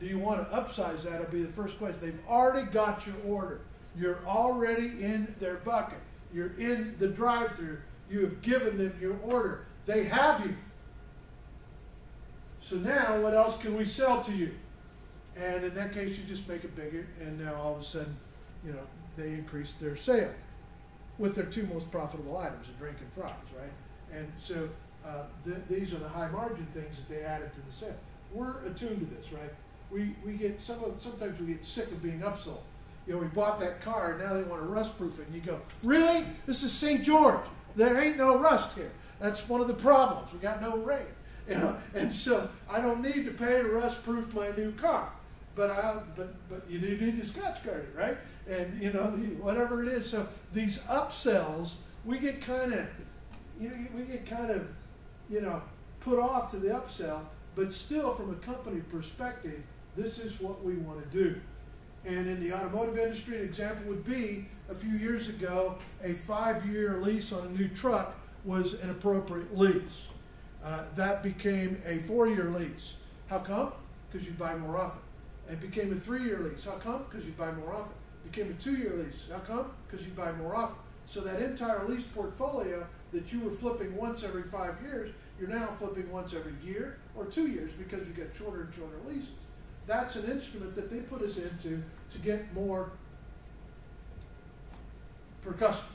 Do you want to upsize that? Will be the first question. They've already got your order. You're already in their bucket. You're in the drive-through. You have given them your order. They have you. So now, what else can we sell to you? And in that case, you just make it bigger, and now all of a sudden, you know, they increase their sale with their two most profitable items, a drink and fries, right? And so uh, th- these are the high margin things that they added to the sale. We're attuned to this, right? We, we get some of, sometimes we get sick of being upsold. You know, we bought that car, and now they want to rust proof it, and you go, really? This is St. George. There ain't no rust here. That's one of the problems. We got no rain. (laughs) You know, and so I don't need to pay to rust proof my new car but I but but you need, to scotch guard it, right? And you know whatever it is. So these upsells, we get kind of you know, we get kind of you know put off to the upsell, but still from a company perspective, this is what we want to do. And in the automotive industry, an example would be a few years ago, a five-year lease on a new truck was an appropriate lease. Uh, that became a four-year lease. How come? Because you buy more often. It became a three-year lease. How come? Because you buy more often. It became a two-year lease. How come? Because you buy more often. So that entire lease portfolio that you were flipping once every five years, you're now flipping once every year or two years because you get shorter and shorter leases. That's an instrument that they put us into to get more per customer.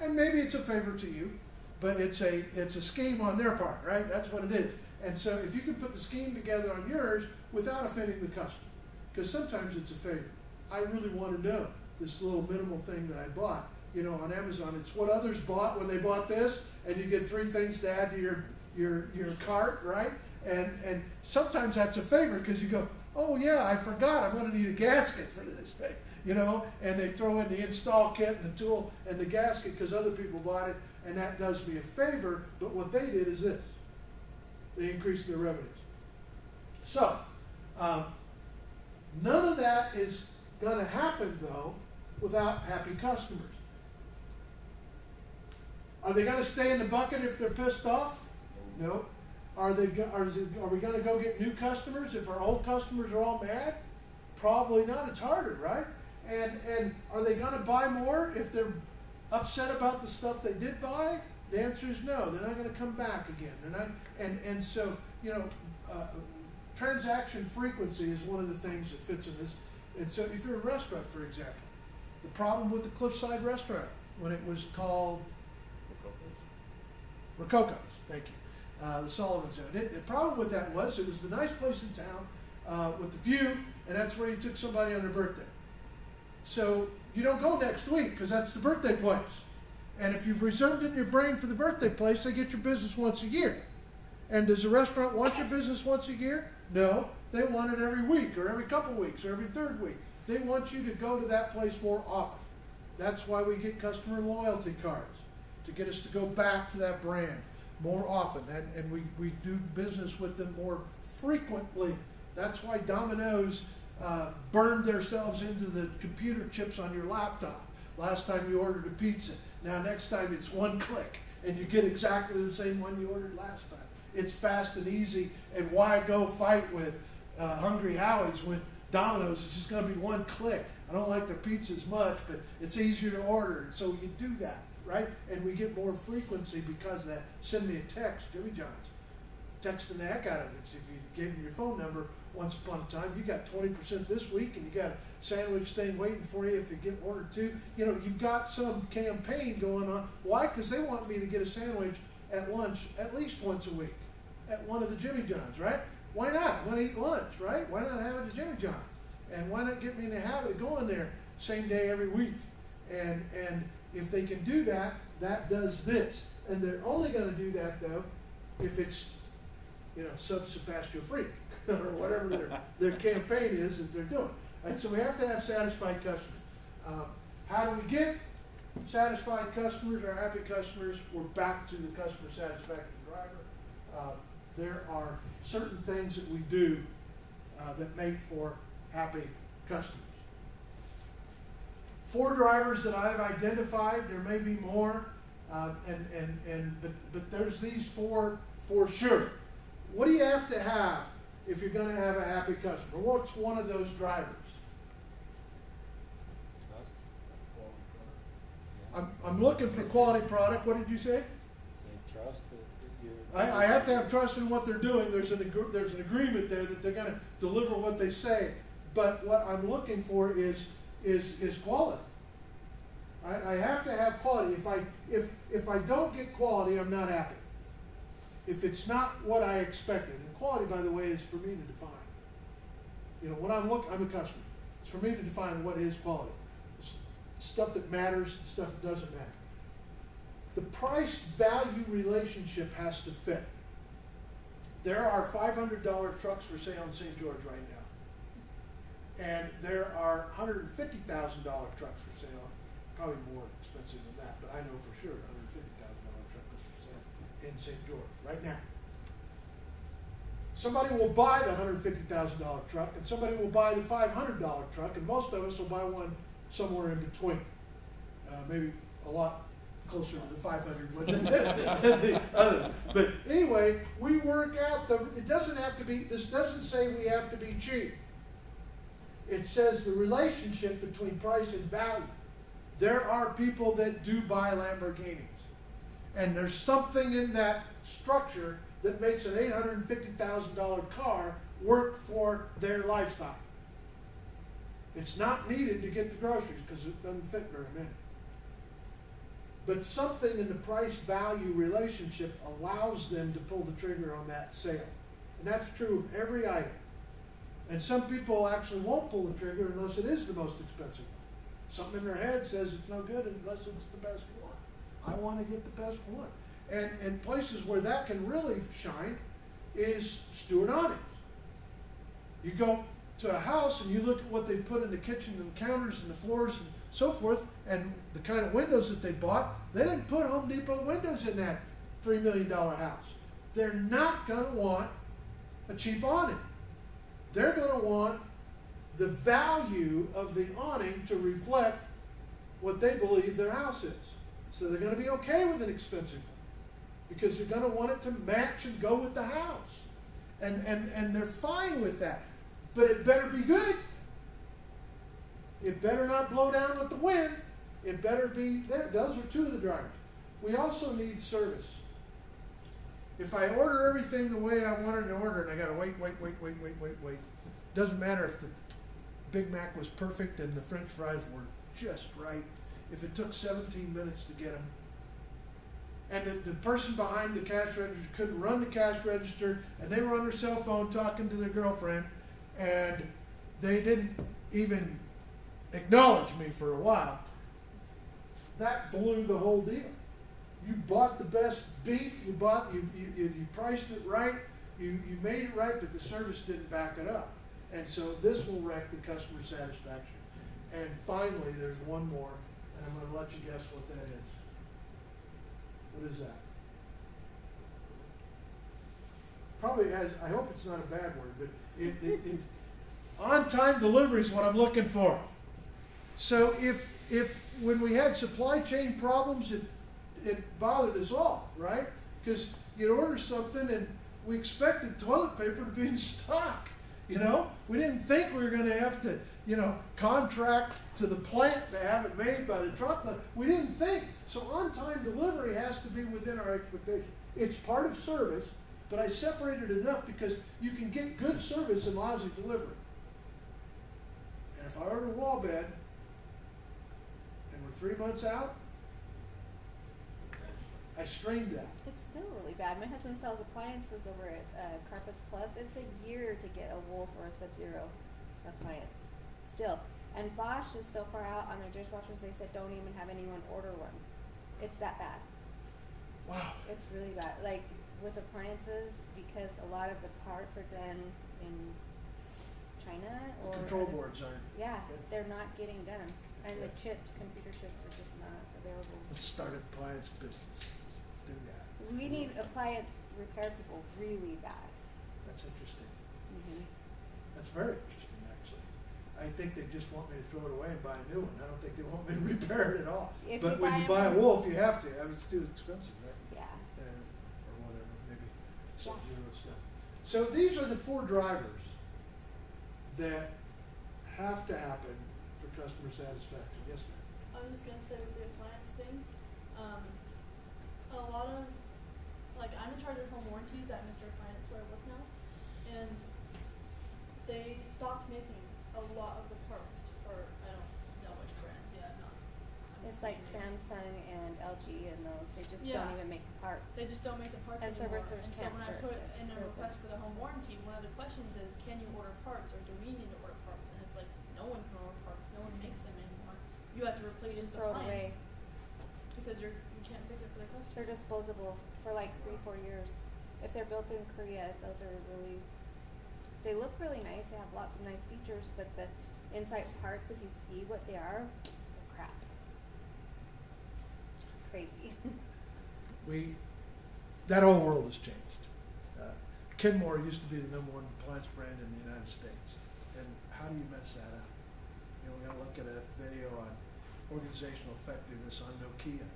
And maybe it's a favor to you, but it's a it's a scheme on their part, right? That's what it is. And so if you can put the scheme together on yours without offending the customer, because sometimes it's a favor. I really want to know this little minimal thing that I bought. You know, on Amazon, it's what others bought when they bought this, and you get three things to add to your your your cart, right? And and sometimes that's a favor because you go, oh yeah, I forgot, I'm going to need a gasket for this thing, you know. And they throw in the install kit and the tool and the gasket because other people bought it, and that does me a favor. But what they did is this: they increased their revenues. So, um, none of that is going to happen, though, without happy customers. Are they going to stay in the bucket if they're pissed off? No. Are, they, are, it, are we going to go get new customers if our old customers are all mad? Probably not. It's harder, right? And, and are they going to buy more if they're upset about the stuff they did buy? The answer is no. They're not going to come back again. They're not, and, and so, you know, uh, transaction frequency is one of the things that fits in this. And so, if you're a restaurant, for example, the problem with the Cliffside restaurant when it was called Rococo's, Rococo's thank you, uh, the Sullivan Zone. It, the problem with that was it was the nice place in town uh, with the view, and that's where you took somebody on their birthday. So you don't go next week because that's the birthday place. And if you've reserved it in your brain for the birthday place, they get your business once a year. And does the restaurant want your business once a year? No. They want it every week or every couple weeks or every third week. They want you to go to that place more often. That's why we get customer loyalty cards to get us to go back to that brand more often. And, and we, we do business with them more frequently. That's why Domino's uh, burned themselves into the computer chips on your laptop last time you ordered a pizza. Now, next time it's one click and you get exactly the same one you ordered last time. It's fast and easy. And why go fight with uh, Hungry Howie's when Domino's is just going to be one click? I don't like their pizzas much, but it's easier to order. And so you do that, right? And we get more frequency because that. Send me a text, Jimmy John's. Texting the heck out of it. If you gave me your phone number once upon a time, you got 20% this week and you got a sandwich thing waiting for you if you get ordered two. You know, you've got some campaign going on. Why? Because they want me to get a sandwich at lunch at least once a week at one of the Jimmy Johns, right? Why not? I want to eat lunch, right? Why not have it at Jimmy John's? And why not get me in the habit of going there same day every week? And and if they can do that, that does this. And they're only going to do that though if it's you know subsufastio freak (laughs) or whatever their their campaign is that they're doing. Right? So we have to have satisfied customers. Um, how do we get satisfied customers or happy customers? We're back to the customer satisfaction driver. Uh, there are certain things that we do uh, that make for happy customers. Four drivers that I've identified, there may be more, uh, and, and, and, but, but there's these four for sure. What do you have to have if you're going to have a happy customer? What's one of those drivers? I'm, I'm looking for quality product. What did you say? Trust. I, I have to have trust in what they're doing. There's an, there's an agreement there that they're going to deliver what they say. But what I'm looking for is, is, is quality. I, I have to have quality. If I, if, if I don't get quality, I'm not happy. If it's not what I expected, and quality, by the way, is for me to define. You know, when I'm looking, I'm a customer. It's for me to define what is quality. Stuff that matters and stuff that doesn't matter. The price value relationship has to fit. There are $500 trucks for sale in St. George right now. And there are $150,000 trucks for sale, probably more expensive than that, but I know for sure $150,000 trucks for sale in St. George right now. Somebody will buy the $150,000 truck and somebody will buy the $500 truck, and most of us will buy one somewhere in between. Uh, maybe a lot closer to the 500 one than, (laughs) than the other. But anyway, we work out the, it doesn't have to be, this doesn't say we have to be cheap. It says the relationship between price and value. There are people that do buy Lamborghinis. And there's something in that structure that makes an $850,000 car work for their lifestyle. It's not needed to get the groceries because it doesn't fit very many. But something in the price value relationship allows them to pull the trigger on that sale. And that's true of every item. And some people actually won't pull the trigger unless it is the most expensive one. Something in their head says it's no good unless it's the best one. I want to get the best one. And, and places where that can really shine is Stewart Awnings. You go to a house and you look at what they put in the kitchen and the counters and the floors and so forth, and the kind of windows that they bought, they didn't put Home Depot windows in that $3 million house. They're not going to want a cheap awning. They're going to want the value of the awning to reflect what they believe their house is. So they're going to be okay with an expensive one because they're going to want it to match and go with the house. And, and, and they're fine with that. But it better be good. It better not blow down with the wind. It better be there. Those are two of the drivers. We also need service. If I order everything the way I wanted to order and I gotta wait, wait, wait, wait, wait, wait, wait. Doesn't matter if the Big Mac was perfect and the French fries were just right. If it took 17 minutes to get them, and the, the person behind the cash register couldn't run the cash register, and they were on their cell phone talking to their girlfriend, and they didn't even acknowledge me for a while, that blew the whole deal. You bought the best beef, you bought, you, you, you priced it right, you, you made it right, but the service didn't back it up. And so this will wreck the customer satisfaction. And finally, there's one more, and I'm gonna let you guess what that is. What is that? Probably has, I hope it's not a bad word, but on-time delivery is what I'm looking for. So if, if, when we had supply chain problems, it, it bothered us all, right? Because you'd order something and we expected toilet paper to be in (laughs) stock. You know, we didn't think we were going to have to, you know, contract to the plant to have it made by the truck. We didn't think. So on-time delivery has to be within our expectation. It's part of service, but I separated enough because you can get good service and lousy delivery. And if I order a wall bed and we're three months out, I strained that. It's still really bad. My husband sells appliances over at uh, Carpets Plus. It's a year to get a Wolf or a Sub-Zero appliance. Still. And Bosch is so far out on their dishwashers, they said don't even have anyone order one. It's that bad. Wow. It's really bad. Like with appliances, because a lot of the parts are done in China The or control other- boards aren't. Yeah, good. they're not getting done, and the Yeah. chips, computer chips, are just not available. Let's start an appliance business. Do that. We need appliance repair people really bad. That's interesting. hmm That's very interesting, actually. I think they just want me to throw it away and buy a new one. I don't think they want me to (laughs) repair it at all. If but you when buy you buy a wolf, you have to. I mean, it's too expensive, right? Yeah. Uh, or whatever, maybe So these are the four drivers that have to happen for customer satisfaction. Yes, ma'am. I was just gonna say with the appliance thing, um, a lot of, like, I'm in charge of home warranties at Mr. Appliance where I work now, and they stopped making a lot of the parts for, I don't know which brands yet, not. I'm It's like. Samsung and LG and those, they just Yeah. don't even make the parts. They just don't make the parts And anymore. servicers and so when I put in a request for the home warranty, one of the questions is, can you order parts or do we need to order parts? And it's like, no one can order parts, no one makes them anymore. You have to replace Just the throw it away. because you're you can't fix it for the customer. They're disposable for like three, four years. If they're built in Korea, those are really, they look really nice, they have lots of nice features, but the inside parts, if you see what they are. Crazy. we that whole world has changed. Uh, Kenmore used to be the number one appliance brand in the United States, and how do you mess that up? You know, we got to look at a video on organizational effectiveness on Nokia.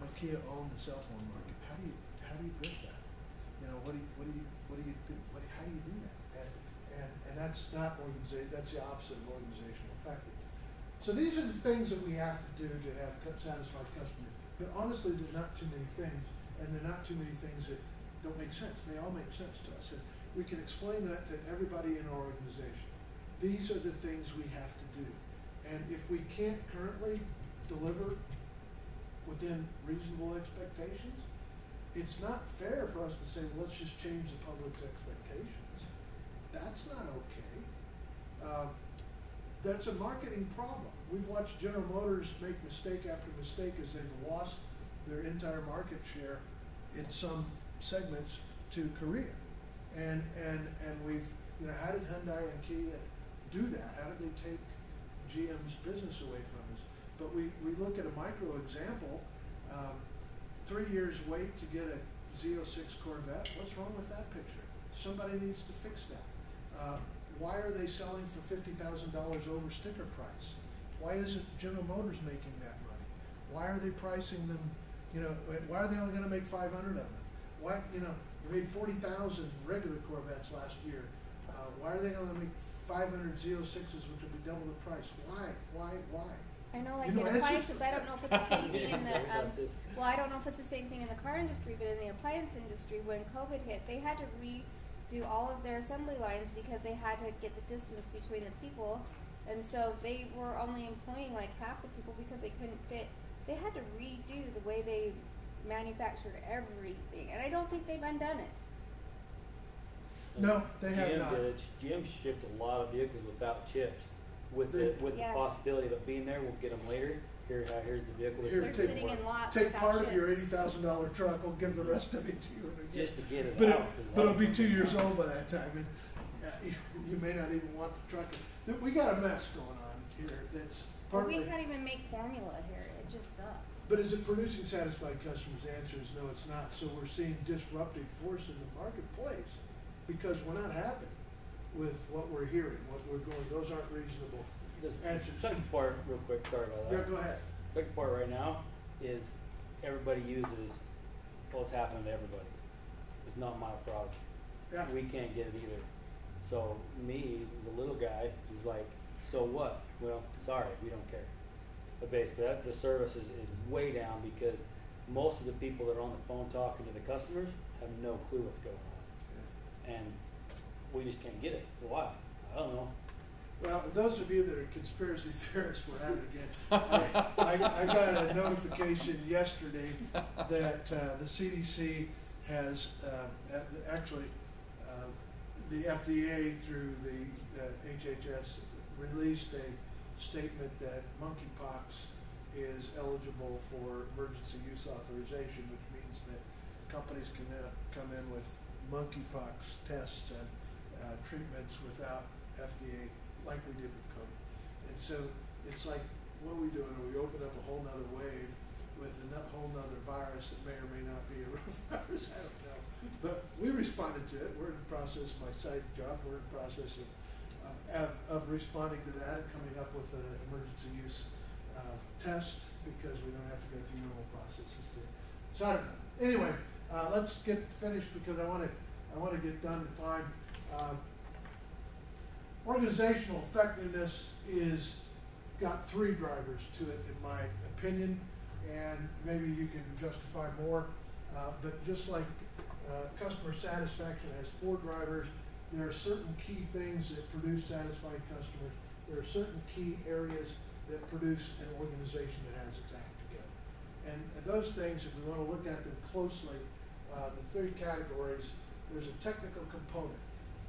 Nokia owned the cell phone market. How do you how do you break that? You know, what do you what do you what do you do? What how do you do that? And and and that's not organization. That's the opposite of organizational effectiveness. So these are the things that we have to do to have satisfied customers. But honestly, there's not too many things, and there are not too many things that don't make sense. They all make sense to us, and we can explain that to everybody in our organization. These are the things we have to do, and if we can't currently deliver within reasonable expectations, it's not fair for us to say, well, let's just change the public's expectations. That's not okay. Uh, that's a marketing problem. We've watched General Motors make mistake after mistake as they've lost their entire market share in some segments to Korea. And, and, and we've, you know, how did Hyundai and Kia do that? How did they take GM's business away from us? But we, we look at a micro example, um, three years wait to get a Z06 Corvette. What's wrong with that picture? Somebody needs to fix that. Uh, why are they selling for fifty thousand dollars over sticker price? Why isn't General Motors making that money? Why are they pricing them? You know, why are they only going to make five hundred of them? Why, you know, they made forty thousand regular Corvettes last year. Uh, why are they going to make five hundred Z06s, which would be double the price? Why? Why? Why? I know, like You know, in it's- appliances, I don't know if it's the same thing in the, um, well, I don't know if it's the same thing in the car industry, but in the appliance industry, when COVID hit, they had to redo all of their assembly lines because they had to get the distance between the people. And so they were only employing like half the people because they couldn't fit. They had to redo the way they manufactured everything, and I don't think they've undone it. No, they have GM not. did it. GM shipped a lot of vehicles without chips. with They- the, with the possibility of it being there, we'll get them later. Here, how, here's the vehicle. this Here, is They're take sitting work. in lots Take without part of your eighty thousand dollar truck, we'll give the rest of it to you when get Just to get it But, it, out. 'cause a but lot it'll be two years old by that time, and uh, you, (laughs) you may not even want the truck. Th- We got a mess going on here that's But we partly. can't even make formula here, it just sucks. But is it producing satisfied customers? The answer is no, it's not. So we're seeing disruptive force in the marketplace because we're not happy with what we're hearing, what we're going. Those aren't reasonable. The s- Answer. second part, real quick, sorry about that. Yeah, that. go ahead. Second part right now is everybody uses what's happening to everybody. It's not my problem. Yeah. We can't get it either. So me, the little guy, is like, so what? Well, sorry, we don't care. But basically, that, the service is, is way down because most of the people that are on the phone talking to the customers have no clue what's going on. And we just can't get it. Why? I don't know. Well, those of you that are conspiracy (laughs) theorists, we're at it again. I, I, I got a notification yesterday that uh, the CDC has uh, actually the FDA through the uh, HHS released a statement that monkeypox is eligible for emergency use authorization, which means that companies can uh, come in with monkeypox tests and uh, treatments without FDA, like we did with COVID. And so it's like, what are we doing? Are we open up a whole nother wave with a whole nother virus that may or may not be a (laughs) real virus? I don't know. But we responded to it. We're in the process, my side job, we're in the process of, of, of responding to that and coming up with an emergency use uh, test because we don't have to go through normal processes to. So. Anyway, uh, let's get finished because I want to I want to get done in time. Um, organizational effectiveness is got three drivers to it, in my opinion, and maybe you can justify more. Uh, but just like uh, customer satisfaction has four drivers, there are certain key things that produce satisfied customers. There are certain key areas that produce an organization that has its act together. And those things, if we want to look at them closely, uh, the three categories, there's a technical component.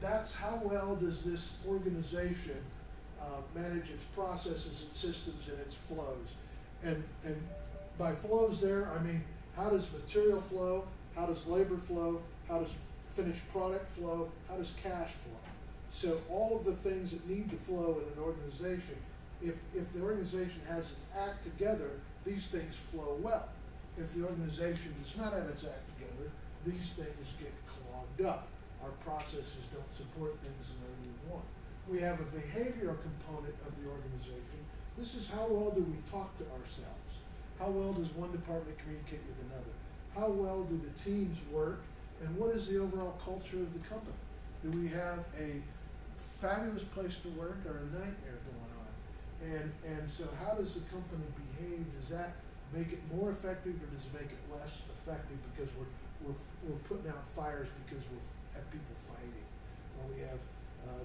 That's how well does this organization uh, manage its processes and systems and its flows. And, and by flows there, I mean, how does material flow? How does labor flow? How does finished product flow? How does cash flow? So all of the things that need to flow in an organization, if, if the organization has its act together, these things flow well. If the organization does not have its act together, these things get clogged up. Our processes don't support things in the way we want. We have a behavioral component of the organization. This is how well do we talk to ourselves? How well does one department communicate with another? How well do the teams work? And what is the overall culture of the company? Do we have a fabulous place to work or a nightmare going on? And, and so how does the company behave? Does that make it more effective or does it make it less effective because we're, we're, we're putting out fires because we have people fighting? Or we have uh,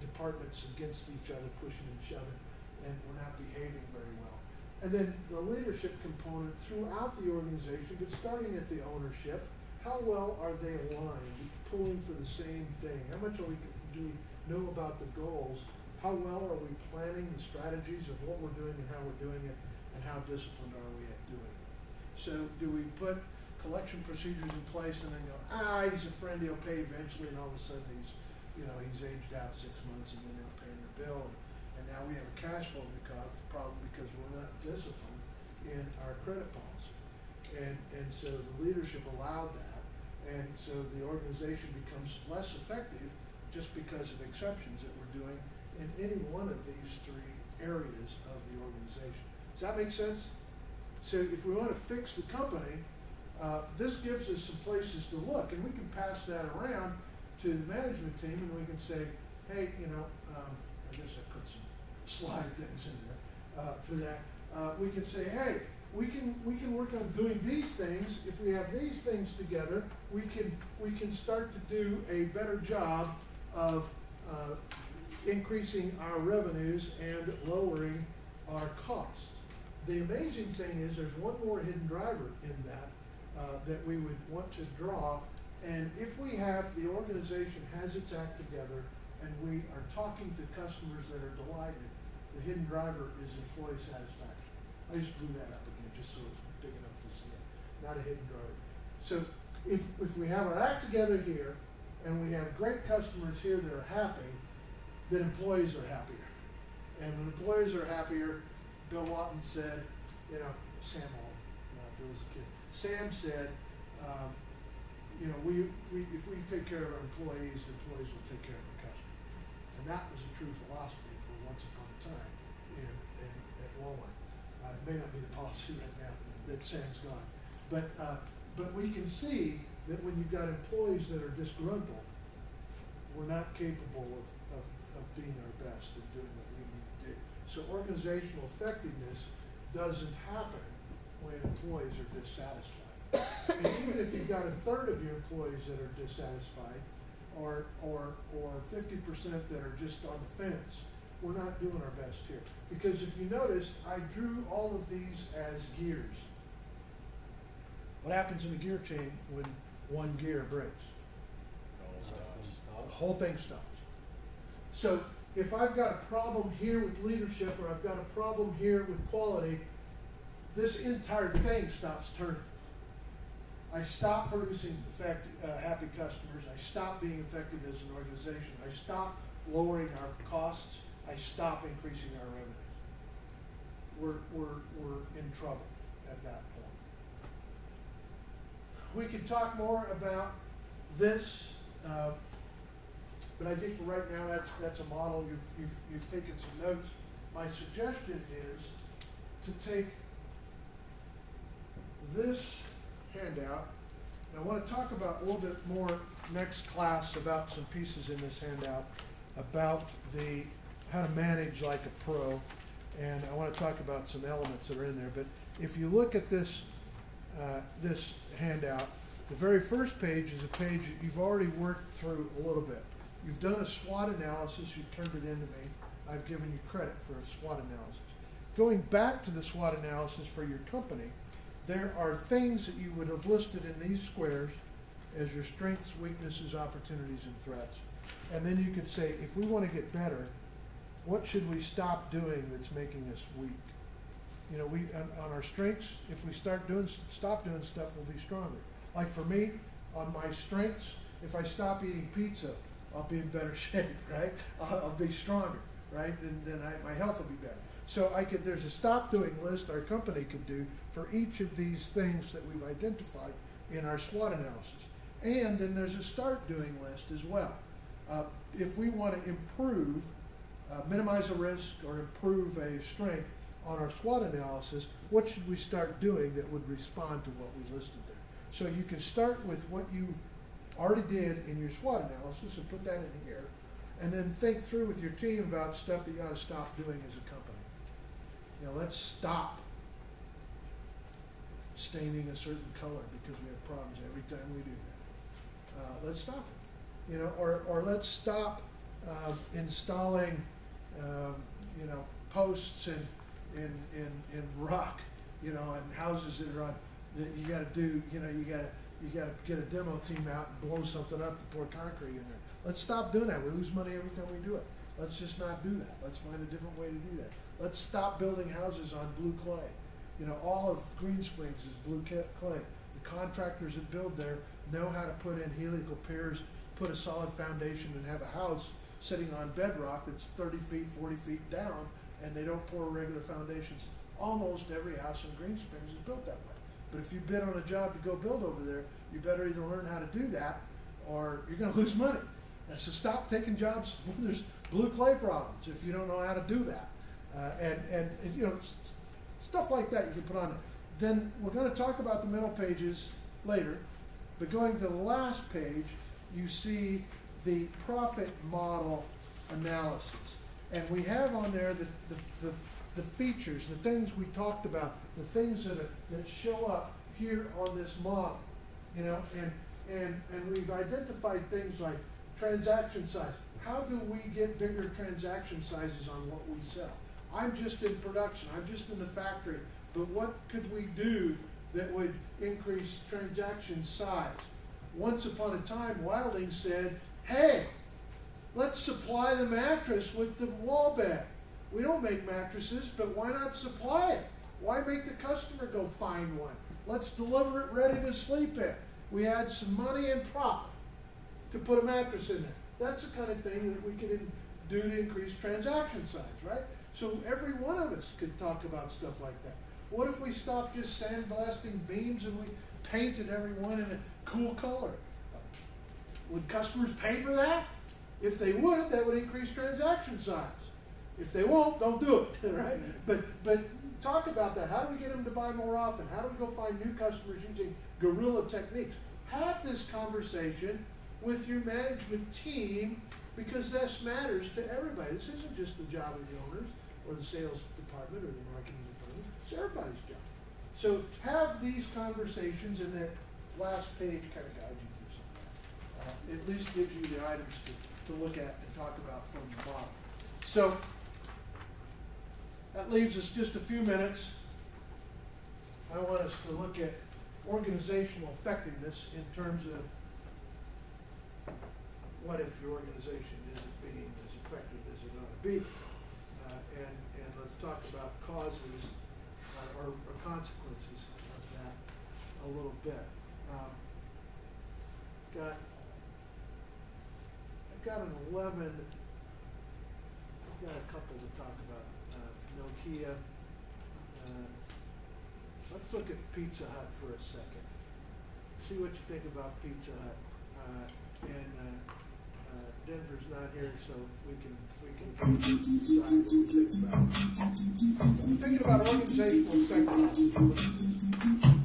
departments against each other pushing and shoving and we're not behaving very well. And then the leadership component throughout the organization, but starting at the ownership, how well are they aligned, pulling for the same thing? How much we, do we know about the goals? How well are we planning the strategies of what we're doing and how we're doing it? And how disciplined are we at doing it? So do we put collection procedures in place and then go, ah, he's a friend, he'll pay eventually, and all of a sudden he's, you know, he's aged out six months and then they're not paying their bill. And, and now we have a cash flow beca- problem because we're not disciplined in our credit policy. And, and so the leadership allowed that. And so the organization becomes less effective just because of exceptions that we're doing in any one of these three areas of the organization. Does that make sense? So if we want to fix the company, uh, this gives us some places to look, and we can pass that around to the management team, and we can say, hey, you know, um, I guess I slide things in there uh, for that. Uh, we can say, hey, we can we can work on doing these things. If we have these things together, we can we can start to do a better job of uh, increasing our revenues and lowering our costs. The amazing thing is there's one more hidden driver in that uh, that we would want to draw. And if we have the organization has its act together and we are talking to customers that are delighted the hidden driver is employee satisfaction. I just blew that up again, just so it's big enough to see it, not a hidden driver. So if, if we have our act together here, and we have great customers here that are happy, then employees are happier. And when employees are happier, Bill Walton said, you know, Sam Walton, uh, Bill was a kid. Sam said, um, you know, we, we, if we take care of our employees, the employees will take care of our customers. And that was a true philosophy for once upon a time in, in, at Walmart. Uh, it may not be the policy right now that Sam's gone. But, uh, but we can see that when you've got employees that are disgruntled, we're not capable of, of, of being our best and doing what we need to do. So organizational effectiveness doesn't happen when employees are dissatisfied. and even if you've got a third of your employees that are dissatisfied, or or or fifty percent that are just on the fence, we're not doing our best here. Because if you notice, I drew all of these as gears. What happens in a gear chain when one gear breaks? All stops. The whole thing stops. So if I've got a problem here with leadership or I've got a problem here with quality, this entire thing stops turning. I stop producing effect, uh, happy customers. I stop being effective as an organization. I stop lowering our costs. I stop increasing our revenues. We're, we're, we're in trouble at that point. We could talk more about this, uh, but I think for right now that's, that's a model. You've, you've, you've taken some notes. My suggestion is to take this handout. And I want to talk about a little bit more next class about some pieces in this handout about the how to manage like a pro. And I want to talk about some elements that are in there. But if you look at this uh, this handout, the very first page is a page that you've already worked through a little bit. You've done a SWOT analysis, you've turned it into me. I've given you credit for a SWOT analysis. Going back to the SWOT analysis for your company, there are things that you would have listed in these squares as your strengths, weaknesses, opportunities, and threats. And then you could say, if we want to get better, what should we stop doing that's making us weak? You know, we on, on our strengths, if we start doing, stop doing stuff, we'll be stronger. Like for me, on my strengths, if I stop eating pizza, I'll be in better (laughs) shape, right? I'll, I'll be stronger, right? And then I, my health will be better. So I could, there's a stop doing list our company could do for each of these things that we've identified in our SWOT analysis. And then there's a start doing list as well. Uh, if we want to improve, uh, minimize a risk or improve a strength on our SWOT analysis, what should we start doing that would respond to what we listed there? So you can start with what you already did in your SWOT analysis and put that in here, and then think through with your team about stuff that you ought to stop doing as a company. You know, let's stop staining a certain color because we have problems every time we do that. Uh, let's stop it. You know, or, or let's stop uh, installing, um, you know, posts in, in, in, in rock, you know, and houses that are on, that you gotta do, you know, you gotta, you gotta get a demo team out and blow something up to pour concrete in there. Let's stop doing that. We lose money every time we do it. Let's just not do that. Let's find a different way to do that. Let's stop building houses on blue clay. You know, all of Green Springs is blue clay. The contractors that build there know how to put in helical piers, put a solid foundation, and have a house sitting on bedrock that's 30 feet, 40 feet down, and they don't pour regular foundations. Almost every house in Green Springs is built that way. But if you bid on a job to go build over there, you better either learn how to do that or you're going (laughs) to lose money. And so stop taking jobs (laughs) when there's blue clay problems if you don't know how to do that. Uh, and, and, and, you know, stuff like that you can put on it. Then we're going to talk about the middle pages later, but going to the last page, you see the profit model analysis. And we have on there the, the, the, the features, the things we talked about, the things that, are, that show up here on this model. You know, and, and, and we've identified things like transaction size. How do we get bigger transaction sizes on what we sell? I'm just in production, I'm just in the factory, but what could we do that would increase transaction size? Once upon a time, Wilding said, hey, let's supply the mattress with the wall bed. We don't make mattresses, but why not supply it? Why make the customer go find one? Let's deliver it ready to sleep in. We add some money and profit to put a mattress in there. That's the kind of thing that we can do to increase transaction size, right? So every one of us could talk about stuff like that. What if we stopped just sandblasting beams and we painted every one in a cool color? Would customers pay for that? If they would, that would increase transaction size. If they won't, don't do it, (laughs) right? But, but talk about that. How do we get them to buy more often? How do we go find new customers using guerrilla techniques? Have this conversation with your management team because this matters to everybody. This isn't just the job of the owners or the sales department or the marketing department. It's everybody's job. So have these conversations and that last page kind of guides you through some of that. Uh, at least gives you the items to, to look at and talk about from the bottom. So that leaves us just a few minutes. I want us to look at organizational effectiveness in terms of what if your organization isn't being as effective as it ought to be? Uh, and, and let's talk about causes uh, or, or consequences of that a little bit. Um, got, got an eleven, I've got a couple to talk about. Uh, Nokia. Uh, let's look at Pizza Hut for a second. See what you think about Pizza Hut. Uh, and uh, uh, Denver's not here, so we can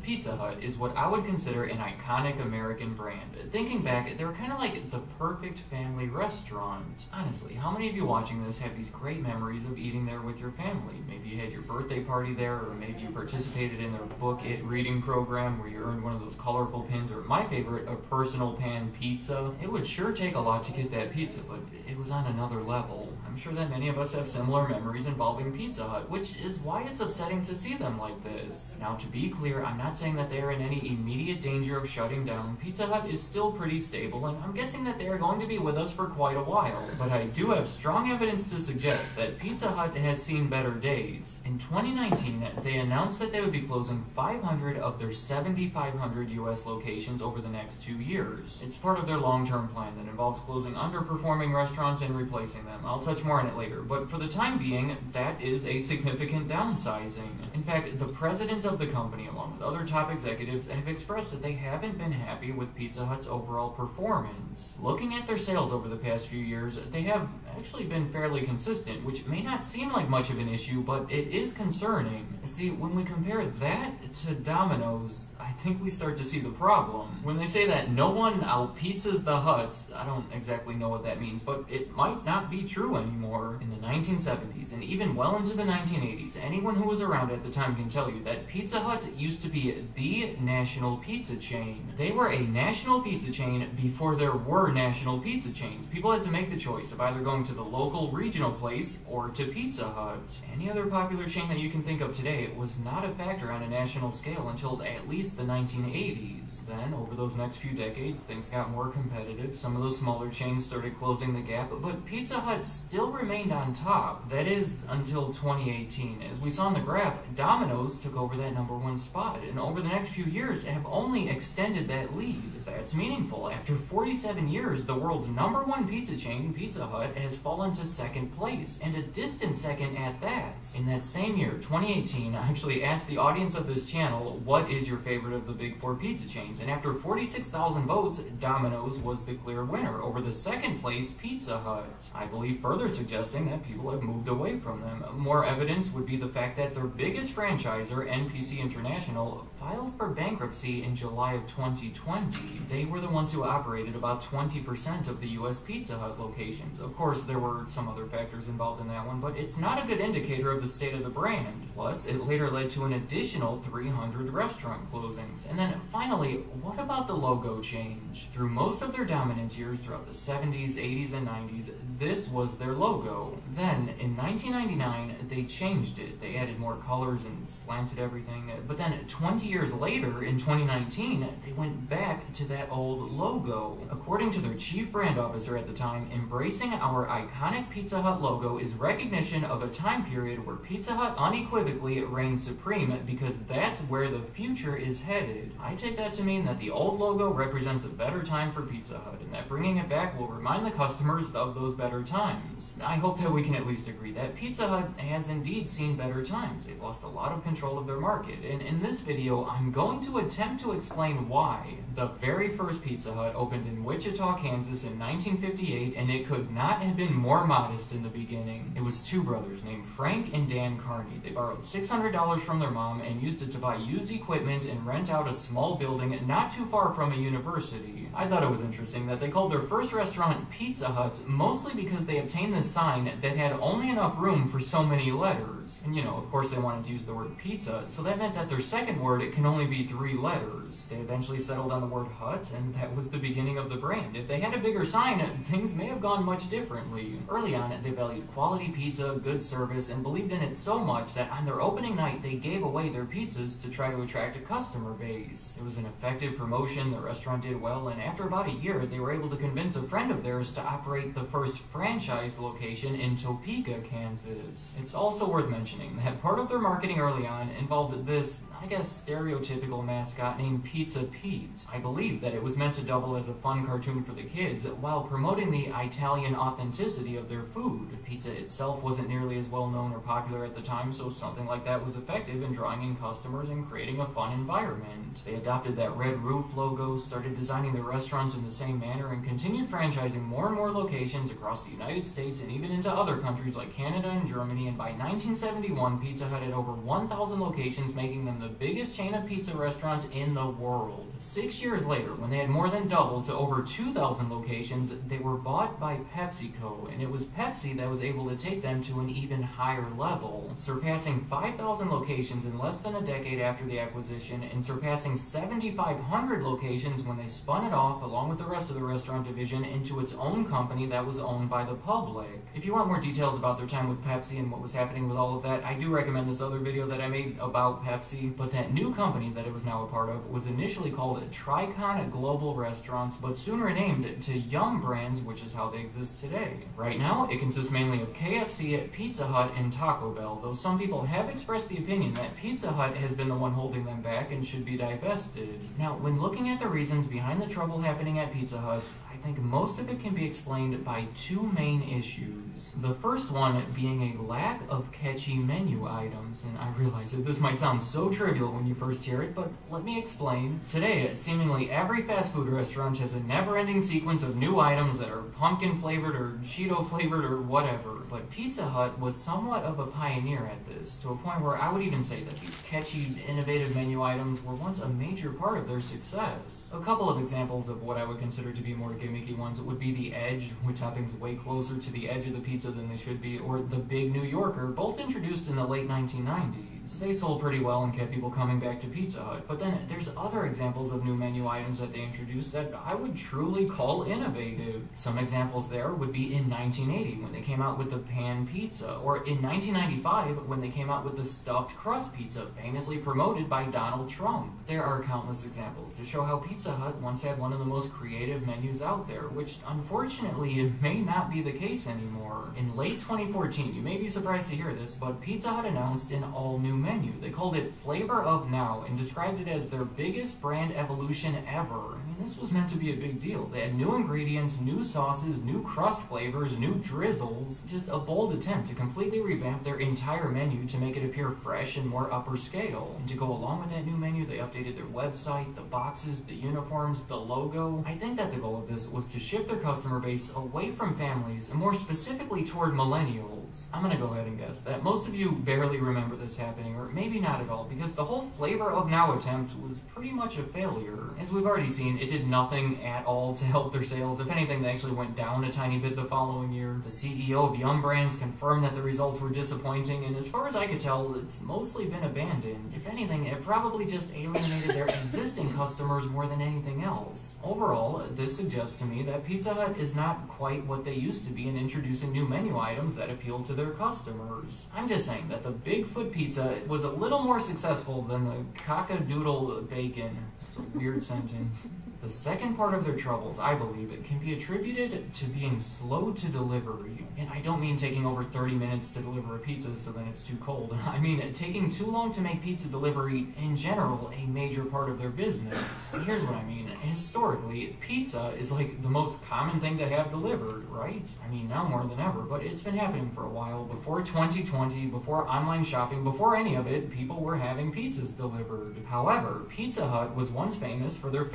Pizza Hut is what I would consider an iconic American brand. Thinking back, they were kind of like the perfect family restaurant. Honestly, how many of you watching this have these great memories of eating there with your family? Maybe you had your birthday party there, or maybe you participated in their Book It reading program where you earned one of those colorful pins, or my favorite, a personal pan pizza. It would sure take a lot to get that pizza, but it was on another level. I'm sure that many of us have similar memories involving Pizza Hut, which is why it's upsetting to see them like this. Now, to be clear, I'm not saying that they are in any immediate danger of shutting down. Pizza Hut is still pretty stable, and I'm guessing that they are going to be with us for quite a while. But I do have strong evidence to suggest that Pizza Hut has seen better days. In 2019, they announced that they would be closing 500 of their 7,500 US locations over the next two years. It's part of their long-term plan that involves closing underperforming restaurants and replacing them. I'll touch more on it later, but for the time being, that is a significant downsizing. In fact, the president of the company, along with other top executives, have expressed that they haven't been happy with Pizza Hut's overall performance. Looking at their sales over the past few years, they have actually been fairly consistent, which may not seem like much of an issue, but it is concerning. See, when we compare that to Domino's, I think we start to see the problem. When they say that no one out pizzas the Huts, I don't exactly know what that means, but it might not be true anymore. In the 1970s and even well into the 1980s, anyone who was around at the time can tell you that Pizza Hut used to be the national pizza chain. They were a national pizza chain before there were national pizza chains. People had to make the choice of either going to the local regional place or to Pizza Hut. Any other popular chain that you can think of today was not a factor on a national scale until at least the 1980s. Then, over those next few decades, things got more competitive. Some of those smaller chains started closing the gap, but Pizza Hut still remained on top. That is until 2018. As we saw in the graph, Domino's took over that number one spot, and over the next few years have only extended that lead. That's meaningful. After 47 years, the world's number one pizza chain, Pizza Hut, has fallen to second place, and a distant second at that. In that same year, 2018, I actually asked the audience of this channel, what is your favorite of the big four pizza chains? And after 46,000 votes, Domino's was the clear winner over the second place Pizza Hut. I believe further suggesting that people have moved away from them. More evidence would be the fact that their biggest franchisor, NPC International, filed for bankruptcy in July of 2020. They were the ones who operated about 20% of the US Pizza Hut locations. Of course, there were some other factors involved in that one, but it's not a good indicator of the state of the brand. Plus, it later led to an additional 300 restaurant closings. And then finally, what about the logo change? Through most of their dominance years throughout the 70s, 80s, and 90s, this was their logo. Then, in 1999, they changed it. They added more colors and slanted everything. But then, 20 years later, in 2019, they went back to that old logo. According to their chief brand officer at the time, embracing our iconic Pizza Hut logo is recognition of a time period where Pizza Hut unequivocally reigns supreme because that's where the future is headed. I take that to mean that the old logo represents a better time for Pizza Hut and that bringing it back will remind the customers of those better times. I hope that we can at least agree that Pizza Hut has indeed seen better times. They've lost a lot of control of their market, and in this video, I'm going to attempt to explain why. The very first Pizza Hut opened in Wichita, Kansas in 1958, and it could not have been more modest in the beginning. It was two brothers named Frank and Dan Carney. They borrowed $600 from their mom and used it to buy used equipment and rent out a small building not too far from a university. I thought it was interesting that they called their first restaurant Pizza Hut mostly because they obtained this sign that had only enough room for so many letters. And you know, of course they wanted to use the word pizza, so that meant that their second word it can only be three letters. They eventually settled on the word and that was the beginning of the brand. If they had a bigger sign, things may have gone much differently. Early on, they valued quality pizza, good service, and believed in it so much that on their opening night, they gave away their pizzas to try to attract a customer base. It was an effective promotion, the restaurant did well, and after about a year, they were able to convince a friend of theirs to operate the first franchise location in Topeka, Kansas. It's also worth mentioning that part of their marketing early on involved this, I guess, stereotypical mascot named Pizza Pete. I believe that it was meant to double as a fun cartoon for the kids while promoting the Italian authenticity of their food. Pizza itself wasn't nearly as well known or popular at the time, so something like that was effective in drawing in customers and creating a fun environment. They adopted that red roof logo, started designing their restaurants in the same manner, and continued franchising more and more locations across the United States and even into other countries like Canada and Germany. And by 1971, Pizza Hut had over 1,000 locations, making them the biggest chain of pizza restaurants in the world. Six years later, when they had more than doubled to over 2,000 locations, they were bought by PepsiCo, and it was Pepsi that was able to take them to an even higher level, surpassing 5,000 locations in less than a decade after the acquisition, and surpassing 7,500 locations when they spun it off, along with the rest of the restaurant division, into its own company that was owned by the public. If you want more details about their time with Pepsi and what was happening with all of that, I do recommend this other video that I made about Pepsi, but that new company that it was now a part of was initially called Tricon Global Restaurants, but soon renamed to Yum Brands, which is how they exist today. Right now, it consists mainly of KFC, Pizza Hut, and Taco Bell, though some people have expressed the opinion that Pizza Hut has been the one holding them back and should be divested. Now, when looking at the reasons behind the trouble happening at Pizza Hut, think most of it can be explained by two main issues. The first one being a lack of catchy menu items, and I realize that this might sound so trivial when you first hear it, but let me explain. Today, seemingly every fast food restaurant has a never-ending sequence of new items that are pumpkin flavored or Cheeto flavored or whatever, but Pizza Hut was somewhat of a pioneer at this, to a point where I would even say that these catchy, innovative menu items were once a major part of their success. A couple of examples of what I would consider to be more ones it would be the Edge, with toppings way closer to the edge of the pizza than they should be, or the Big New Yorker, both introduced in the late 1990s. They sold pretty well and kept people coming back to Pizza Hut, but then there's other examples of new menu items that they introduced that I would truly call innovative. Some examples there would be in 1980 when they came out with the pan pizza, or in 1995 when they came out with the stuffed crust pizza, famously promoted by Donald Trump. There are countless examples to show how Pizza Hut once had one of the most creative menus out there, which unfortunately may not be the case anymore. In late 2014, you may be surprised to hear this, but Pizza Hut announced an all-new menu. They called it Flavor of Now and described it as their biggest brand evolution ever. I mean, this was meant to be a big deal. They had new ingredients, new sauces, new crust flavors, new drizzles. Just a bold attempt to completely revamp their entire menu to make it appear fresh and more upper scale. And to go along with that new menu, they updated their website, the boxes, the uniforms, the logo. I think that the goal of this was to shift their customer base away from families and more specifically toward millennials. I'm gonna go ahead and guess that most of you barely remember this happening, or maybe not at all, because the whole flavor of now attempt was pretty much a failure. As we've already seen, it did nothing at all to help their sales. If anything, they actually went down a tiny bit the following year. The CEO of Yum Brands confirmed that the results were disappointing, and as far as I could tell, it's mostly been abandoned. If anything, it probably just alienated their existing customers more than anything else. Overall, this suggests to me that Pizza Hut is not quite what they used to be in introducing new menu items that appeal to their customers. I'm just saying that the Bigfoot pizza was a little more successful than the cockadoodle bacon. It's a weird sentence. The second part of their troubles, I believe, can be attributed to being slow to delivery. And I don't mean taking over 30 minutes to deliver a pizza so then it's too cold. (laughs) I mean taking too long to make pizza delivery in general a major part of their business. Here's what I mean. Historically, pizza is like the most common thing to have delivered, right? I mean, now more than ever, but it's been happening for a while. Before 2020, before online shopping, before any of it, people were having pizzas delivered. However, Pizza Hut was once famous for their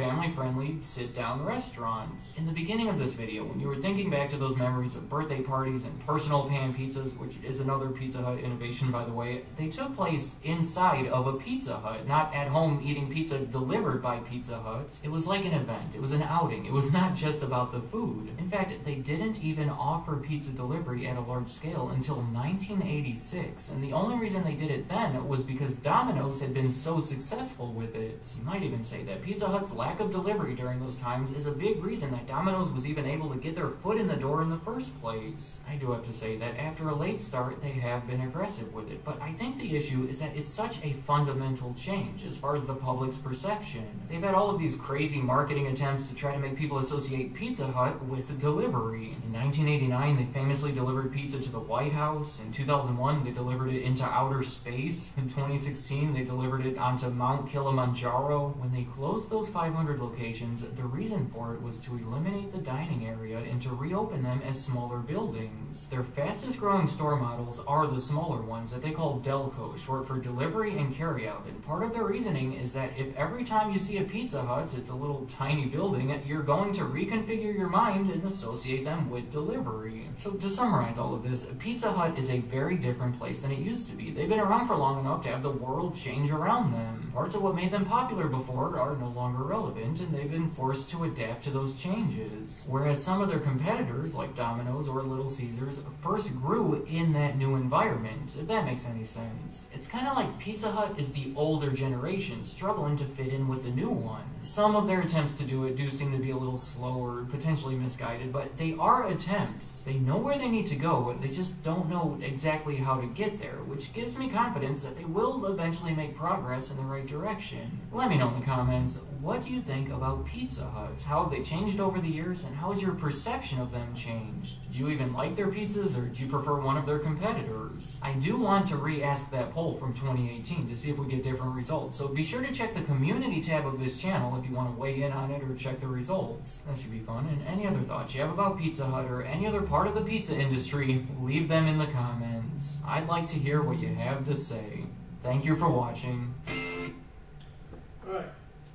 family-friendly sit-down restaurants. In the beginning of this video, when you were thinking back to those memories of birthday parties and personal pan pizzas, which is another Pizza Hut innovation by the way, they took place inside of a Pizza Hut, not at home eating pizza delivered by Pizza Hut. It was like an event, it was an outing, it was (laughs) not just about the food. In fact, they didn't even offer pizza delivery at a large scale until 1986, and the only reason they did it then was because Domino's had been so successful with it. You might even say that Pizza Hut's lack of delivery during those times is a big reason that Domino's was even able to get their foot in the door in the first place. I do have to say that after a late start, they have been aggressive with it, but I think the issue is that it's such a fundamental change as far as the public's perception. They've had all of these crazy marketing attempts to try to make people associate Pizza Hut with delivery. In 1989, they famously delivered pizza to the White House. In 2001, they delivered it into outer space. (laughs) In 2016, they delivered it onto Mount Kilimanjaro. When they closed those 500 locations, the reason for it was to eliminate the dining area and to reopen them as smaller buildings. Their fastest growing store models are the smaller ones that they call Delco, short for delivery and carryout. And part of their reasoning is that if every time you see a Pizza Hut, it's a little tiny building, you're going to reconfigure your mind and associate them with delivery. So to summarize all of this, Pizza Hut is a very different place than it used to be. They've been around for long enough to have the world change around them. Parts of what made them popular before are no longer relevant, and they've been forced to adapt to those changes. Whereas some of their competitors, like Domino's or Little Caesars, first grew in that new environment, if that makes any sense. It's kind of like Pizza Hut is the older generation, struggling to fit in with the new one. Some of their attempts to do it do seem to be a little slower, potentially misguided, but they are attempts. They know where they need to go, they just don't know exactly how to get there, which gives me confidence that they will eventually make progress in the right direction. Let me know in the comments, what do you think about Pizza Hut? How have they changed over the years, and how has your perception of them changed? Do you even like their pizzas, or do you prefer one of their competitors? I do want to re-ask that poll from 2018 to see if we get different results, so be sure to check the community tab of this channel if you want to weigh in on it or check the results. That should be fun. And any other thoughts you have about Pizza Hut or any other part of the pizza industry, leave them in the comments. I'd like to hear what you have to say. Thank you for watching.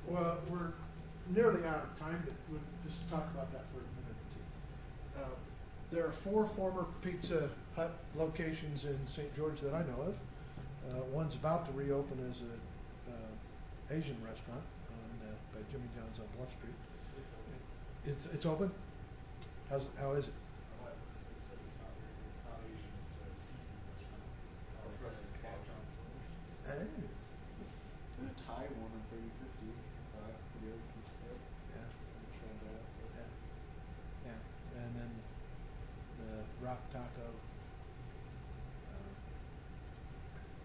Well, we're nearly out of time, but we'll just talk about that for a minute or two. Uh, There are four former Pizza Hut locations in St. George that I know of. Uh, one's about to reopen as an uh, Asian restaurant on, uh, by Jimmy John's on Bluff Street. It's, it's open? How's, how is it? It's not very, it's not Asian, it's a seafood restaurant. It's rustic cat John Silver's. Hey, Did a Thai one on thirty fifty, uh, pretty good, piece of it. yeah. Tried that. Yeah, yeah, and then the Rock Taco, um,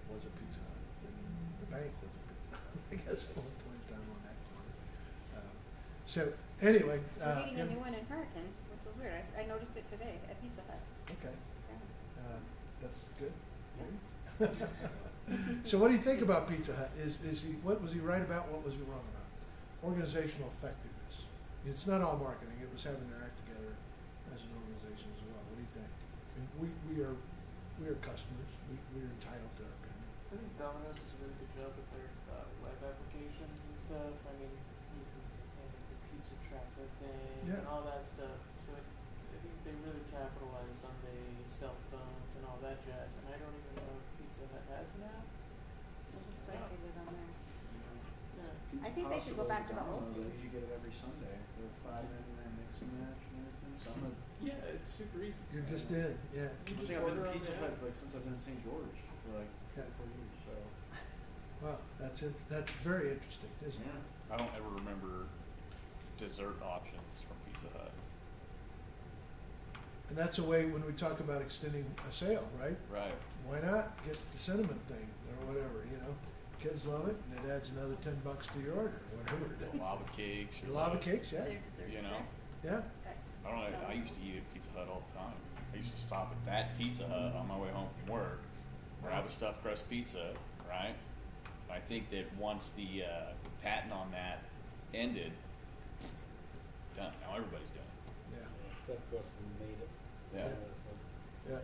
was a Pizza Hut, and the bank was a Pizza Hut, (laughs) I guess, at one point in time on that corner. Um, So, anyway, We're uh, getting a in- new one in Hurricane, which was weird. I noticed it today at Pizza Hut. okay, Yeah. uh, that's good. (laughs) So what do you think about Pizza Hut? Is, is he, what was he right about, what was he wrong about? Organizational effectiveness. It's not all marketing, it was having their act together as an organization as well. What do you think? I mean, We, we are, we are customers, we, we're entitled to our opinion. I think Domino's does a really good job with their uh, web applications and stuff. I mean, you can have the pizza tracker thing Yeah. and all that stuff. So I, I think they really capitalized on the cell phones and all that jazz. And I don't even know if Pizza Hut has an app. Doesn't look like it is on there. Yeah. I think they should go back to the old I usually get it every Sunday, the five ninety-nine mix and match and everything, so I'm a, Yeah, it's super easy. You're just in, yeah. I think I've been to Pizza Hut like since I've been in St. George for like Yeah. four years, so. Wow, that's it, that's very interesting, isn't it? Yeah. I don't ever remember dessert options from Pizza Hut. And that's a way, when we talk about extending a sale, right? Right. Why not get the cinnamon thing or whatever, you know? kids love it, and it adds another ten bucks to your order, or whatever it is. Lava cakes. or Lava what, cakes, yeah, Their dessert You know, yeah. I don't know. I used to eat at Pizza Hut all the time. I used to stop at that Pizza Hut on my way home from work, grab a stuffed crust pizza, right? I think that once the uh, patent on that ended, done. Now everybody's doing it. Yeah, Stuffed crust made it. Yeah. So- yeah.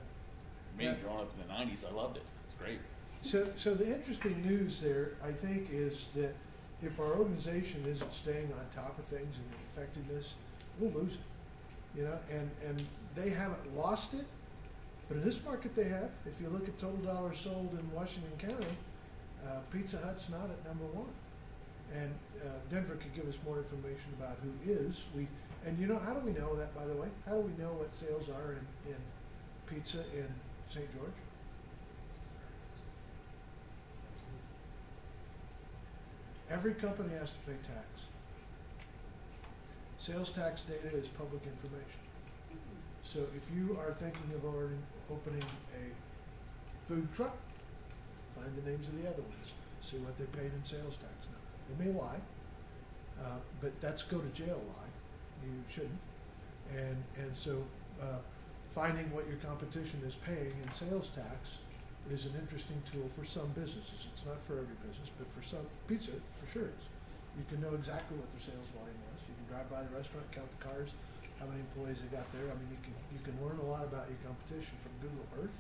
Me, Yeah. growing up in the '90s, I loved it. It's great. So, so the interesting news there, I think, is that if our organization isn't staying on top of things and the effectiveness, we'll lose it. You know, and, and they haven't lost it, but in this market they have. If you look at total dollars sold in Washington County, uh, Pizza Hut's not at number one. And uh, Denver could give us more information about who is. We and you know how do we know that? By the way, how do we know what sales are in, in pizza in St. George? Every company has to pay tax. Sales tax data is public information. So if you are thinking of opening a food truck, find the names of the other ones, see what they paid in sales tax. Now, they may lie, uh, but that's go to jail lie. You shouldn't. And, and so, uh, finding what your competition is paying in sales tax is an interesting tool for some businesses. It's not for every business, but for some, pizza, for sure is. You can know exactly what their sales volume was. You can drive by the restaurant, count the cars, how many employees they got there. I mean, you can, you can learn a lot about your competition from Google Earth.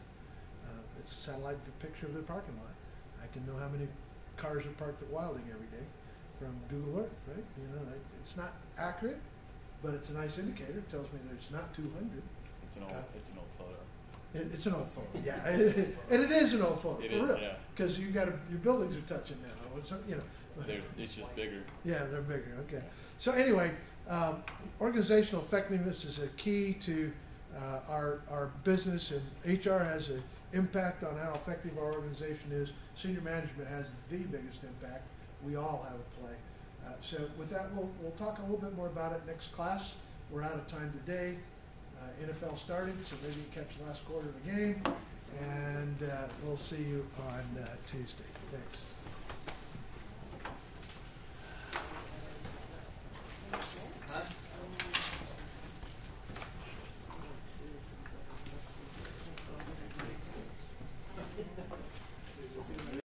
Uh, it's a satellite picture of their parking lot. I can know how many cars are parked at Wilding every day from Google Earth, right? You know, it's not accurate, but it's a nice indicator. It tells me that it's not two hundred. It's an old. Uh, it's an old photo. It, it's an old photo, (laughs) yeah, (laughs) and it is an old photo It for is, real. yeah. Because you got your buildings are touching now. It's, you know. They're, it's just bigger. Yeah, they're bigger. Okay. So anyway, um, organizational effectiveness is a key to uh, our our business, and HR has an impact on how effective our organization is. Senior management has the biggest impact. We all have a play. Uh, so with that, we'll we'll talk a little bit more about it next class. We're out of time today. Uh, NFL started, so maybe you catch the last quarter of the game, and uh, we'll see you on uh, Tuesday. Thanks.